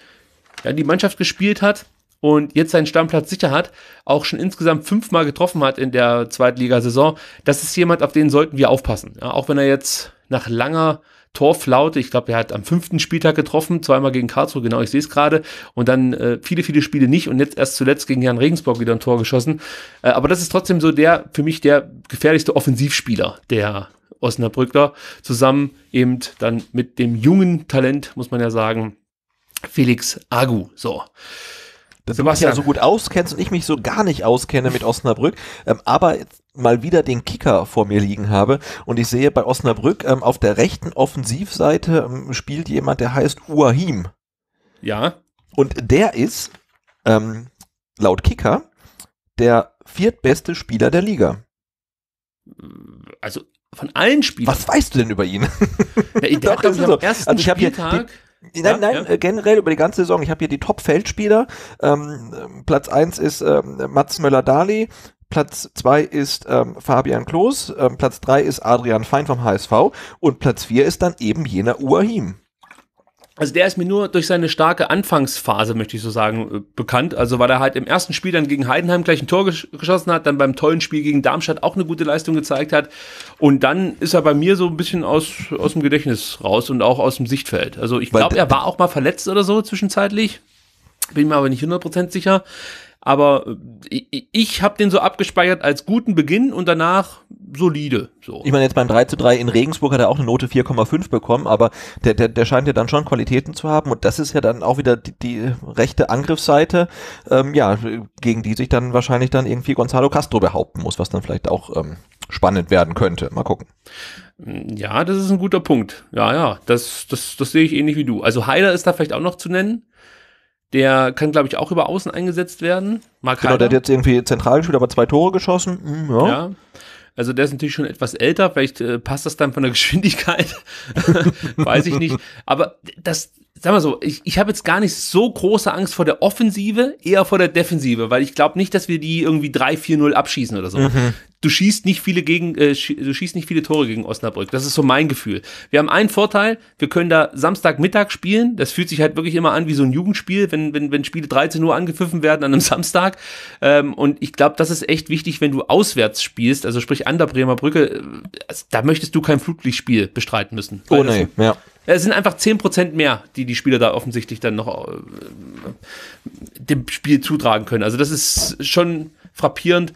ja, die Mannschaft gespielt hat und jetzt seinen Stammplatz sicher hat, auch schon insgesamt fünfmal getroffen hat in der Zweitligasaison. Das ist jemand, auf den sollten wir aufpassen. Ja, auch wenn er jetzt nach langer Torflaute. Ich glaube, er hat am fünften Spieltag getroffen, zweimal gegen Karlsruhe, genau, ich sehe es gerade. Und dann äh, viele, viele Spiele nicht und jetzt erst zuletzt gegen Jan Regensburg wieder ein Tor geschossen. Äh, aber das ist trotzdem so der, für mich der gefährlichste Offensivspieler der Osnabrückler, zusammen eben dann mit dem jungen Talent, muss man ja sagen, Felix Agu. So. Dass du dich ja so gut auskennst und ich mich so gar nicht auskenne mit Osnabrück, ähm, aber mal wieder den Kicker vor mir liegen habe und ich sehe bei Osnabrück ähm, auf der rechten Offensivseite ähm, spielt jemand, der heißt Uahim. Ja. Und der ist ähm, laut Kicker der viertbeste Spieler der Liga. Also von allen Spielern. Was weißt du denn über ihn? Ja, der Doch, hat, ich, so. ersten also ich habe hier die, Nein, Ja, nein, ja. äh, generell über die ganze Saison. Ich habe hier die Top-Feldspieler. Ähm, Platz eins ist ähm, Mats Möller-Dali. Platz zwei ist ähm, Fabian Klos. Ähm, Platz drei ist Adrian Fein vom HSV. Und Platz vier ist dann eben jener Uahim. Also der ist mir nur durch seine starke Anfangsphase, möchte ich so sagen, äh, bekannt. Also weil er halt im ersten Spiel dann gegen Heidenheim gleich ein Tor gesch geschossen hat, dann beim tollen Spiel gegen Darmstadt auch eine gute Leistung gezeigt hat. Und dann ist er bei mir so ein bisschen aus, aus dem Gedächtnis raus und auch aus dem Sichtfeld. Also ich glaube, er war auch mal verletzt oder so zwischenzeitlich. Bin mir aber nicht 100% sicher. Aber äh, ich, ich habe den so abgespeichert als guten Beginn und danach solide. So. Ich meine, jetzt beim 3 zu 3 in Regensburg hat er auch eine Note 4,5 bekommen, aber der, der, der scheint ja dann schon Qualitäten zu haben und das ist ja dann auch wieder die, die rechte Angriffsseite, ähm, ja, gegen die sich dann wahrscheinlich dann irgendwie Gonzalo Castro behaupten muss, was dann vielleicht auch ähm, spannend werden könnte. Mal gucken. Ja, das ist ein guter Punkt. Ja, ja, das, das, das sehe ich ähnlich wie du. Also Heider ist da vielleicht auch noch zu nennen. Der kann, glaube ich, auch über Außen eingesetzt werden. Mark Genau, der Heider. hat jetzt irgendwie zentral gespielt, aber zwei Tore geschossen. Hm, ja. Ja. Also der ist natürlich schon etwas älter, vielleicht äh, passt das dann von der Geschwindigkeit, weiß ich nicht. Aber das, sag mal so, ich, ich habe jetzt gar nicht so große Angst vor der Offensive, eher vor der Defensive, weil ich glaube nicht, dass wir die irgendwie 3-4-0 abschießen oder so. Mhm. Du schießt nicht viele gegen, äh, du schießt nicht viele Tore gegen Osnabrück. Das ist so mein Gefühl. Wir haben einen Vorteil, wir können da Samstagmittag spielen. Das fühlt sich halt wirklich immer an wie so ein Jugendspiel, wenn, wenn, wenn Spiele 13 Uhr angepfiffen werden an einem Samstag. Ähm, und ich glaube, das ist echt wichtig, wenn du auswärts spielst, also sprich an der Bremer Brücke, äh, da möchtest du kein Flutlichtspiel bestreiten müssen. Oh nee, ja. es sind einfach 10% mehr, die die Spieler da offensichtlich dann noch äh, dem Spiel zutragen können. Also das ist schon frappierend,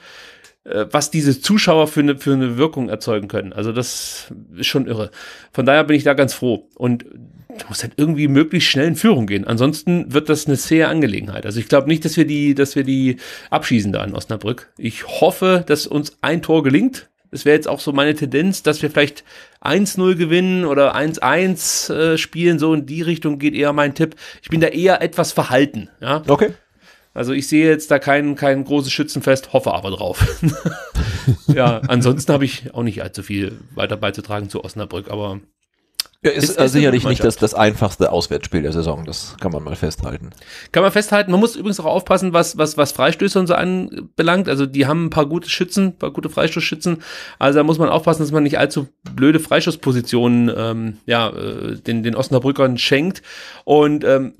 was diese Zuschauer für eine, für eine Wirkung erzeugen können. Also das ist schon irre. Von daher bin ich da ganz froh. Und du musst halt irgendwie möglichst schnell in Führung gehen. Ansonsten wird das eine zähe Angelegenheit. Also ich glaube nicht, dass wir die, dass wir die abschießen da in Osnabrück. Ich hoffe, dass uns ein Tor gelingt. Es wäre jetzt auch so meine Tendenz, dass wir vielleicht 1-0 gewinnen oder 1-1 äh, spielen. So in die Richtung geht eher mein Tipp. Ich bin da eher etwas verhalten. Ja? Okay. Also ich sehe jetzt da kein, kein großes Schützenfest, hoffe aber drauf. ja, ansonsten habe ich auch nicht allzu viel weiter beizutragen zu Osnabrück, aber Ja, ist, Ist- äh, ist sicherlich nicht das, das einfachste Auswärtsspiel der Saison, das kann man mal festhalten. Kann man festhalten. Man muss übrigens auch aufpassen, was, was, was Freistöße und so anbelangt. Also die haben ein paar gute Schützen, ein paar gute Freistoßschützen. Also da muss man aufpassen, dass man nicht allzu blöde Freistoßpositionen ähm, ja, äh, den, den Osnabrückern schenkt. Und ähm,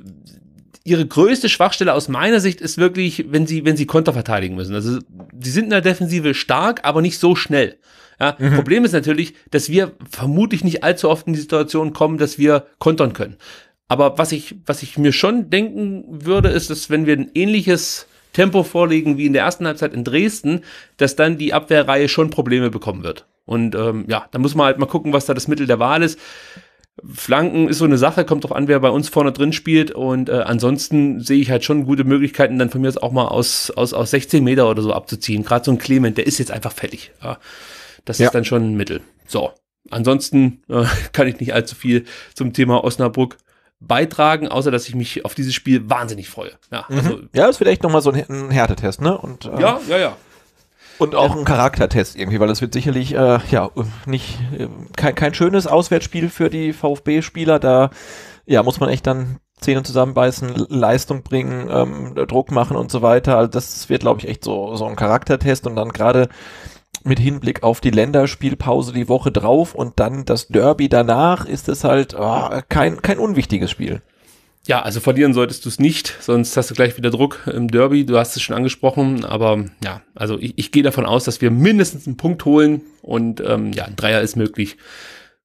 ihre größte Schwachstelle aus meiner Sicht ist wirklich, wenn sie, wenn sie Konter verteidigen müssen. Also sie sind in der Defensive stark, aber nicht so schnell. Ja, Problem ist natürlich, dass wir vermutlich nicht allzu oft in die Situation kommen, dass wir kontern können. Aber was ich, was ich mir schon denken würde, ist, dass wenn wir ein ähnliches Tempo vorlegen wie in der ersten Halbzeit in Dresden, dass dann die Abwehrreihe schon Probleme bekommen wird. Und ähm, ja, da muss man halt mal gucken, was da das Mittel der Wahl ist. Flanken ist so eine Sache, kommt drauf an, wer bei uns vorne drin spielt. Und äh, ansonsten sehe ich halt schon gute Möglichkeiten, dann von mir aus auch mal aus, aus, aus 16 Meter oder so abzuziehen. Gerade so ein Clement, der ist jetzt einfach fertig. Ja, das Ja. ist dann schon ein Mittel. So. Ansonsten äh, kann ich nicht allzu viel zum Thema Osnabrück beitragen, außer dass ich mich auf dieses Spiel wahnsinnig freue. Ja, also, Mhm. Ja, ist vielleicht nochmal so ein, ein Härtetest, ne? Und, äh, ja, ja, ja. Und auch ein Charaktertest irgendwie, weil es wird sicherlich äh, ja nicht äh, kein, kein schönes Auswärtsspiel für die VfB-Spieler. Da ja muss man echt dann Zähne zusammenbeißen, Leistung bringen, ähm, Druck machen und so weiter. Also das wird, glaube ich, echt so so ein Charaktertest und dann gerade mit Hinblick auf die Länderspielpause die Woche drauf und dann das Derby danach ist es halt ah, kein kein unwichtiges Spiel. Ja, also verlieren solltest du es nicht, sonst hast du gleich wieder Druck im Derby. Du hast es schon angesprochen, aber ja, also ich, ich gehe davon aus, dass wir mindestens einen Punkt holen und ähm, ja, ein Dreier ist möglich.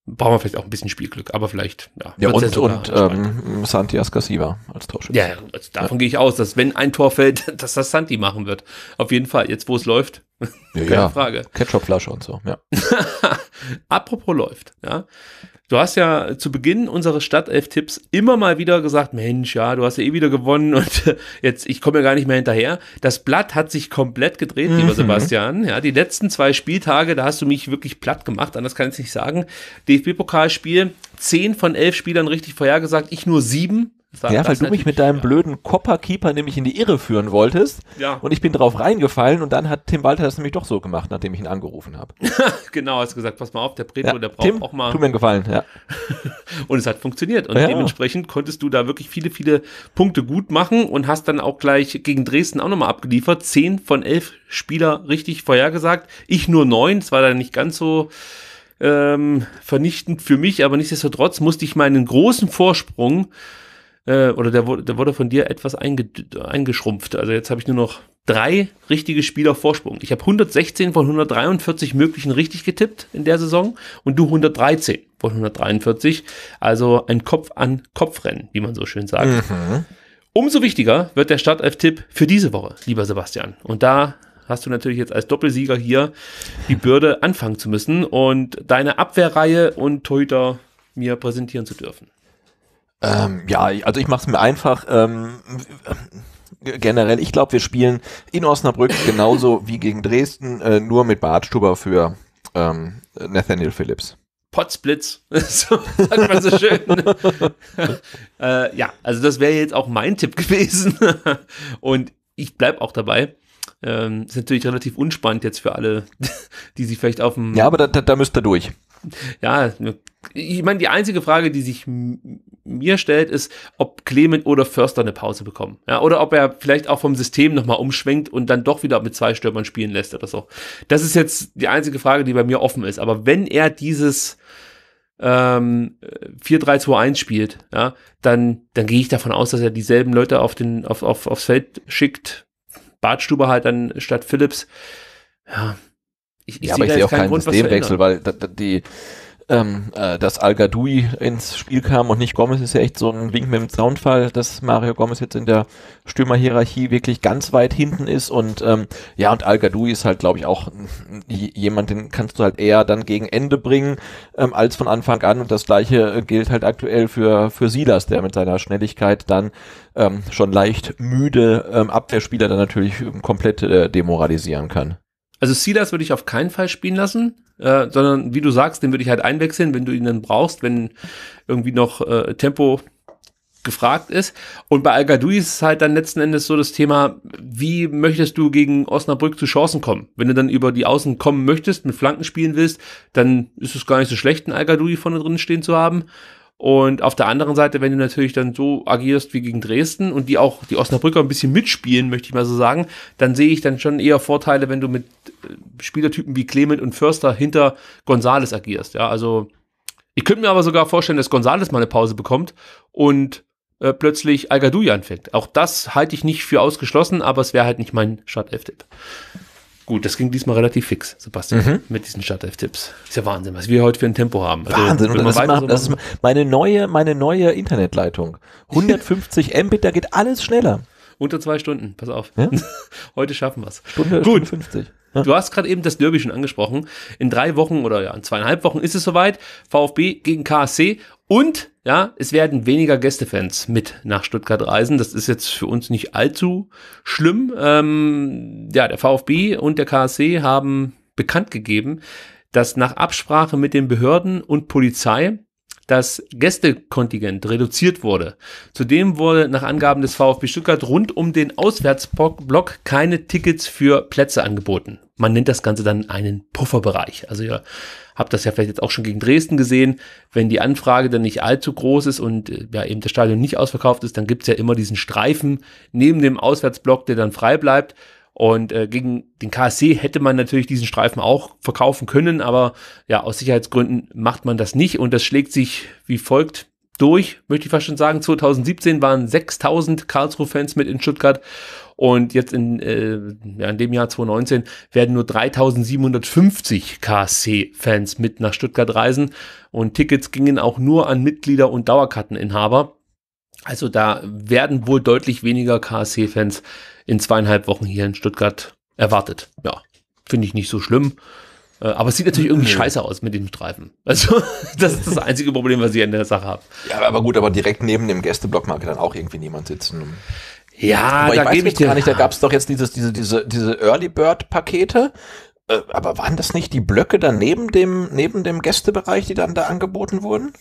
Brauchen wir vielleicht auch ein bisschen Spielglück, aber vielleicht, ja. Ja und sogar und ähm, Santias Casiva als Torschütze. Ja, also davon gehe ich aus, dass wenn ein Tor fällt, dass das Santi machen wird. Auf jeden Fall, jetzt wo es läuft, Ja, keine ja. Frage. Ketchupflasche und so, ja. Apropos läuft, ja. Du hast ja zu Beginn unseres Stadtelf-Tipps immer mal wieder gesagt, Mensch, ja, du hast ja eh wieder gewonnen und jetzt, ich komme ja gar nicht mehr hinterher. Das Blatt hat sich komplett gedreht, lieber Mhm. Sebastian. Ja, die letzten zwei Spieltage, da hast du mich wirklich platt gemacht, anders kann ich nicht sagen. DFB-Pokalspiel, zehn von elf Spielern richtig vorhergesagt, ich nur sieben. War- Ja, weil du mich mit deinem blöden Copper-Keeper nämlich in die Irre führen wolltest. Ja. Und ich bin drauf reingefallen und dann hat Tim Walter das nämlich doch so gemacht, nachdem ich ihn angerufen habe. genau, hast gesagt, pass mal auf, der Preto, Ja, der braucht Tim, auch mal. tu mir einen Gefallen, ja. Und es hat funktioniert. Und Ja. dementsprechend konntest du da wirklich viele, viele Punkte gut machen und hast dann auch gleich gegen Dresden auch nochmal abgeliefert. Zehn von elf Spieler richtig vorhergesagt. Ich nur neun. Das war dann nicht ganz so ähm, vernichtend für mich, aber nichtsdestotrotz musste ich meinen großen Vorsprung äh, oder der wurde, der wurde von dir etwas einge eingeschrumpft. Also jetzt habe ich nur noch drei richtige Spieler Vorsprung. Ich habe 116 von 143 möglichen richtig getippt in der Saison und du 113 von 143. Also ein Kopf-an-Kopf-Rennen, wie man so schön sagt. Mhm. Umso wichtiger wird der Startelf-Tipp für diese Woche, lieber Sebastian. Und da hast du natürlich jetzt als Doppelsieger hier die Bürde anfangen zu müssen und deine Abwehrreihe und Torhüter mir präsentieren zu dürfen. Ähm, ja, also ich mache es mir einfach. Ähm, generell, ich glaube, wir spielen in Osnabrück genauso wie gegen Dresden, äh, nur mit Bartstuber für ähm, Nathaniel Phillips. Potzblitz, so sagt man so schön. äh, ja, also das wäre jetzt auch mein Tipp gewesen. Und ich bleib auch dabei. Ähm, ist natürlich relativ unspannend jetzt für alle, die sich vielleicht auf dem. Ja, aber da, da, da müsst ihr durch. Ja, ich meine, die einzige Frage, die sich mir stellt, ist, ob Clement oder Förster eine Pause bekommen. Ja, oder ob er vielleicht auch vom System nochmal umschwenkt und dann doch wieder mit zwei Stürmern spielen lässt oder so. Das ist jetzt die einzige Frage, die bei mir offen ist. Aber wenn er dieses ähm, 4-3-2-1 spielt, ja, dann, dann gehe ich davon aus, dass er dieselben Leute auf den, auf, auf, aufs Feld schickt. Bartstuber halt dann statt Phillips. Ja, ich, ja, sehe aber ich da sehe auch keinen Grund, Systemwechsel, weil da, da, die, ähm, äh, dass Al Gadoui ins Spiel kam und nicht Gomez ist ja echt so ein Wink mit dem Zaunfall, dass Mario Gomez jetzt in der Stürmerhierarchie wirklich ganz weit hinten ist und ähm, ja und Al Gadoui ist halt glaube ich auch jemand, den kannst du halt eher dann gegen Ende bringen ähm, als von Anfang an und das gleiche äh, gilt halt aktuell für für Silas, der mit seiner Schnelligkeit dann ähm, schon leicht müde ähm, Abwehrspieler dann natürlich ähm, komplett äh, demoralisieren kann. Also Silas würde ich auf keinen Fall spielen lassen, äh, sondern wie du sagst, den würde ich halt einwechseln, wenn du ihn dann brauchst, wenn irgendwie noch äh, Tempo gefragt ist. Und bei al ist es halt dann letzten Endes so das Thema, wie möchtest du gegen Osnabrück zu Chancen kommen? Wenn du dann über die Außen kommen möchtest, mit Flanken spielen willst, dann ist es gar nicht so schlecht, einen al vorne drin stehen zu haben. Und auf der anderen Seite, wenn du natürlich dann so agierst wie gegen Dresden und die auch die Osnabrücker ein bisschen mitspielen, möchte ich mal so sagen, dann sehe ich dann schon eher Vorteile, wenn du mit äh, Spielertypen wie Clement und Förster hinter Gonzales agierst. Ja, also ich könnte mir aber sogar vorstellen, dass Gonzales mal eine Pause bekommt und äh, plötzlich al anfängt. Auch das halte ich nicht für ausgeschlossen, aber es wäre halt nicht mein Startelf-Tipp. Gut, das ging diesmal relativ fix, Sebastian, Mhm. mit diesen Startelf-Tipps. Ist ja Wahnsinn, was wir heute für ein Tempo haben. Also, Wahnsinn, und das, ist, weiter mal- das so ist meine neue, meine neue Internetleitung. 150 Mbit, da geht alles schneller. Unter zwei Stunden, pass auf. Ja? Heute schaffen wir es. Stunde, Gut. Stunde 50. Du hast gerade eben das Derby schon angesprochen. In drei Wochen oder ja, in zweieinhalb Wochen ist es soweit. VfB gegen KSC und ja, es werden weniger Gästefans mit nach Stuttgart reisen. Das ist jetzt für uns nicht allzu schlimm. Ähm, ja, der VfB und der KSC haben bekannt gegeben, dass nach Absprache mit den Behörden und Polizei das Gästekontingent reduziert wurde. Zudem wurde nach Angaben des VfB Stuttgart rund um den Auswärtsblock keine Tickets für Plätze angeboten. Man nennt das Ganze dann einen Pufferbereich. Also ihr habt das ja vielleicht jetzt auch schon gegen Dresden gesehen. Wenn die Anfrage dann nicht allzu groß ist und äh, ja eben das Stadion nicht ausverkauft ist, dann gibt's ja immer diesen Streifen neben dem Auswärtsblock, der dann frei bleibt. Und äh, gegen den KSC hätte man natürlich diesen Streifen auch verkaufen können, aber ja, aus Sicherheitsgründen macht man das nicht und das schlägt sich wie folgt durch, möchte ich fast schon sagen. 2017 waren 6000 Karlsruhe-Fans mit in Stuttgart und jetzt in, äh, ja, in dem Jahr 2019 werden nur 3750 KSC-Fans mit nach Stuttgart reisen und Tickets gingen auch nur an Mitglieder und Dauerkarteninhaber. Also da werden wohl deutlich weniger KSC-Fans in zweieinhalb Wochen hier in Stuttgart erwartet. Ja, finde ich nicht so schlimm. Äh, Aber es sieht natürlich irgendwie scheiße aus mit dem Streifen. Also, das ist das einzige Problem, was ich an der Sache habe. Ja, aber gut, aber direkt neben dem Gästeblock mag dann auch irgendwie niemand sitzen. Ja, aber da ich gebe ich dir- gar nicht, da gab es doch jetzt dieses, diese, diese, diese Early Bird Pakete. Äh, aber waren das nicht die Blöcke dann neben dem, neben dem Gästebereich, die dann da angeboten wurden?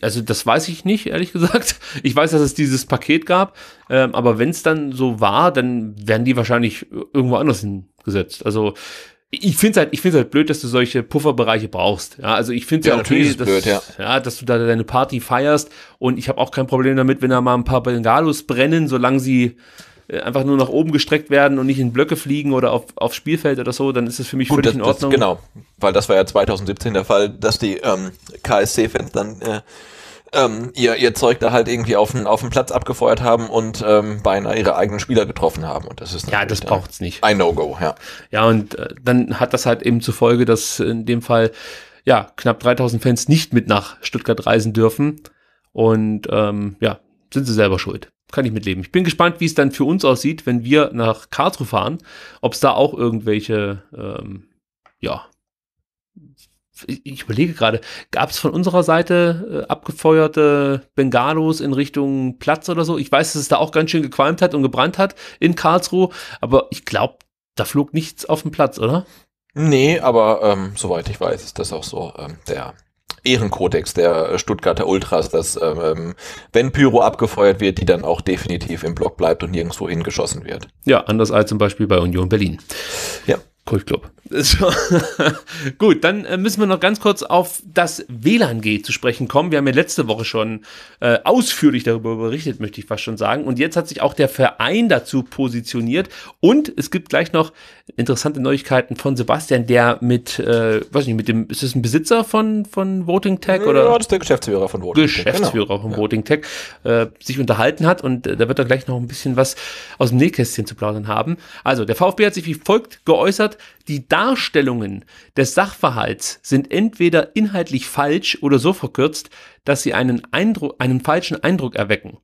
Also das weiß ich nicht, ehrlich gesagt. Ich weiß, dass es dieses Paket gab, ähm, aber wenn es dann so war, dann werden die wahrscheinlich irgendwo anders hingesetzt. Also ich finde es halt, ich find's halt blöd, dass du solche Pufferbereiche brauchst. Ja, also ich finde Ja, ja, natürlich okay, dass, blöd, ja. dass du da deine Party feierst und ich habe auch kein Problem damit, wenn da mal ein paar Bengalos brennen, solange sie einfach nur nach oben gestreckt werden und nicht in Blöcke fliegen oder auf, aufs Spielfeld oder so, dann ist es für mich Gut, völlig das, in das, Ordnung. genau, weil das war ja 2017 der Fall, dass die ähm, KSC-Fans dann äh, ähm, ihr, ihr Zeug da halt irgendwie auf den, auf den Platz abgefeuert haben und ähm, beinahe ihre eigenen Spieler getroffen haben. Und das ist Ja, das natürlich braucht's nicht. Ein No-Go, ja. Ja, und äh, dann hat das halt eben zur Folge, dass in dem Fall ja knapp 3000 Fans nicht mit nach Stuttgart reisen dürfen. Und ähm, ja, sind sie selber schuld. Kann ich mitleben. Ich bin gespannt, wie es dann für uns aussieht, wenn wir nach Karlsruhe fahren. Ob es da auch irgendwelche, ähm, ja, ich überlege gerade, gab es von unserer Seite äh, abgefeuerte Bengalos in Richtung Platz oder so? Ich weiß, dass es da auch ganz schön gequalmt hat und gebrannt hat in Karlsruhe, aber ich glaube, da flog nichts auf den Platz, oder? Nee, aber ähm, soweit ich weiß, ist das auch so ähm, der Ehrenkodex der Stuttgarter Ultras, dass ähm, wenn Pyro abgefeuert wird, die dann auch definitiv im Block bleibt und nirgendwo hingeschossen wird. Ja, anders als zum Beispiel bei Union Berlin. Ja. Kultclub. So. Gut, dann äh, müssen wir noch ganz kurz auf das WLAN-G zu sprechen kommen. Wir haben ja letzte Woche schon äh, ausführlich darüber berichtet, möchte ich fast schon sagen. Und jetzt hat sich auch der Verein dazu positioniert. Und es gibt gleich noch interessante Neuigkeiten von Sebastian, der mit, äh, weiß nicht, mit dem, ist das ein Besitzer von, von Voting Tech? Oder? Ja, das ist der Geschäftsführer von Voting Tech. Geschäftsführer genau. von Voting Tech, äh, sich unterhalten hat. Und äh, da wird er gleich noch ein bisschen was aus dem Nähkästchen zu plaudern haben. Also, der VfB hat sich wie folgt geäußert. Die Darstellungen des Sachverhalts sind entweder inhaltlich falsch oder so verkürzt, dass sie einen, Eindruck, einen falschen Eindruck erwecken.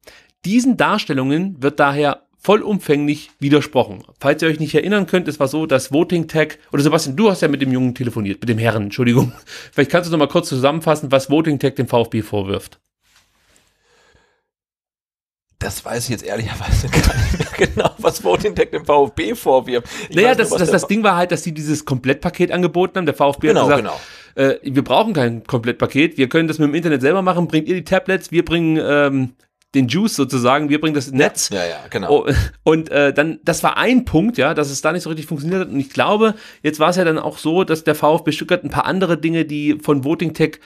Diesen Darstellungen wird daher vollumfänglich widersprochen. Falls ihr euch nicht erinnern könnt, es war so, dass Voting Tech, oder Sebastian, du hast ja mit dem Jungen telefoniert, mit dem Herrn, Entschuldigung. Vielleicht kannst du noch mal kurz zusammenfassen, was Voting Tech dem VfB vorwirft. Das weiß ich jetzt ehrlicherweise gar nicht mehr genau, was Voting Tech dem VfB vorwirft. Ich naja, weiß nur, das, das, das Ding war halt, dass sie dieses Komplettpaket angeboten haben. Der VfB Genau, hat gesagt, äh, wir brauchen kein Komplettpaket, wir können das mit dem Internet selber machen, bringt ihr die Tablets, wir bringen ähm, den Juice sozusagen, wir bringen das Netz. Ja, ja, genau. Oh, und äh, dann, das war ein Punkt, ja, dass es da nicht so richtig funktioniert hat. Und ich glaube, jetzt war es ja dann auch so, dass der VfB Stuttgart ein paar andere Dinge, die von Voting Tech,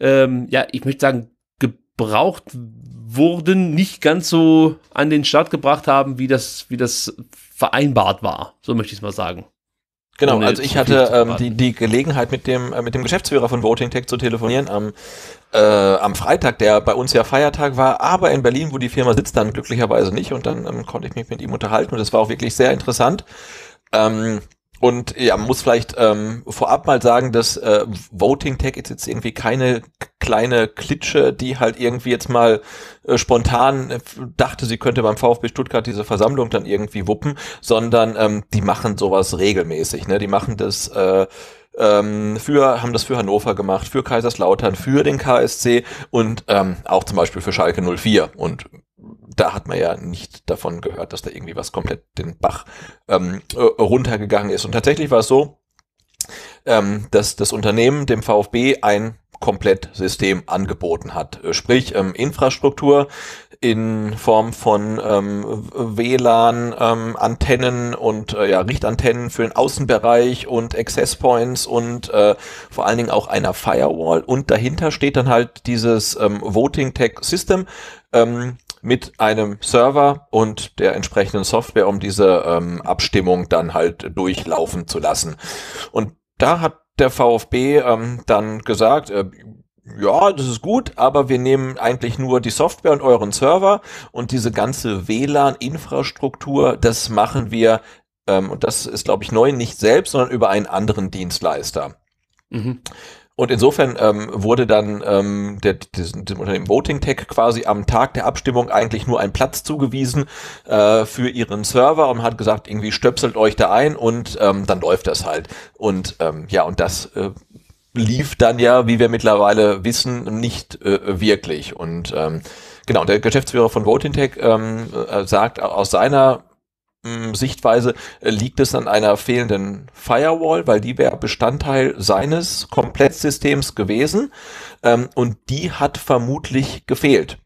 ähm, ja, ich möchte sagen, gebraucht wurden, nicht ganz so an den Start gebracht haben, wie das, wie das vereinbart war. So möchte ich es mal sagen. Genau, also ich hatte ähm, die, die Gelegenheit, mit dem, äh, mit dem Geschäftsführer von Voting Tech zu telefonieren am, äh, am Freitag, der bei uns ja Feiertag war, aber in Berlin, wo die Firma sitzt, dann glücklicherweise nicht und dann ähm, konnte ich mich mit ihm unterhalten und das war auch wirklich sehr interessant. Ähm, und ja, man muss vielleicht ähm, vorab mal sagen, dass äh, Voting Tech ist jetzt irgendwie keine kleine Klitsche, die halt irgendwie jetzt mal äh, spontan äh, dachte, sie könnte beim VfB Stuttgart diese Versammlung dann irgendwie wuppen, sondern ähm, die machen sowas regelmäßig. Ne? Die machen das äh, ähm, für, haben das für Hannover gemacht, für Kaiserslautern, für den KSC und ähm, auch zum Beispiel für Schalke 04. Und da hat man ja nicht davon gehört, dass da irgendwie was komplett den Bach ähm, äh, runtergegangen ist. Und tatsächlich war es so, ähm, dass das Unternehmen dem VfB ein Komplettsystem angeboten hat. Äh, Sprich, ähm, Infrastruktur in Form von ähm, WLAN, ähm, Antennen und äh, ja, Richtantennen für den Außenbereich und Access Points und äh, vor allen Dingen auch einer Firewall. Und dahinter steht dann halt dieses ähm, Voting Tech System ähm, mit einem Server und der entsprechenden Software, um diese ähm, Abstimmung dann halt durchlaufen zu lassen. Und da hat der VfB ähm, dann gesagt, äh, ja, das ist gut, aber wir nehmen eigentlich nur die Software und euren Server und diese ganze WLAN-Infrastruktur, das machen wir, ähm, und das ist, glaube ich, neu, nicht selbst, sondern über einen anderen Dienstleister. Mhm. Und insofern ähm, wurde dann ähm, der, diesem, dem Unternehmen Voting Tech quasi am Tag der Abstimmung eigentlich nur ein Platz zugewiesen äh, für ihren Server und hat gesagt, irgendwie stöpselt euch da ein und ähm, dann läuft das halt. Und ähm, ja, und das äh, lief dann ja, wie wir mittlerweile wissen, nicht äh, wirklich. Und ähm, genau, der Geschäftsführer von Voting Tech ähm, äh, sagt aus seiner Sichtweise äh, liegt es an einer fehlenden Firewall, weil die wäre Bestandteil seines Komplettsystems gewesen ähm, und die hat vermutlich gefehlt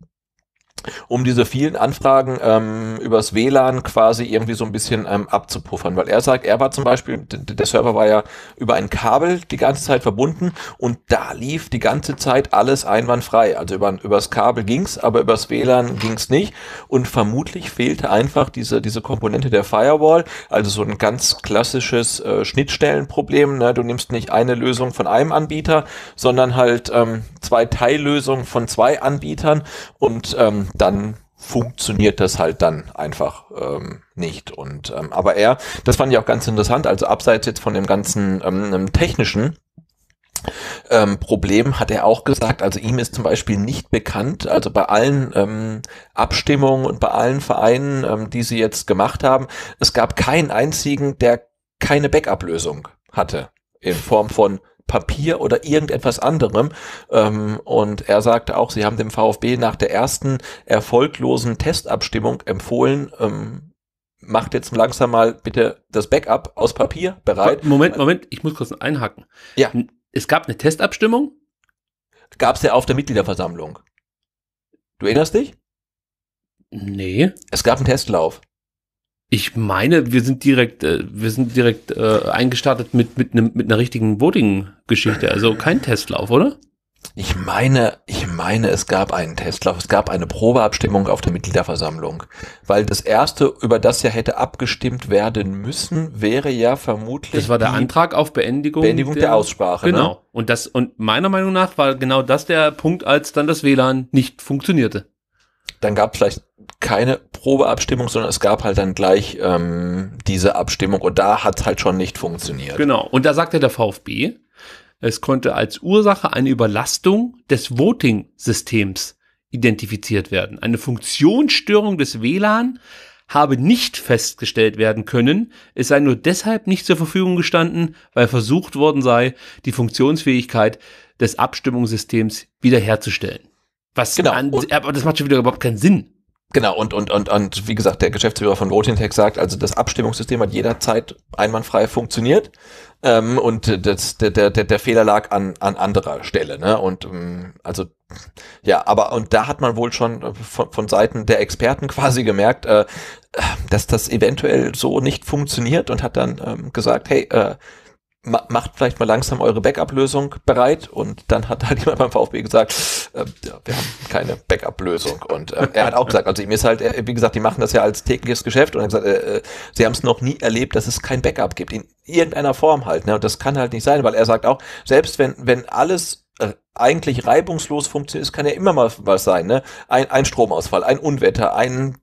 um diese vielen Anfragen ähm, übers WLAN quasi irgendwie so ein bisschen ähm, abzupuffern, weil er sagt, er war zum Beispiel, der Server war ja über ein Kabel die ganze Zeit verbunden und da lief die ganze Zeit alles einwandfrei. Also über, übers Kabel ging's, aber übers WLAN ging's nicht und vermutlich fehlte einfach diese, diese Komponente der Firewall, also so ein ganz klassisches äh, Schnittstellenproblem. Ne? Du nimmst nicht eine Lösung von einem Anbieter, sondern halt ähm, zwei Teillösungen von zwei Anbietern und ähm, dann funktioniert das halt dann einfach ähm, nicht. Und ähm, aber er, das fand ich auch ganz interessant, also abseits jetzt von dem ganzen ähm, technischen ähm, Problem hat er auch gesagt, also ihm ist zum Beispiel nicht bekannt, also bei allen ähm, Abstimmungen und bei allen Vereinen, ähm, die sie jetzt gemacht haben, es gab keinen einzigen, der keine Backup-Lösung hatte in Form von Papier oder irgendetwas anderem. Ähm, und er sagte auch, sie haben dem VfB nach der ersten erfolglosen Testabstimmung empfohlen, ähm, macht jetzt langsam mal bitte das Backup aus Papier bereit. Moment, Moment, ich muss kurz einhaken. Ja. Es gab eine Testabstimmung? Gab es ja auf der Mitgliederversammlung. Du erinnerst dich? Nee. Es gab einen Testlauf. Ich meine, wir sind direkt, äh, wir sind direkt äh, eingestartet mit, mit, nem, mit einer richtigen Voting-Geschichte. Also kein Testlauf, oder? Ich meine, ich meine, es gab einen Testlauf, es gab eine Probeabstimmung auf der Mitgliederversammlung, weil das erste, über das ja hätte abgestimmt werden müssen, wäre ja vermutlich Das war der Antrag auf Beendigung, Beendigung der, Aussprache. Genau. Ne? Und das und meiner Meinung nach war genau das der Punkt, als dann das WLAN nicht funktionierte. Dann gab es vielleicht keine Probeabstimmung, sondern es gab halt dann gleich ähm, diese Abstimmung und da hat es halt schon nicht funktioniert. Genau. Und da sagte der VfB, es konnte als Ursache eine Überlastung des Voting-Systems identifiziert werden. Eine Funktionsstörung des WLAN habe nicht festgestellt werden können. Es sei nur deshalb nicht zur Verfügung gestanden, weil versucht worden sei, die Funktionsfähigkeit des Abstimmungssystems wiederherzustellen. Was Genau. an, aber das macht schon wieder überhaupt keinen Sinn. Genau, und, und, und, und wie gesagt, der Geschäftsführer von VotingTech sagt, also das Abstimmungssystem hat jederzeit einwandfrei funktioniert. Ähm, und das, der, der, der Fehler lag an, an anderer Stelle. Ne? Und ähm, also ja, aber und da hat man wohl schon von, von Seiten der Experten quasi gemerkt, äh, dass das eventuell so nicht funktioniert und hat dann ähm, gesagt, hey, äh, ma macht vielleicht mal langsam eure Backup-Lösung bereit und dann hat halt jemand beim VfB gesagt, äh, ja, wir haben keine Backup-Lösung und äh, er hat auch gesagt, also ihm ist halt, äh, wie gesagt, die machen das ja als tägliches Geschäft und er hat gesagt, äh, äh, sie haben es noch nie erlebt, dass es kein Backup gibt, in irgendeiner Form halt, ne? und das kann halt nicht sein, weil er sagt auch, selbst wenn, wenn alles äh, eigentlich reibungslos funktioniert, es kann ja immer mal was sein, ne? Ein, ein Stromausfall, ein Unwetter, ein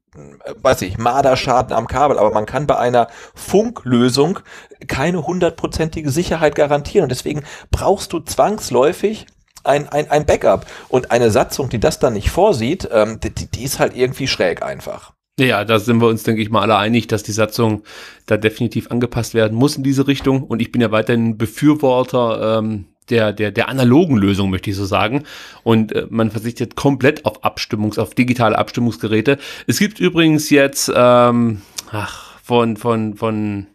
weiß ich, Marderschaden am Kabel, aber man kann bei einer Funklösung keine hundertprozentige Sicherheit garantieren und deswegen brauchst du zwangsläufig ein, ein, ein Backup und eine Satzung, die das dann nicht vorsieht, ähm, die, die ist halt irgendwie schräg einfach. Ja, da sind wir uns, denke ich mal, alle einig, dass die Satzung da definitiv angepasst werden muss in diese Richtung. Und ich bin ja weiterhin Befürworter ähm, der, der, der analogen Lösung, möchte ich so sagen. Und äh, man verzichtet komplett auf Abstimmungs-, auf digitale Abstimmungsgeräte. Es gibt übrigens jetzt, ähm, ach, von, von, von,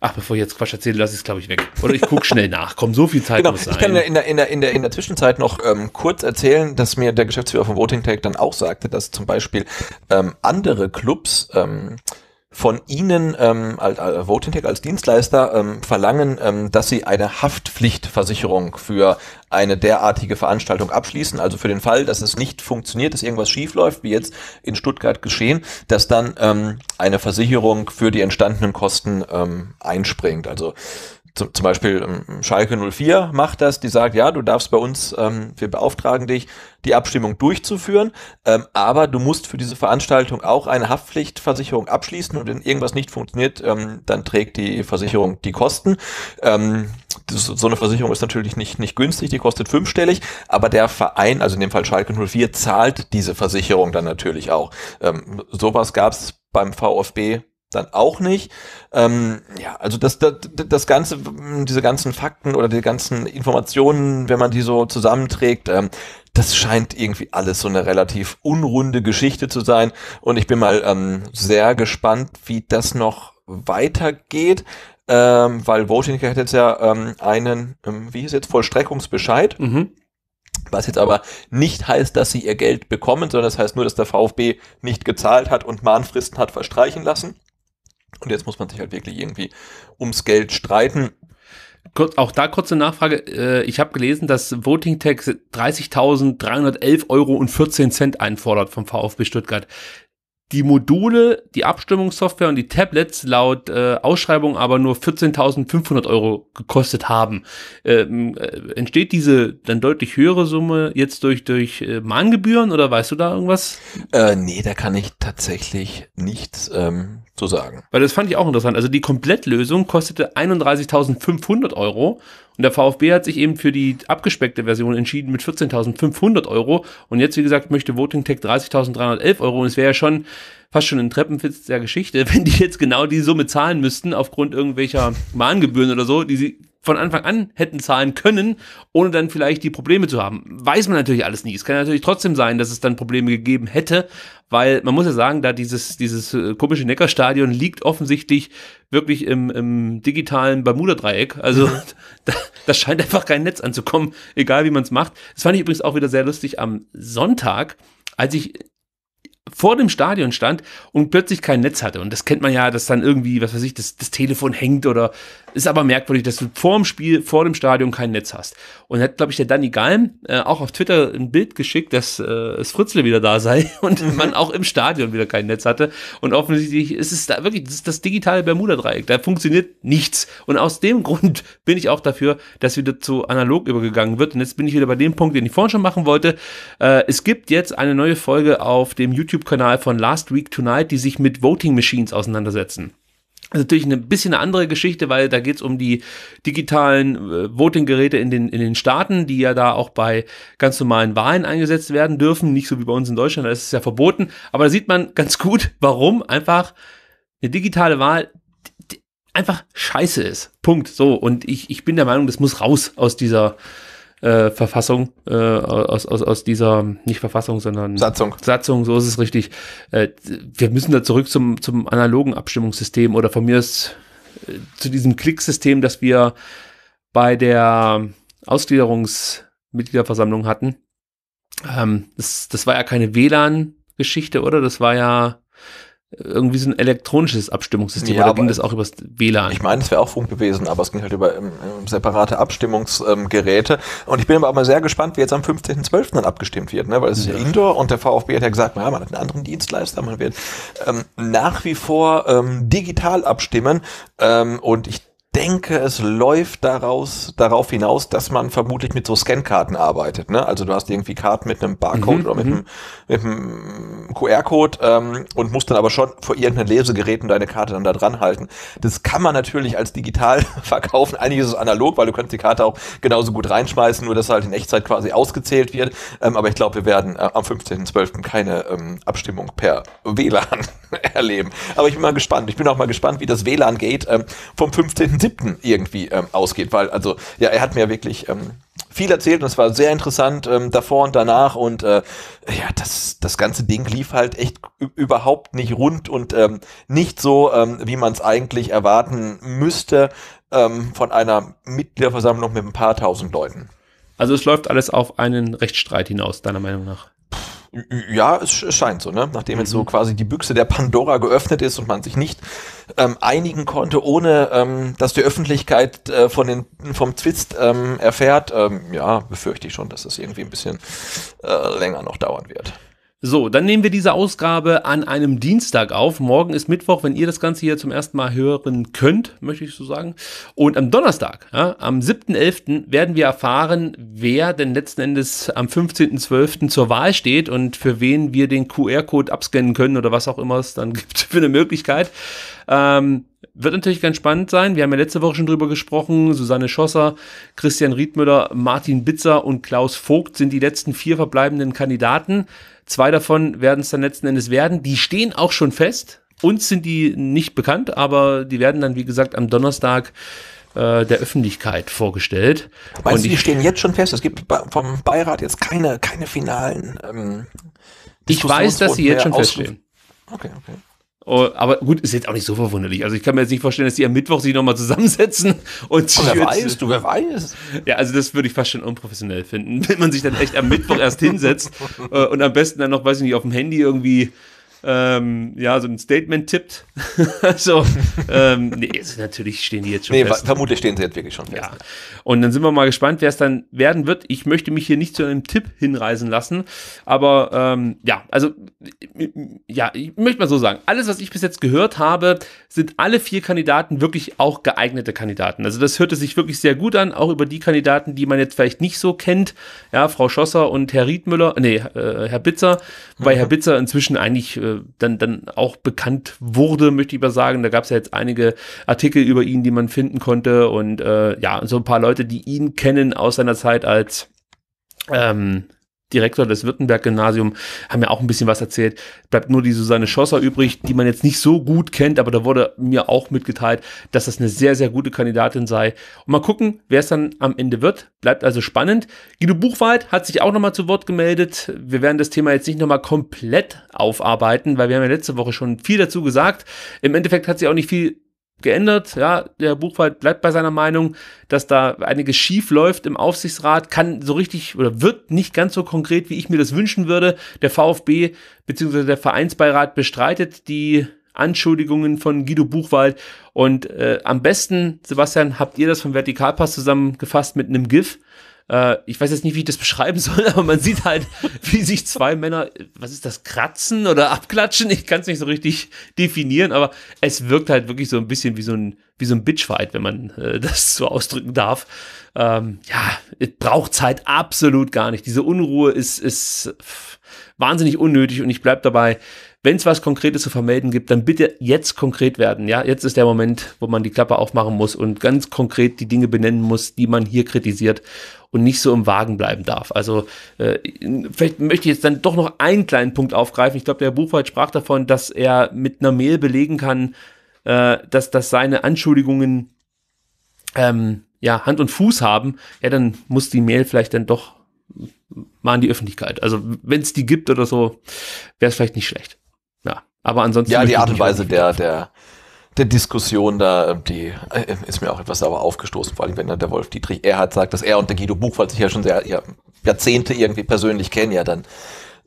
ach, bevor ich jetzt Quatsch erzähle, lasse ich es, glaube ich, weg. Oder ich gucke schnell nach. Komm, so viel Zeit Genau, muss ich sein. kann in der, in der, in der, in der Zwischenzeit noch ähm, kurz erzählen, dass mir der Geschäftsführer von Voting Tech dann auch sagte, dass zum Beispiel ähm, andere Clubs ähm, von Ihnen ähm, als, als Voting Tech als Dienstleister ähm, verlangen, ähm, dass Sie eine Haftpflichtversicherung für eine derartige Veranstaltung abschließen. Also für den Fall, dass es nicht funktioniert, dass irgendwas schief läuft, wie jetzt in Stuttgart geschehen, dass dann ähm, eine Versicherung für die entstandenen Kosten ähm, einspringt. Also zum, Beispiel ähm, Schalke 04 macht das, die sagt, ja, du darfst bei uns, ähm, wir beauftragen dich, die Abstimmung durchzuführen, ähm, aber du musst für diese Veranstaltung auch eine Haftpflichtversicherung abschließen und wenn irgendwas nicht funktioniert, ähm, dann trägt die Versicherung die Kosten. Ähm, das, so eine Versicherung ist natürlich nicht, nicht günstig, die kostet fünfstellig, aber der Verein, also in dem Fall Schalke 04, zahlt diese Versicherung dann natürlich auch. Ähm, sowas gab es beim VfB dann auch nicht. Ähm, ja, also das, das, das Ganze, diese ganzen Fakten oder die ganzen Informationen, wenn man die so zusammenträgt, ähm, das scheint irgendwie alles so eine relativ unrunde Geschichte zu sein. Und ich bin mal ähm, sehr gespannt, wie das noch weitergeht. Ähm, weil Voting hat jetzt ja ähm, einen, ähm, wie ist jetzt, Vollstreckungsbescheid. Was jetzt aber nicht heißt, dass sie ihr Geld bekommen, sondern das heißt nur, dass der VfB nicht gezahlt hat und Mahnfristen hat verstreichen lassen. Und jetzt muss man sich halt wirklich irgendwie ums Geld streiten. Auch da kurze Nachfrage. Äh, Ich habe gelesen, dass Voting Tech 30.311 Euro und 14 Cent einfordert vom VfB Stuttgart. Die Module, die Abstimmungssoftware und die Tablets laut äh, Ausschreibung aber nur 14.500 Euro gekostet haben. Ähm, äh, entsteht diese dann deutlich höhere Summe jetzt durch, durch äh, Mahngebühren oder weißt du da irgendwas? Äh, nee, da kann ich tatsächlich nichts ähm, zu sagen. Weil das fand ich auch interessant. Also die Komplettlösung kostete 31.500 Euro und der VfB hat sich eben für die abgespeckte Version entschieden mit 14.500 Euro und jetzt, wie gesagt, möchte Voting Tech 30.311 Euro und es wäre ja schon fast schon ein Treppenwitz der Geschichte, wenn die jetzt genau die Summe zahlen müssten aufgrund irgendwelcher Mahngebühren oder so, die sie von Anfang an hätten zahlen können, ohne dann vielleicht die Probleme zu haben. Weiß man natürlich alles nie. Es kann natürlich trotzdem sein, dass es dann Probleme gegeben hätte, weil man muss ja sagen, da dieses, dieses äh, komische Neckarstadion liegt offensichtlich wirklich im, im digitalen Bermuda-Dreieck. Also da, da scheint einfach kein Netz anzukommen, egal wie man es macht. Das fand ich übrigens auch wieder sehr lustig am Sonntag, als ich vor dem Stadion stand und plötzlich kein Netz hatte. Und das kennt man ja, dass dann irgendwie, was weiß ich, das, das Telefon hängt oder ist aber merkwürdig, dass du vor dem Spiel, vor dem Stadion kein Netz hast. Und hat, glaube ich, der Danny Galm äh, auch auf Twitter ein Bild geschickt, dass äh, es Fritzle wieder da sei und man auch im Stadion wieder kein Netz hatte. Und offensichtlich ist es da wirklich, das ist das digitale Bermuda-Dreieck. Da funktioniert nichts. Und aus dem Grund bin ich auch dafür, dass wieder zu analog übergegangen wird. Und jetzt bin ich wieder bei dem Punkt, den ich vorhin schon machen wollte. Äh, es gibt jetzt eine neue Folge auf dem YouTube-Kanal von Last Week Tonight, die sich mit Voting Machines auseinandersetzen. Das ist natürlich eine bisschen eine andere Geschichte, weil da geht es um die digitalen äh, Voting-Geräte in den, in den Staaten, die ja da auch bei ganz normalen Wahlen eingesetzt werden dürfen. Nicht so wie bei uns in Deutschland, da ist es ja verboten. Aber da sieht man ganz gut, warum einfach eine digitale Wahl einfach scheiße ist. Punkt. So. Und ich, ich bin der Meinung, das muss raus aus dieser äh, Verfassung, äh, aus, aus, aus dieser, nicht Verfassung, sondern Satzung. Satzung, so ist es richtig. Äh, wir müssen da zurück zum, zum analogen Abstimmungssystem oder von mir ist äh, zu diesem Klicksystem, das wir bei der Ausgliederungsmitgliederversammlung hatten. Ähm, das, das war ja keine WLAN-Geschichte, oder? Das war ja irgendwie so ein elektronisches Abstimmungssystem Ja, oder ging das auch übers WLAN? Ich meine, es wäre auch Funk gewesen, aber es ging halt über ähm, ähm, separate Abstimmungsgeräte. und ich bin aber auch mal sehr gespannt, wie jetzt am 15.12. dann abgestimmt wird, ne? weil es ist ja Indoor und der VfB hat ja gesagt, naja, man hat einen anderen Dienstleister, man wird ähm, nach wie vor ähm, digital abstimmen ähm, und ich denke, es läuft daraus, darauf hinaus, dass man vermutlich mit so Scankarten arbeitet. Ne? Also du hast irgendwie Karten mit einem Barcode Mhm, oder mit mhm. einem, mit einem QR-Code ähm, und musst dann aber schon vor irgendeinem Lesegerät deine Karte dann da dran halten. Das kann man natürlich als digital verkaufen. Eigentlich ist es analog, weil du kannst die Karte auch genauso gut reinschmeißen, nur dass halt in Echtzeit quasi ausgezählt wird. Ähm, aber ich glaube, wir werden äh, am 15.12. keine ähm, Abstimmung per WLAN erleben. Aber ich bin mal gespannt. Ich bin auch mal gespannt, wie das WLAN geht ähm, vom 15.07. irgendwie ähm, ausgeht, weil also ja, er hat mir wirklich ähm, viel erzählt und es war sehr interessant ähm, davor und danach und äh, ja, das, das ganze Ding lief halt echt überhaupt nicht rund und ähm, nicht so, ähm, wie man es eigentlich erwarten müsste ähm, von einer Mitgliederversammlung mit ein paar tausend Leuten. Also es läuft alles auf einen Rechtsstreit hinaus, deiner Meinung nach. Ja, es sch- es scheint so, ne? Nachdem jetzt so quasi die Büchse der Pandora geöffnet ist und man sich nicht ähm, einigen konnte, ohne ähm, dass die Öffentlichkeit äh, von den vom Twist ähm, erfährt, ähm, ja, befürchte ich schon, dass es irgendwie ein bisschen äh, länger noch dauern wird. So, dann nehmen wir diese Ausgabe an einem Dienstag auf. Morgen ist Mittwoch, wenn ihr das Ganze hier zum ersten Mal hören könnt, möchte ich so sagen. Und am Donnerstag, ja, am 7.11. werden wir erfahren, wer denn letzten Endes am 15.12. zur Wahl steht und für wen wir den QR-Code abscannen können oder was auch immer es dann gibt für eine Möglichkeit. Ähm, wird natürlich ganz spannend sein. Wir haben ja letzte Woche schon drüber gesprochen. Susanne Schosser, Christian Riedmüller, Martin Bitzer und Klaus Vogt sind die letzten vier verbleibenden Kandidaten. Zwei davon werden es dann letzten Endes werden. Die stehen auch schon fest. Uns sind die nicht bekannt, aber die werden dann, wie gesagt, am Donnerstag äh, der Öffentlichkeit vorgestellt. Meinst Und du, die stehen jetzt schon fest? Es gibt vom Beirat jetzt keine, keine finalen. Ähm, Ich weiß, dass sie jetzt schon feststehen. Okay, okay. Oh, aber gut, ist jetzt auch nicht so verwunderlich. Also ich kann mir jetzt nicht vorstellen, dass die am Mittwoch sich nochmal zusammensetzen und sich wer weiß, du, wer weiß. Ja, also das würde ich fast schon unprofessionell finden, wenn man sich dann echt am Mittwoch erst hinsetzt äh, und am besten dann noch, weiß ich nicht, auf dem Handy irgendwie ähm, ja, so ein Statement tippt. so, ähm, nee, also natürlich stehen die jetzt schon Nee, fest. vermutlich stehen sie jetzt wirklich schon fest. Ja. Und dann sind wir mal gespannt, wer es dann werden wird. Ich möchte mich hier nicht zu einem Tipp hinreisen lassen, aber ähm, ja, also ja, ich möchte mal so sagen, alles, was ich bis jetzt gehört habe, sind alle vier Kandidaten wirklich auch geeignete Kandidaten. Also das hörte sich wirklich sehr gut an, auch über die Kandidaten, die man jetzt vielleicht nicht so kennt. Ja, Frau Schosser und Herr Riedmüller, nee, äh, Herr Bitzer, weil Herr Bitzer inzwischen eigentlich äh, dann, dann auch bekannt wurde, möchte ich mal sagen. Da gab es ja jetzt einige Artikel über ihn, die man finden konnte und äh, ja, so ein paar Leute, die ihn kennen aus seiner Zeit als ähm, Direktor des Württemberg-Gymnasium, haben ja auch ein bisschen was erzählt. Bleibt nur die Susanne Schosser übrig, die man jetzt nicht so gut kennt, aber da wurde mir auch mitgeteilt, dass das eine sehr, sehr gute Kandidatin sei. Und mal gucken, wer es dann am Ende wird. Bleibt also spannend. Guido Buchwald hat sich auch nochmal zu Wort gemeldet. Wir werden das Thema jetzt nicht nochmal komplett aufarbeiten, weil wir haben ja letzte Woche schon viel dazu gesagt. Im Endeffekt hat sie auch nicht viel geändert. Ja, der Buchwald bleibt bei seiner Meinung, dass da einiges schief läuft im Aufsichtsrat, kann so richtig oder wird nicht ganz so konkret, wie ich mir das wünschen würde. Der VfB bzw. der Vereinsbeirat bestreitet die Anschuldigungen von Guido Buchwald und äh, am besten, Sebastian, habt ihr das vom Vertikalpass zusammengefasst mit einem GIF. Äh, ich weiß jetzt nicht, wie ich das beschreiben soll, aber man sieht halt, wie sich zwei Männer, was ist das, kratzen oder abklatschen? Ich kann es nicht so richtig definieren, aber es wirkt halt wirklich so ein bisschen wie so ein, wie so ein Bitchfight, wenn man äh, das so ausdrücken darf. Ähm, ja, es braucht Zeit absolut gar nicht. Diese Unruhe ist, ist wahnsinnig unnötig und ich bleib dabei, wenn es was Konkretes zu vermelden gibt, dann bitte jetzt konkret werden. Ja, jetzt ist der Moment, wo man die Klappe aufmachen muss und ganz konkret die Dinge benennen muss, die man hier kritisiert und nicht so im Wagen bleiben darf. Also äh, vielleicht möchte ich jetzt dann doch noch einen kleinen Punkt aufgreifen. Ich glaube, der Buchwald sprach davon, dass er mit einer Mail belegen kann, äh, dass, dass seine Anschuldigungen ähm, ja, Hand und Fuß haben. Ja, dann muss die Mail vielleicht dann doch mal in die Öffentlichkeit. Also wenn es die gibt oder so, wäre es vielleicht nicht schlecht. Ja, aber ansonsten. Ja, die Art und Weise der, der, der Diskussion da, die äh, ist mir auch etwas sauer aufgestoßen, vor allem wenn der Wolf Dietrich Erhard sagt, dass er und der Guido Buchwald sich ja schon sehr ja, Jahrzehnte irgendwie persönlich kennen, ja dann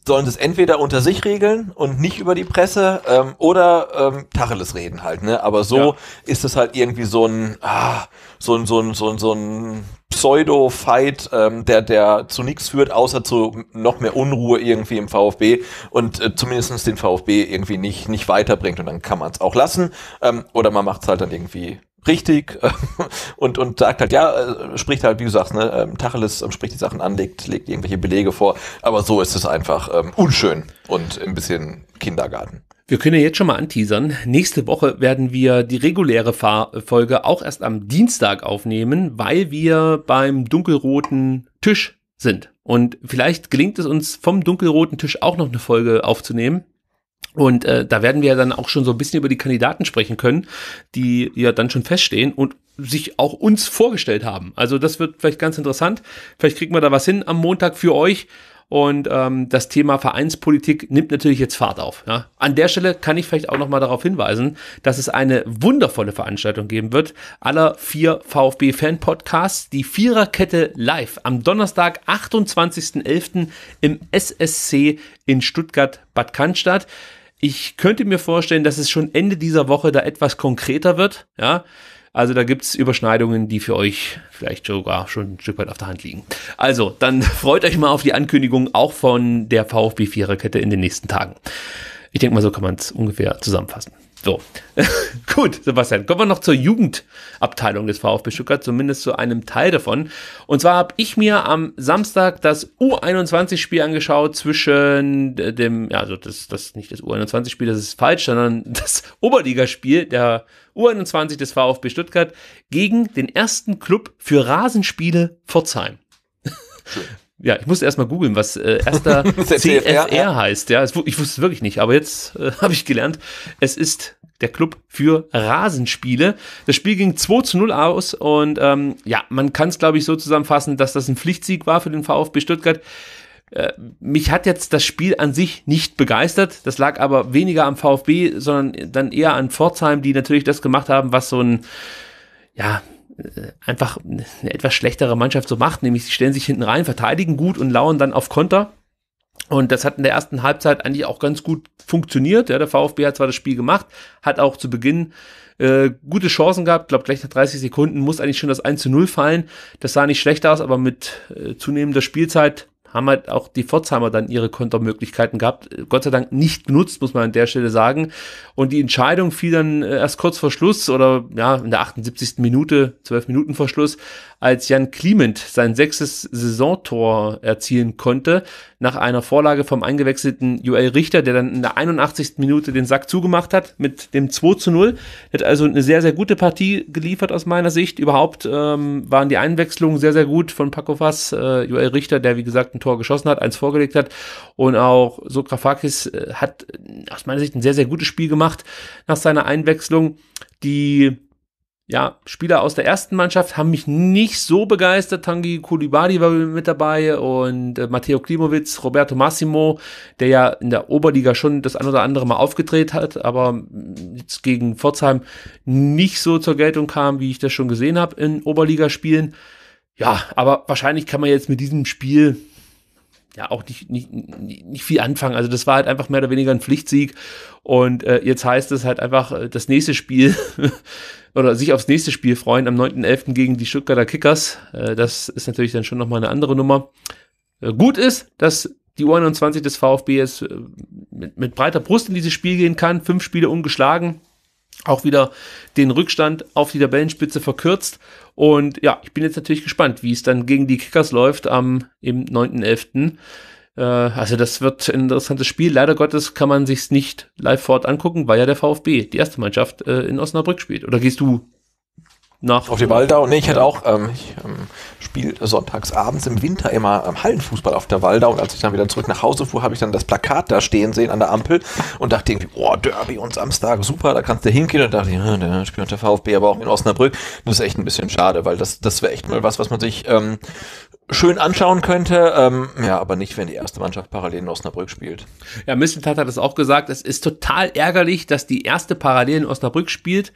sollen das entweder unter sich regeln und nicht über die Presse ähm, oder ähm, Tacheles reden halt, ne? Aber so ja. ist es halt irgendwie so ein, ah, so ein, so ein, so ein, so ein Pseudo-Fight, ähm, der, der zu nichts führt, außer zu noch mehr Unruhe irgendwie im VfB und äh, zumindest den VfB irgendwie nicht, nicht weiterbringt. Und dann kann man es auch lassen. Ähm, oder man macht es halt dann irgendwie richtig und, und sagt halt, ja, äh, spricht halt, wie du sagst, ne, ähm, Tacheles ähm, spricht die Sachen an, legt, legt irgendwelche Belege vor, aber so ist es einfach ähm, unschön und ein bisschen Kindergarten. Wir können ja jetzt schon mal anteasern. Nächste Woche werden wir die reguläre Fahr Folge auch erst am Dienstag aufnehmen, weil wir beim dunkelroten Tisch sind. Und vielleicht gelingt es uns vom dunkelroten Tisch auch noch eine Folge aufzunehmen. Und äh, da werden wir dann auch schon so ein bisschen über die Kandidaten sprechen können, die ja dann schon feststehen und sich auch uns vorgestellt haben. Also das wird vielleicht ganz interessant. Vielleicht kriegen wir da was hin am Montag für euch. Und ähm, das Thema Vereinspolitik nimmt natürlich jetzt Fahrt auf. Ja. An der Stelle kann ich vielleicht auch noch mal darauf hinweisen, dass es eine wundervolle Veranstaltung geben wird. Aller vier VfB-Fan-Podcasts, die Viererkette live am Donnerstag, 28.11. im SSC in Stuttgart-Bad Cannstatt. Ich könnte mir vorstellen, dass es schon Ende dieser Woche da etwas konkreter wird. Ja, also da gibt's Überschneidungen, die für euch vielleicht sogar schon ein Stück weit auf der Hand liegen. Also, dann freut euch mal auf die Ankündigung auch von der VfB Viererkette in den nächsten Tagen. Ich denke mal, so kann man es ungefähr zusammenfassen. So, gut, Sebastian, kommen wir noch zur Jugendabteilung des VfB Stuttgart, zumindest zu einem Teil davon. Und zwar habe ich mir am Samstag das U21-Spiel angeschaut zwischen dem, ja, also das, das nicht das U21-Spiel, das ist falsch, sondern das Oberligaspiel der U21 des VfB Stuttgart gegen den ersten Club für Rasenspiele Pforzheim. Ja, ich musste erstmal googeln, was äh, erster CFR ja. heißt. Ja, ich wusste es wirklich nicht, aber jetzt äh, habe ich gelernt, es ist der Club für Rasenspiele. Das Spiel ging 2 zu 0 aus und ähm, ja, man kann es, glaube ich, so zusammenfassen, dass das ein Pflichtsieg war für den VfB Stuttgart. Äh, mich hat jetzt das Spiel an sich nicht begeistert. Das lag aber weniger am VfB, sondern dann eher an Pforzheim, die natürlich das gemacht haben, was so ein, ja, einfach eine etwas schlechtere Mannschaft so macht, nämlich sie stellen sich hinten rein, verteidigen gut und lauern dann auf Konter. Und das hat in der ersten Halbzeit eigentlich auch ganz gut funktioniert. Ja, der VfB hat zwar das Spiel gemacht, hat auch zu Beginn äh, gute Chancen gehabt. Ich glaube, gleich nach 30 Sekunden muss eigentlich schon das 1 zu 0 fallen. Das sah nicht schlecht aus, aber mit äh, zunehmender Spielzeit haben halt auch die Pforzheimer dann ihre Kontermöglichkeiten gehabt. Gott sei Dank nicht genutzt, muss man an der Stelle sagen. Und die Entscheidung fiel dann äh, erst kurz vor Schluss oder ja, in der 78. Minute, 12 Minuten vor Schluss, als Jan Kliment sein sechstes Saisontor erzielen konnte, nach einer Vorlage vom eingewechselten Joel Richter, der dann in der 81. Minute den Sack zugemacht hat mit dem 2 zu 0. Er hat also eine sehr, sehr gute Partie geliefert aus meiner Sicht. Überhaupt ähm, waren die Einwechslungen sehr, sehr gut von Paco Fass, äh, Joel Richter, der wie gesagt ein Tor geschossen hat, eins vorgelegt hat und auch Sokrafakis äh, hat aus meiner Sicht ein sehr, sehr gutes Spiel gemacht nach seiner Einwechslung. Die ja, Spieler aus der ersten Mannschaft haben mich nicht so begeistert. Tangi Kulibadi war mit dabei und äh, Matteo Klimowitz, Roberto Massimo, der ja in der Oberliga schon das ein oder andere Mal aufgedreht hat, aber jetzt gegen Pforzheim nicht so zur Geltung kam, wie ich das schon gesehen habe in Oberligaspielen. Ja, aber wahrscheinlich kann man jetzt mit diesem Spiel ja auch nicht, nicht, nicht viel anfangen. Also das war halt einfach mehr oder weniger ein Pflichtsieg. Und äh, jetzt heißt es halt einfach, äh, das nächste Spiel oder sich aufs nächste Spiel freuen am 9.11. gegen die Stuttgarter Kickers. Äh, das ist natürlich dann schon nochmal eine andere Nummer. Äh, gut ist, dass die U21 des VfB jetzt äh, mit, mit breiter Brust in dieses Spiel gehen kann. Fünf Spiele ungeschlagen. Auch wieder den Rückstand auf die Tabellenspitze verkürzt. Und ja, ich bin jetzt natürlich gespannt, wie es dann gegen die Kickers läuft am im 9.11. Äh, also das wird ein interessantes Spiel. Leider Gottes kann man sich's nicht live fort angucken, weil ja der VfB, die erste Mannschaft, äh, in Osnabrück spielt. Oder gehst du nach auf die Waldau. Nee, ich hatte auch, ähm, ich ähm, spiele sonntags abends im Winter immer ähm, Hallenfußball auf der Waldau und als ich dann wieder zurück nach Hause fuhr, habe ich dann das Plakat da stehen sehen an der Ampel und dachte irgendwie, boah, Derby und Samstag, super, da kannst du hingehen und dachte ich, ja, der spielt der VfB aber auch in Osnabrück. Das ist echt ein bisschen schade, weil das, das wäre echt mal was, was man sich ähm, schön anschauen könnte. Ähm, ja, aber nicht, wenn die erste Mannschaft parallel in Osnabrück spielt. Ja, Misseltat hat es auch gesagt. Es ist total ärgerlich, dass die erste parallel in Osnabrück spielt.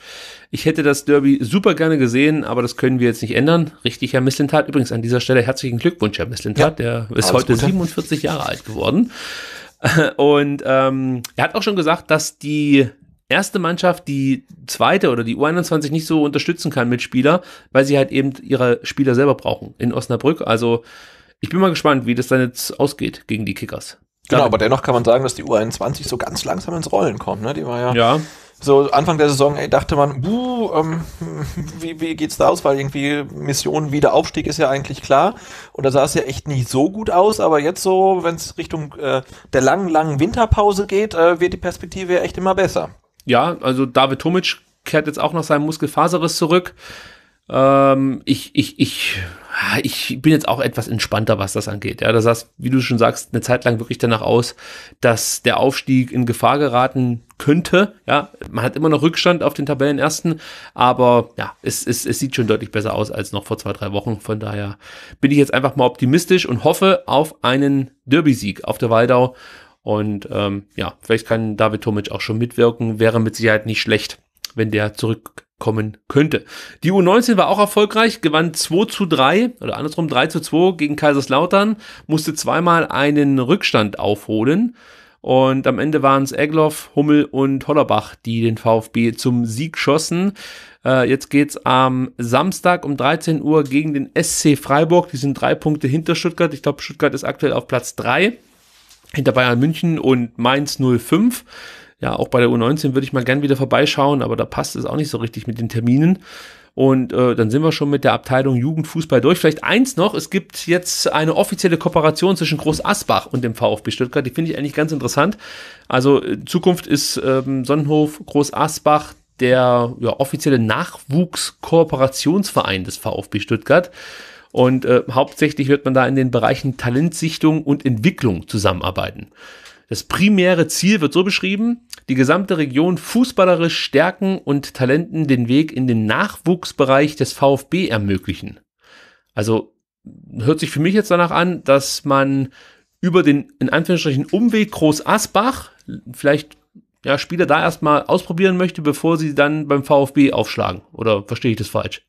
Ich hätte das Derby super gerne gesehen, aber das können wir jetzt nicht ändern. Richtig, Herr Mislintat. Übrigens an dieser Stelle herzlichen Glückwunsch, Herr Mislintat. Ja, der ist heute Gute. 47 Jahre alt geworden. Und ähm, er hat auch schon gesagt, dass die erste Mannschaft die zweite oder die U21 nicht so unterstützen kann mit Spieler, weil sie halt eben ihre Spieler selber brauchen in Osnabrück. Also ich bin mal gespannt, wie das dann jetzt ausgeht gegen die Kickers. Genau, aber dennoch kann man sagen, dass die U21 so ganz langsam ins Rollen kommt. Ne? Die war ja, ja. So Anfang der Saison, ey, dachte man, buh, ähm, wie, wie geht's da aus? Weil irgendwie Mission Wiederaufstieg ist ja eigentlich klar. Und da sah es ja echt nicht so gut aus. Aber jetzt so, wenn es Richtung äh, der langen, langen Winterpause geht, äh, wird die Perspektive echt immer besser. Ja, also David Tomic kehrt jetzt auch nach seinem Muskelfaserriss zurück. Ähm, ich, ich, ich, ich bin jetzt auch etwas entspannter, was das angeht. Ja, da sah wie du schon sagst, eine Zeit lang wirklich danach aus, dass der Aufstieg in Gefahr geraten könnte. Ja, man hat immer noch Rückstand auf den Tabellenersten, aber ja, es, es, es sieht schon deutlich besser aus als noch vor zwei, drei Wochen. Von daher bin ich jetzt einfach mal optimistisch und hoffe auf einen Derby-Sieg auf der Waldau und ähm, ja, vielleicht kann David Tomic auch schon mitwirken, wäre mit Sicherheit nicht schlecht, wenn der zurückkommen könnte. Die U19 war auch erfolgreich, gewann 2 zu 3 oder andersrum 3 zu 2 gegen Kaiserslautern, musste zweimal einen Rückstand aufholen. Und am Ende waren es Egloff, Hummel und Hollerbach, die den VfB zum Sieg schossen. Äh, jetzt geht's am Samstag um 13 Uhr gegen den SC Freiburg. Die sind drei Punkte hinter Stuttgart. Ich glaube, Stuttgart ist aktuell auf Platz 3 hinter Bayern München und Mainz 05. Ja, auch bei der U19 würde ich mal gern wieder vorbeischauen, aber da passt es auch nicht so richtig mit den Terminen. Und äh, dann sind wir schon mit der Abteilung Jugendfußball durch. Vielleicht eins noch, es gibt jetzt eine offizielle Kooperation zwischen Groß Asbach und dem VfB Stuttgart. Die finde ich eigentlich ganz interessant. Also äh, Zukunft ist ähm, Sonnenhof Groß Asbach der ja, offizielle Nachwuchskooperationsverein des VfB Stuttgart. Und äh, hauptsächlich wird man da in den Bereichen Talentsichtung und Entwicklung zusammenarbeiten. Das primäre Ziel wird so beschrieben, die gesamte Region fußballerisch stärken und Talenten den Weg in den Nachwuchsbereich des VfB ermöglichen. Also hört sich für mich jetzt danach an, dass man über den in Anführungsstrichen Umweg Groß Asbach vielleicht ja, Spieler da erstmal ausprobieren möchte, bevor sie dann beim VfB aufschlagen. Oder verstehe ich das falsch?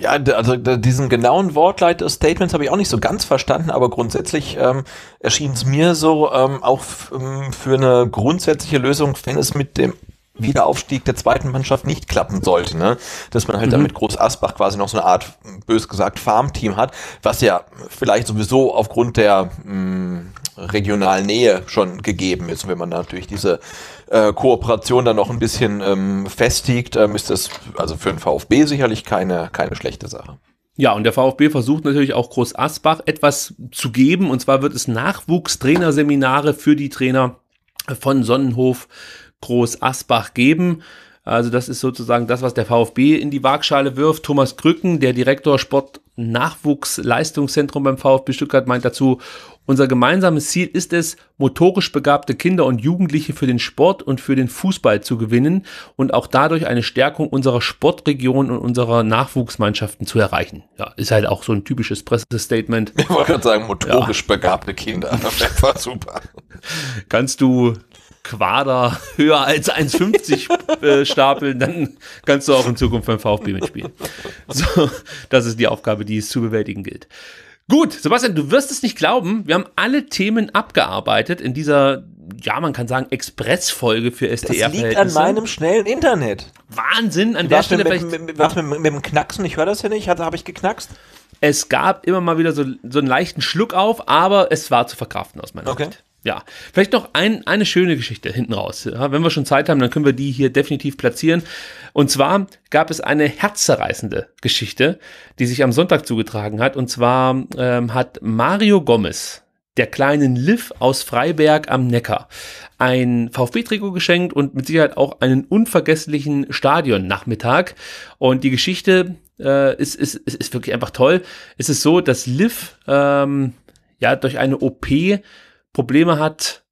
Ja, also diesen genauen Wortleit des Statements habe ich auch nicht so ganz verstanden, aber grundsätzlich ähm, erschien es mir so ähm, auch ähm, für eine grundsätzliche Lösung, wenn es mit dem Wiederaufstieg der zweiten Mannschaft nicht klappen sollte, ne? dass man halt mhm. damit Groß Asbach quasi noch so eine Art, bös gesagt, Farmteam hat, was ja vielleicht sowieso aufgrund der mh, mm, regionalen Nähe schon gegeben ist. Und wenn man natürlich diese äh, Kooperation dann noch ein bisschen ähm, festigt, ähm, ist das also für den VfB sicherlich keine, keine schlechte Sache. Ja, und der VfB versucht natürlich auch Groß Asbach etwas zu geben. Und zwar wird es Nachwuchstrainerseminare für die Trainer von Sonnenhof Groß Asbach geben. Also das ist sozusagen das, was der VfB in die Waagschale wirft. Thomas Krücken, der Direktor Sport Nachwuchsleistungszentrum beim VfB Stuttgart meint dazu, unser gemeinsames Ziel ist es, motorisch begabte Kinder und Jugendliche für den Sport und für den Fußball zu gewinnen und auch dadurch eine Stärkung unserer Sportregion und unserer Nachwuchsmannschaften zu erreichen. Ja, ist halt auch so ein typisches Pressestatement. Ich wollte gerade sagen, motorisch ja. begabte Kinder. Das war super. Kannst du Quader höher als 1,50 äh, stapeln, dann kannst du auch in Zukunft beim VfB mitspielen. So, das ist die Aufgabe, die es zu bewältigen gilt. Gut, Sebastian, du wirst es nicht glauben, wir haben alle Themen abgearbeitet in dieser, ja, man kann sagen, Expressfolge für SDR. Das liegt an meinem schnellen Internet. Wahnsinn, an der Stelle mit, vielleicht. Mit, mit, was, mit, mit, dem Knacksen, ich höre das ja nicht, habe ich geknackst? Es gab immer mal wieder so, so einen leichten Schluck auf, aber es war zu verkraften aus meiner okay. Sicht. Ja, vielleicht noch ein, eine schöne Geschichte hinten raus. Ja, wenn wir schon Zeit haben, dann können wir die hier definitiv platzieren. Und zwar gab es eine herzzerreißende Geschichte, die sich am Sonntag zugetragen hat. Und zwar ähm, hat Mario Gomez, der kleinen Liv aus Freiberg am Neckar, ein VfB-Trikot geschenkt und mit Sicherheit auch einen unvergesslichen Stadionnachmittag. Und die Geschichte äh, ist, ist, ist, ist wirklich einfach toll. Es ist so, dass Liv ähm, ja durch eine OP Probleme hat,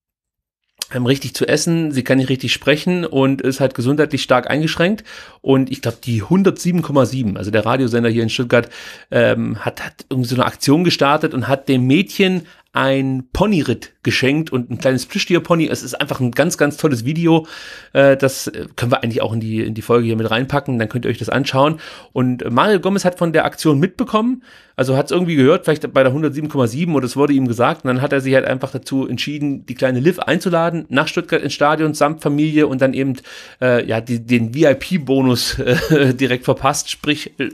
ähm, richtig zu essen, sie kann nicht richtig sprechen und ist halt gesundheitlich stark eingeschränkt. Und ich glaube, die 107,7, also der Radiosender hier in Stuttgart, ähm, hat, hat irgendwie so eine Aktion gestartet und hat dem Mädchen ein Ponyritt geschenkt und ein kleines Plüschtier-Pony. Es ist einfach ein ganz, ganz tolles Video. Äh, das können wir eigentlich auch in die, in die Folge hier mit reinpacken. Dann könnt ihr euch das anschauen. Und Mario Gomez hat von der Aktion mitbekommen. Also hat es irgendwie gehört, vielleicht bei der 107,7 oder es wurde ihm gesagt. Und dann hat er sich halt einfach dazu entschieden, die kleine Liv einzuladen nach Stuttgart ins Stadion samt Familie und dann eben äh, ja die, den VIP-Bonus äh, direkt verpasst. Sprich, äh,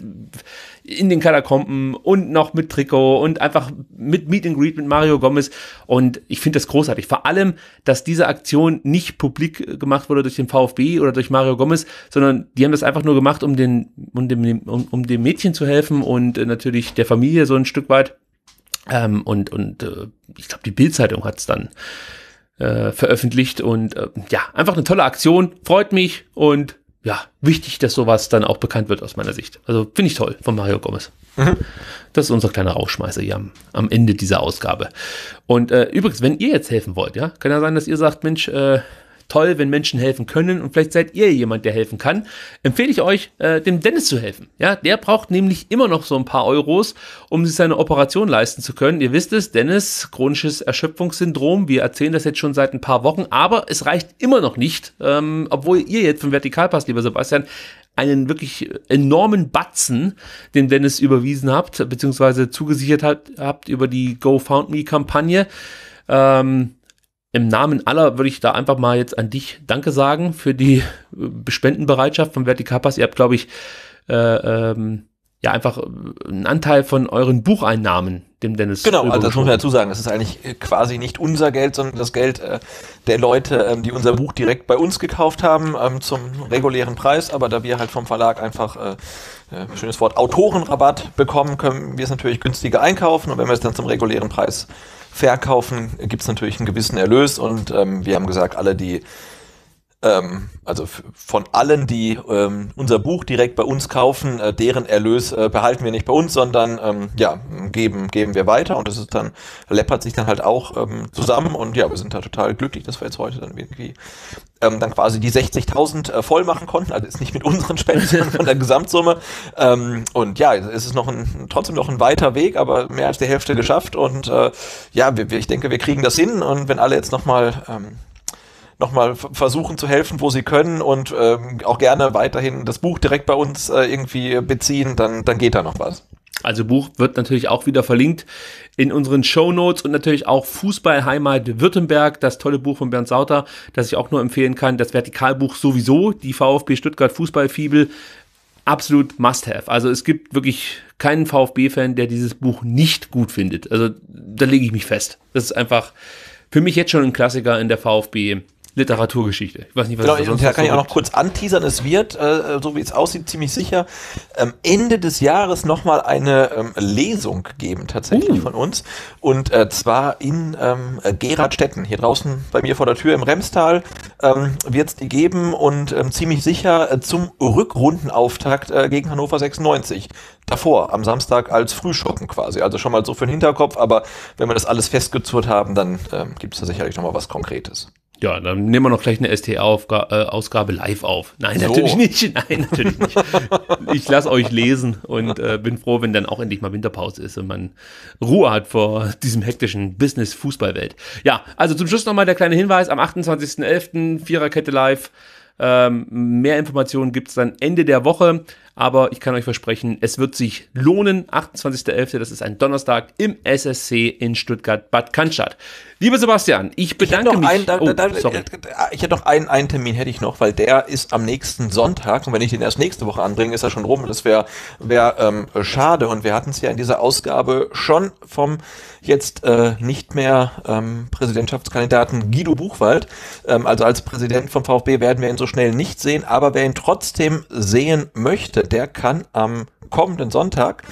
in den Katakomben und noch mit Trikot und einfach mit Meet and Greet mit Mario Gomez. Und ich finde das großartig. Vor allem, dass diese Aktion nicht publik gemacht wurde durch den VfB oder durch Mario Gomez, sondern die haben das einfach nur gemacht, um, den, um, dem, um, um dem Mädchen zu helfen und äh, natürlich der Familie so ein Stück weit. Ähm, und und äh, ich glaube, die Bildzeitung hat es dann äh, veröffentlicht. Und äh, ja, einfach eine tolle Aktion. Freut mich und ja, wichtig, dass sowas dann auch bekannt wird aus meiner Sicht. Also finde ich toll von Mario Gomez. Mhm. Das ist unser kleiner Rauschmeißer hier am, am Ende dieser Ausgabe. Und äh, übrigens, wenn ihr jetzt helfen wollt, ja, kann ja sein, dass ihr sagt, Mensch, äh, toll, wenn Menschen helfen können und vielleicht seid ihr jemand, der helfen kann, empfehle ich euch, äh, dem Dennis zu helfen. Ja, der braucht nämlich immer noch so ein paar Euros, um sich seine Operation leisten zu können. Ihr wisst es, Dennis, chronisches Erschöpfungssyndrom. Wir erzählen das jetzt schon seit ein paar Wochen, aber es reicht immer noch nicht, ähm, obwohl ihr jetzt vom Vertikalpass, lieber Sebastian, einen wirklich enormen Batzen, den Dennis überwiesen habt, beziehungsweise zugesichert hat, habt über die GoFoundMe-Kampagne. Ähm, im Namen aller würde ich da einfach mal jetzt an dich Danke sagen für die äh, Spendenbereitschaft von Vertikalpass. Ihr habt, glaube ich, äh, ähm, ja einfach einen Anteil von euren Bucheinnahmen dem Dennis. Genau, also das muss man dazu sagen. Das ist eigentlich äh, quasi nicht unser Geld, sondern das Geld äh, der Leute, ähm, die unser Buch direkt bei uns gekauft haben ähm, zum regulären Preis. Aber da wir halt vom Verlag einfach äh, äh, schönes Wort Autorenrabatt bekommen, können wir es natürlich günstiger einkaufen und wenn wir es dann zum regulären Preis verkaufen, gibt es natürlich einen gewissen Erlös. Und ähm, wir haben gesagt, alle, die ähm, also von allen, die ähm, unser Buch direkt bei uns kaufen, äh, deren Erlös äh, behalten wir nicht bei uns, sondern ähm, ja, geben, geben wir weiter. Und das ist dann, läppert sich dann halt auch ähm, zusammen. Und ja, wir sind da total glücklich, dass wir jetzt heute dann irgendwie ähm, dann quasi die 60.000 äh, voll machen konnten, also ist nicht mit unseren Spenden, sondern von der Gesamtsumme. Ähm, und ja, es ist noch ein, trotzdem noch ein weiter Weg, aber mehr als die Hälfte geschafft. Und äh, ja, wir, wir, ich denke, wir kriegen das hin. Und wenn alle jetzt nochmal ähm, nochmal versuchen zu helfen, wo sie können und ähm, auch gerne weiterhin das Buch direkt bei uns äh, irgendwie beziehen, dann, dann geht da noch was. Also Buch wird natürlich auch wieder verlinkt in unseren Show Notes und natürlich auch Fußballheimat Württemberg, das tolle Buch von Bernd Sauter, das ich auch nur empfehlen kann. Das Vertikalbuch sowieso, die VfB Stuttgart Fußballfibel, absolut Must-Have. Also es gibt wirklich keinen VfB-Fan, der dieses Buch nicht gut findet. Also da lege ich mich fest. Das ist einfach für mich jetzt schon ein Klassiker in der VfB Literaturgeschichte. Ich weiß nicht, was Genau, und sonst da noch kann so ich auch noch kurz anteasern. Es wird, äh, so wie es aussieht, ziemlich sicher ähm, Ende des Jahres nochmal eine ähm, Lesung geben, tatsächlich von uns. Und äh, zwar in ähm, äh, Geradstetten, hier draußen bei mir vor der Tür im Remstal, ähm, wird es die geben und ähm, ziemlich sicher äh, zum Rückrundenauftakt äh, gegen Hannover 96. Davor, am Samstag als Frühschoppen quasi. Also schon mal so für den Hinterkopf, aber wenn wir das alles festgezurrt haben, dann ähm, gibt es da sicherlich nochmal was Konkretes. Ja, dann nehmen wir noch gleich eine STA-Ausgabe live auf. Nein, So. natürlich nicht. Nein, natürlich nicht. Ich lasse euch lesen und äh, bin froh, wenn dann auch endlich mal Winterpause ist und man Ruhe hat vor diesem hektischen Business-Fußballwelt. Ja, also zum Schluss nochmal der kleine Hinweis. Am 28.11. Viererkette live. Ähm, mehr Informationen gibt's dann Ende der Woche, aber ich kann euch versprechen, es wird sich lohnen. 28.11., das ist ein Donnerstag im SSC in Stuttgart-Bad Cannstatt. Lieber Sebastian, ich bedanke noch mich. einen, da, oh, da, da, sorry. ich hätte noch einen, einen Termin hätte ich noch, weil der ist am nächsten Sonntag und wenn ich den erst nächste Woche anbringe, ist er schon rum. Das wäre wär, ähm, schade und wir hatten es ja in dieser Ausgabe schon vom jetzt äh, nicht mehr ähm, Präsidentschaftskandidaten Guido Buchwald. Ähm, also als Präsident vom VfB werden wir ihn so schnell nicht sehen, aber wer ihn trotzdem sehen möchte, der kann am kommenden Sonntag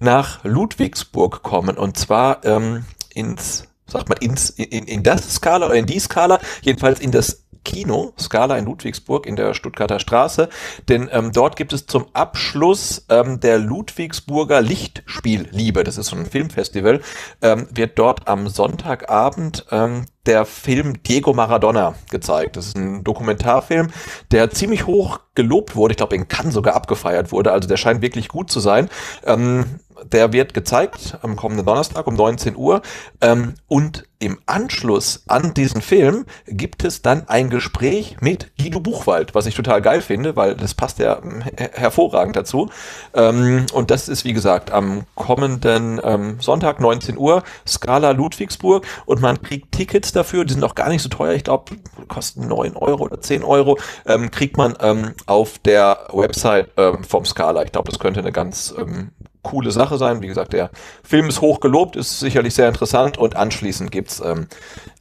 nach Ludwigsburg kommen. Und zwar ähm, ins sagt man, ins, in, in das Skala oder in die Skala, jedenfalls in das Kino, Skala in Ludwigsburg in der Stuttgarter Straße, denn ähm, dort gibt es zum Abschluss ähm, der Ludwigsburger Lichtspielliebe, das ist so ein Filmfestival, ähm, wird dort am Sonntagabend ähm, der Film Diego Maradona gezeigt. Das ist ein Dokumentarfilm, der ziemlich hoch gelobt wurde. Ich glaube, in Cannes sogar abgefeiert wurde. Also der scheint wirklich gut zu sein. Ähm, der wird gezeigt am kommenden Donnerstag um 19 Uhr. Ähm, und im Anschluss an diesen Film gibt es dann ein Gespräch mit Guido Buchwald, was ich total geil finde, weil das passt ja ähm, her hervorragend dazu. Ähm, und das ist, wie gesagt, am kommenden ähm, Sonntag 19 Uhr, Skala Ludwigsburg. Und man kriegt Tickets dafür, die sind auch gar nicht so teuer. Ich glaube, kosten 9 Euro oder 10 Euro. Ähm, kriegt man ähm, auf der Website ähm, vom Skala. Ich glaube, das könnte eine ganz ähm, coole Sache sein. Wie gesagt, der Film ist hoch gelobt, ist sicherlich sehr interessant und anschließend gibt's ähm,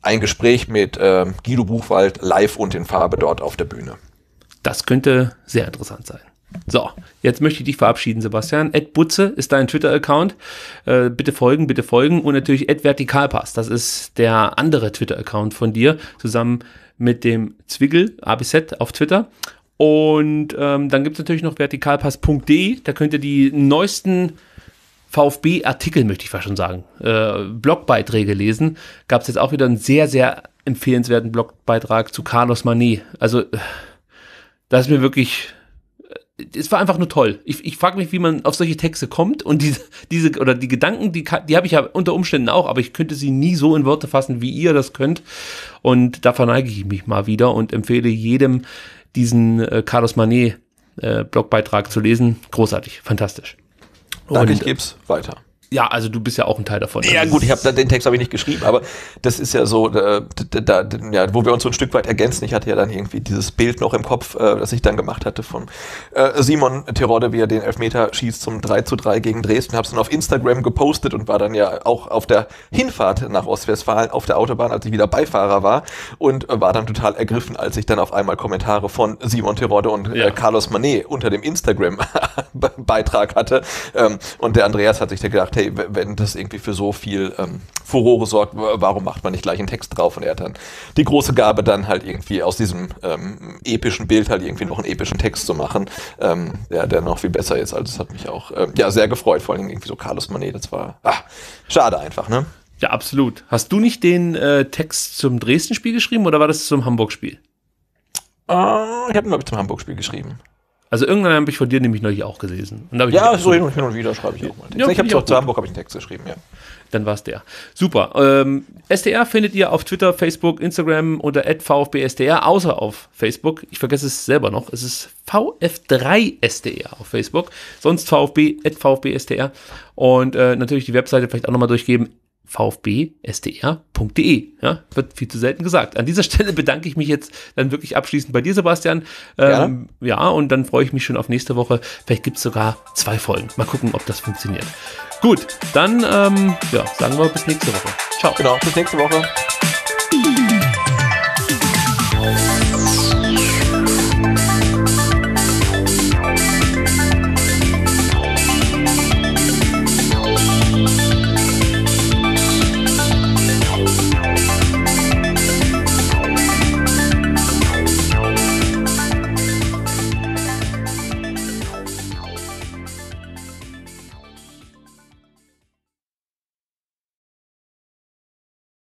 ein Gespräch mit ähm, Guido Buchwald live und in Farbe dort auf der Bühne. Das könnte sehr interessant sein. So, jetzt möchte ich dich verabschieden, Sebastian. Ed Butze ist dein Twitter-Account. Äh, bitte folgen, bitte folgen. Und natürlich Ed Vertikalpass. Das ist der andere Twitter-Account von dir, zusammen mit dem Zwigel, ABZ auf Twitter. Und ähm, dann gibt es natürlich noch vertikalpass.de. Da könnt ihr die neuesten VfB-Artikel, möchte ich fast schon sagen, äh, Blogbeiträge lesen. Gab es jetzt auch wieder einen sehr, sehr empfehlenswerten Blogbeitrag zu Carlos Manet. Also, das ist mir wirklich es war einfach nur toll. Ich, ich frage mich, wie man auf solche Texte kommt und diese, diese oder die Gedanken, die, die habe ich ja unter Umständen auch, aber ich könnte sie nie so in Worte fassen, wie ihr das könnt. Und da verneige ich mich mal wieder und empfehle jedem, diesen äh, Carlos Manet äh, Blogbeitrag zu lesen. Großartig, fantastisch. Danke, Und, ich geb's weiter. Ja, also du bist ja auch ein Teil davon. Ja Also gut, ich habe den Text habe ich nicht geschrieben, aber das ist ja so, äh, da, da, ja, wo wir uns so ein Stück weit ergänzen. Ich hatte ja dann irgendwie dieses Bild noch im Kopf, äh, das ich dann gemacht hatte von äh, Simon Terodde, wie er den Elfmeter schießt zum 3 zu 3 gegen Dresden. Habe es dann auf Instagram gepostet und war dann ja auch auf der Hinfahrt nach Ostwestfalen auf der Autobahn, als ich wieder Beifahrer war und äh, war dann total ergriffen, als ich dann auf einmal Kommentare von Simon Terodde und äh, Carlos Manet unter dem Instagram-Beitrag hatte. Ähm, und der Andreas hat sich da gedacht, hey, w- wenn das irgendwie für so viel ähm, Furore sorgt, warum macht man nicht gleich einen Text drauf? Und er hat dann die große Gabe, dann halt irgendwie aus diesem ähm, epischen Bild halt irgendwie noch einen epischen Text zu machen, ähm, der, der noch viel besser ist. Also das hat mich auch ähm, ja sehr gefreut, vor allem irgendwie so Carlos Manet, das war ah, schade einfach, ne? Ja, absolut. Hast du nicht den äh, Text zum Dresden-Spiel geschrieben oder war das zum Hamburg-Spiel? Ah, ich habe ihn, glaube ich, zum Hamburg-Spiel geschrieben. Also irgendwann habe ich von dir nämlich neulich auch gelesen. Ja, so hin und, hin und wieder schreibe ich auch mal. Ja, ich habe auch zu. Hamburg habe ich einen Text geschrieben, ja. Dann war es der. Super. Ähm, SDR findet ihr auf Twitter, Facebook, Instagram unter VfBSDR, außer auf Facebook. Ich vergesse es selber noch. Es ist VF3SDR auf Facebook. Sonst VfB, VfBSDR. Und äh, natürlich die Webseite vielleicht auch nochmal durchgeben. vfbsdr.de. Ja, wird viel zu selten gesagt. An dieser Stelle bedanke ich mich jetzt dann wirklich abschließend bei dir, Sebastian. Ähm, ja, und dann freue ich mich schon auf nächste Woche. Vielleicht gibt es sogar zwei Folgen. Mal gucken, ob das funktioniert. Gut, dann ähm, ja, sagen wir bis nächste Woche. Ciao. Genau, bis nächste Woche.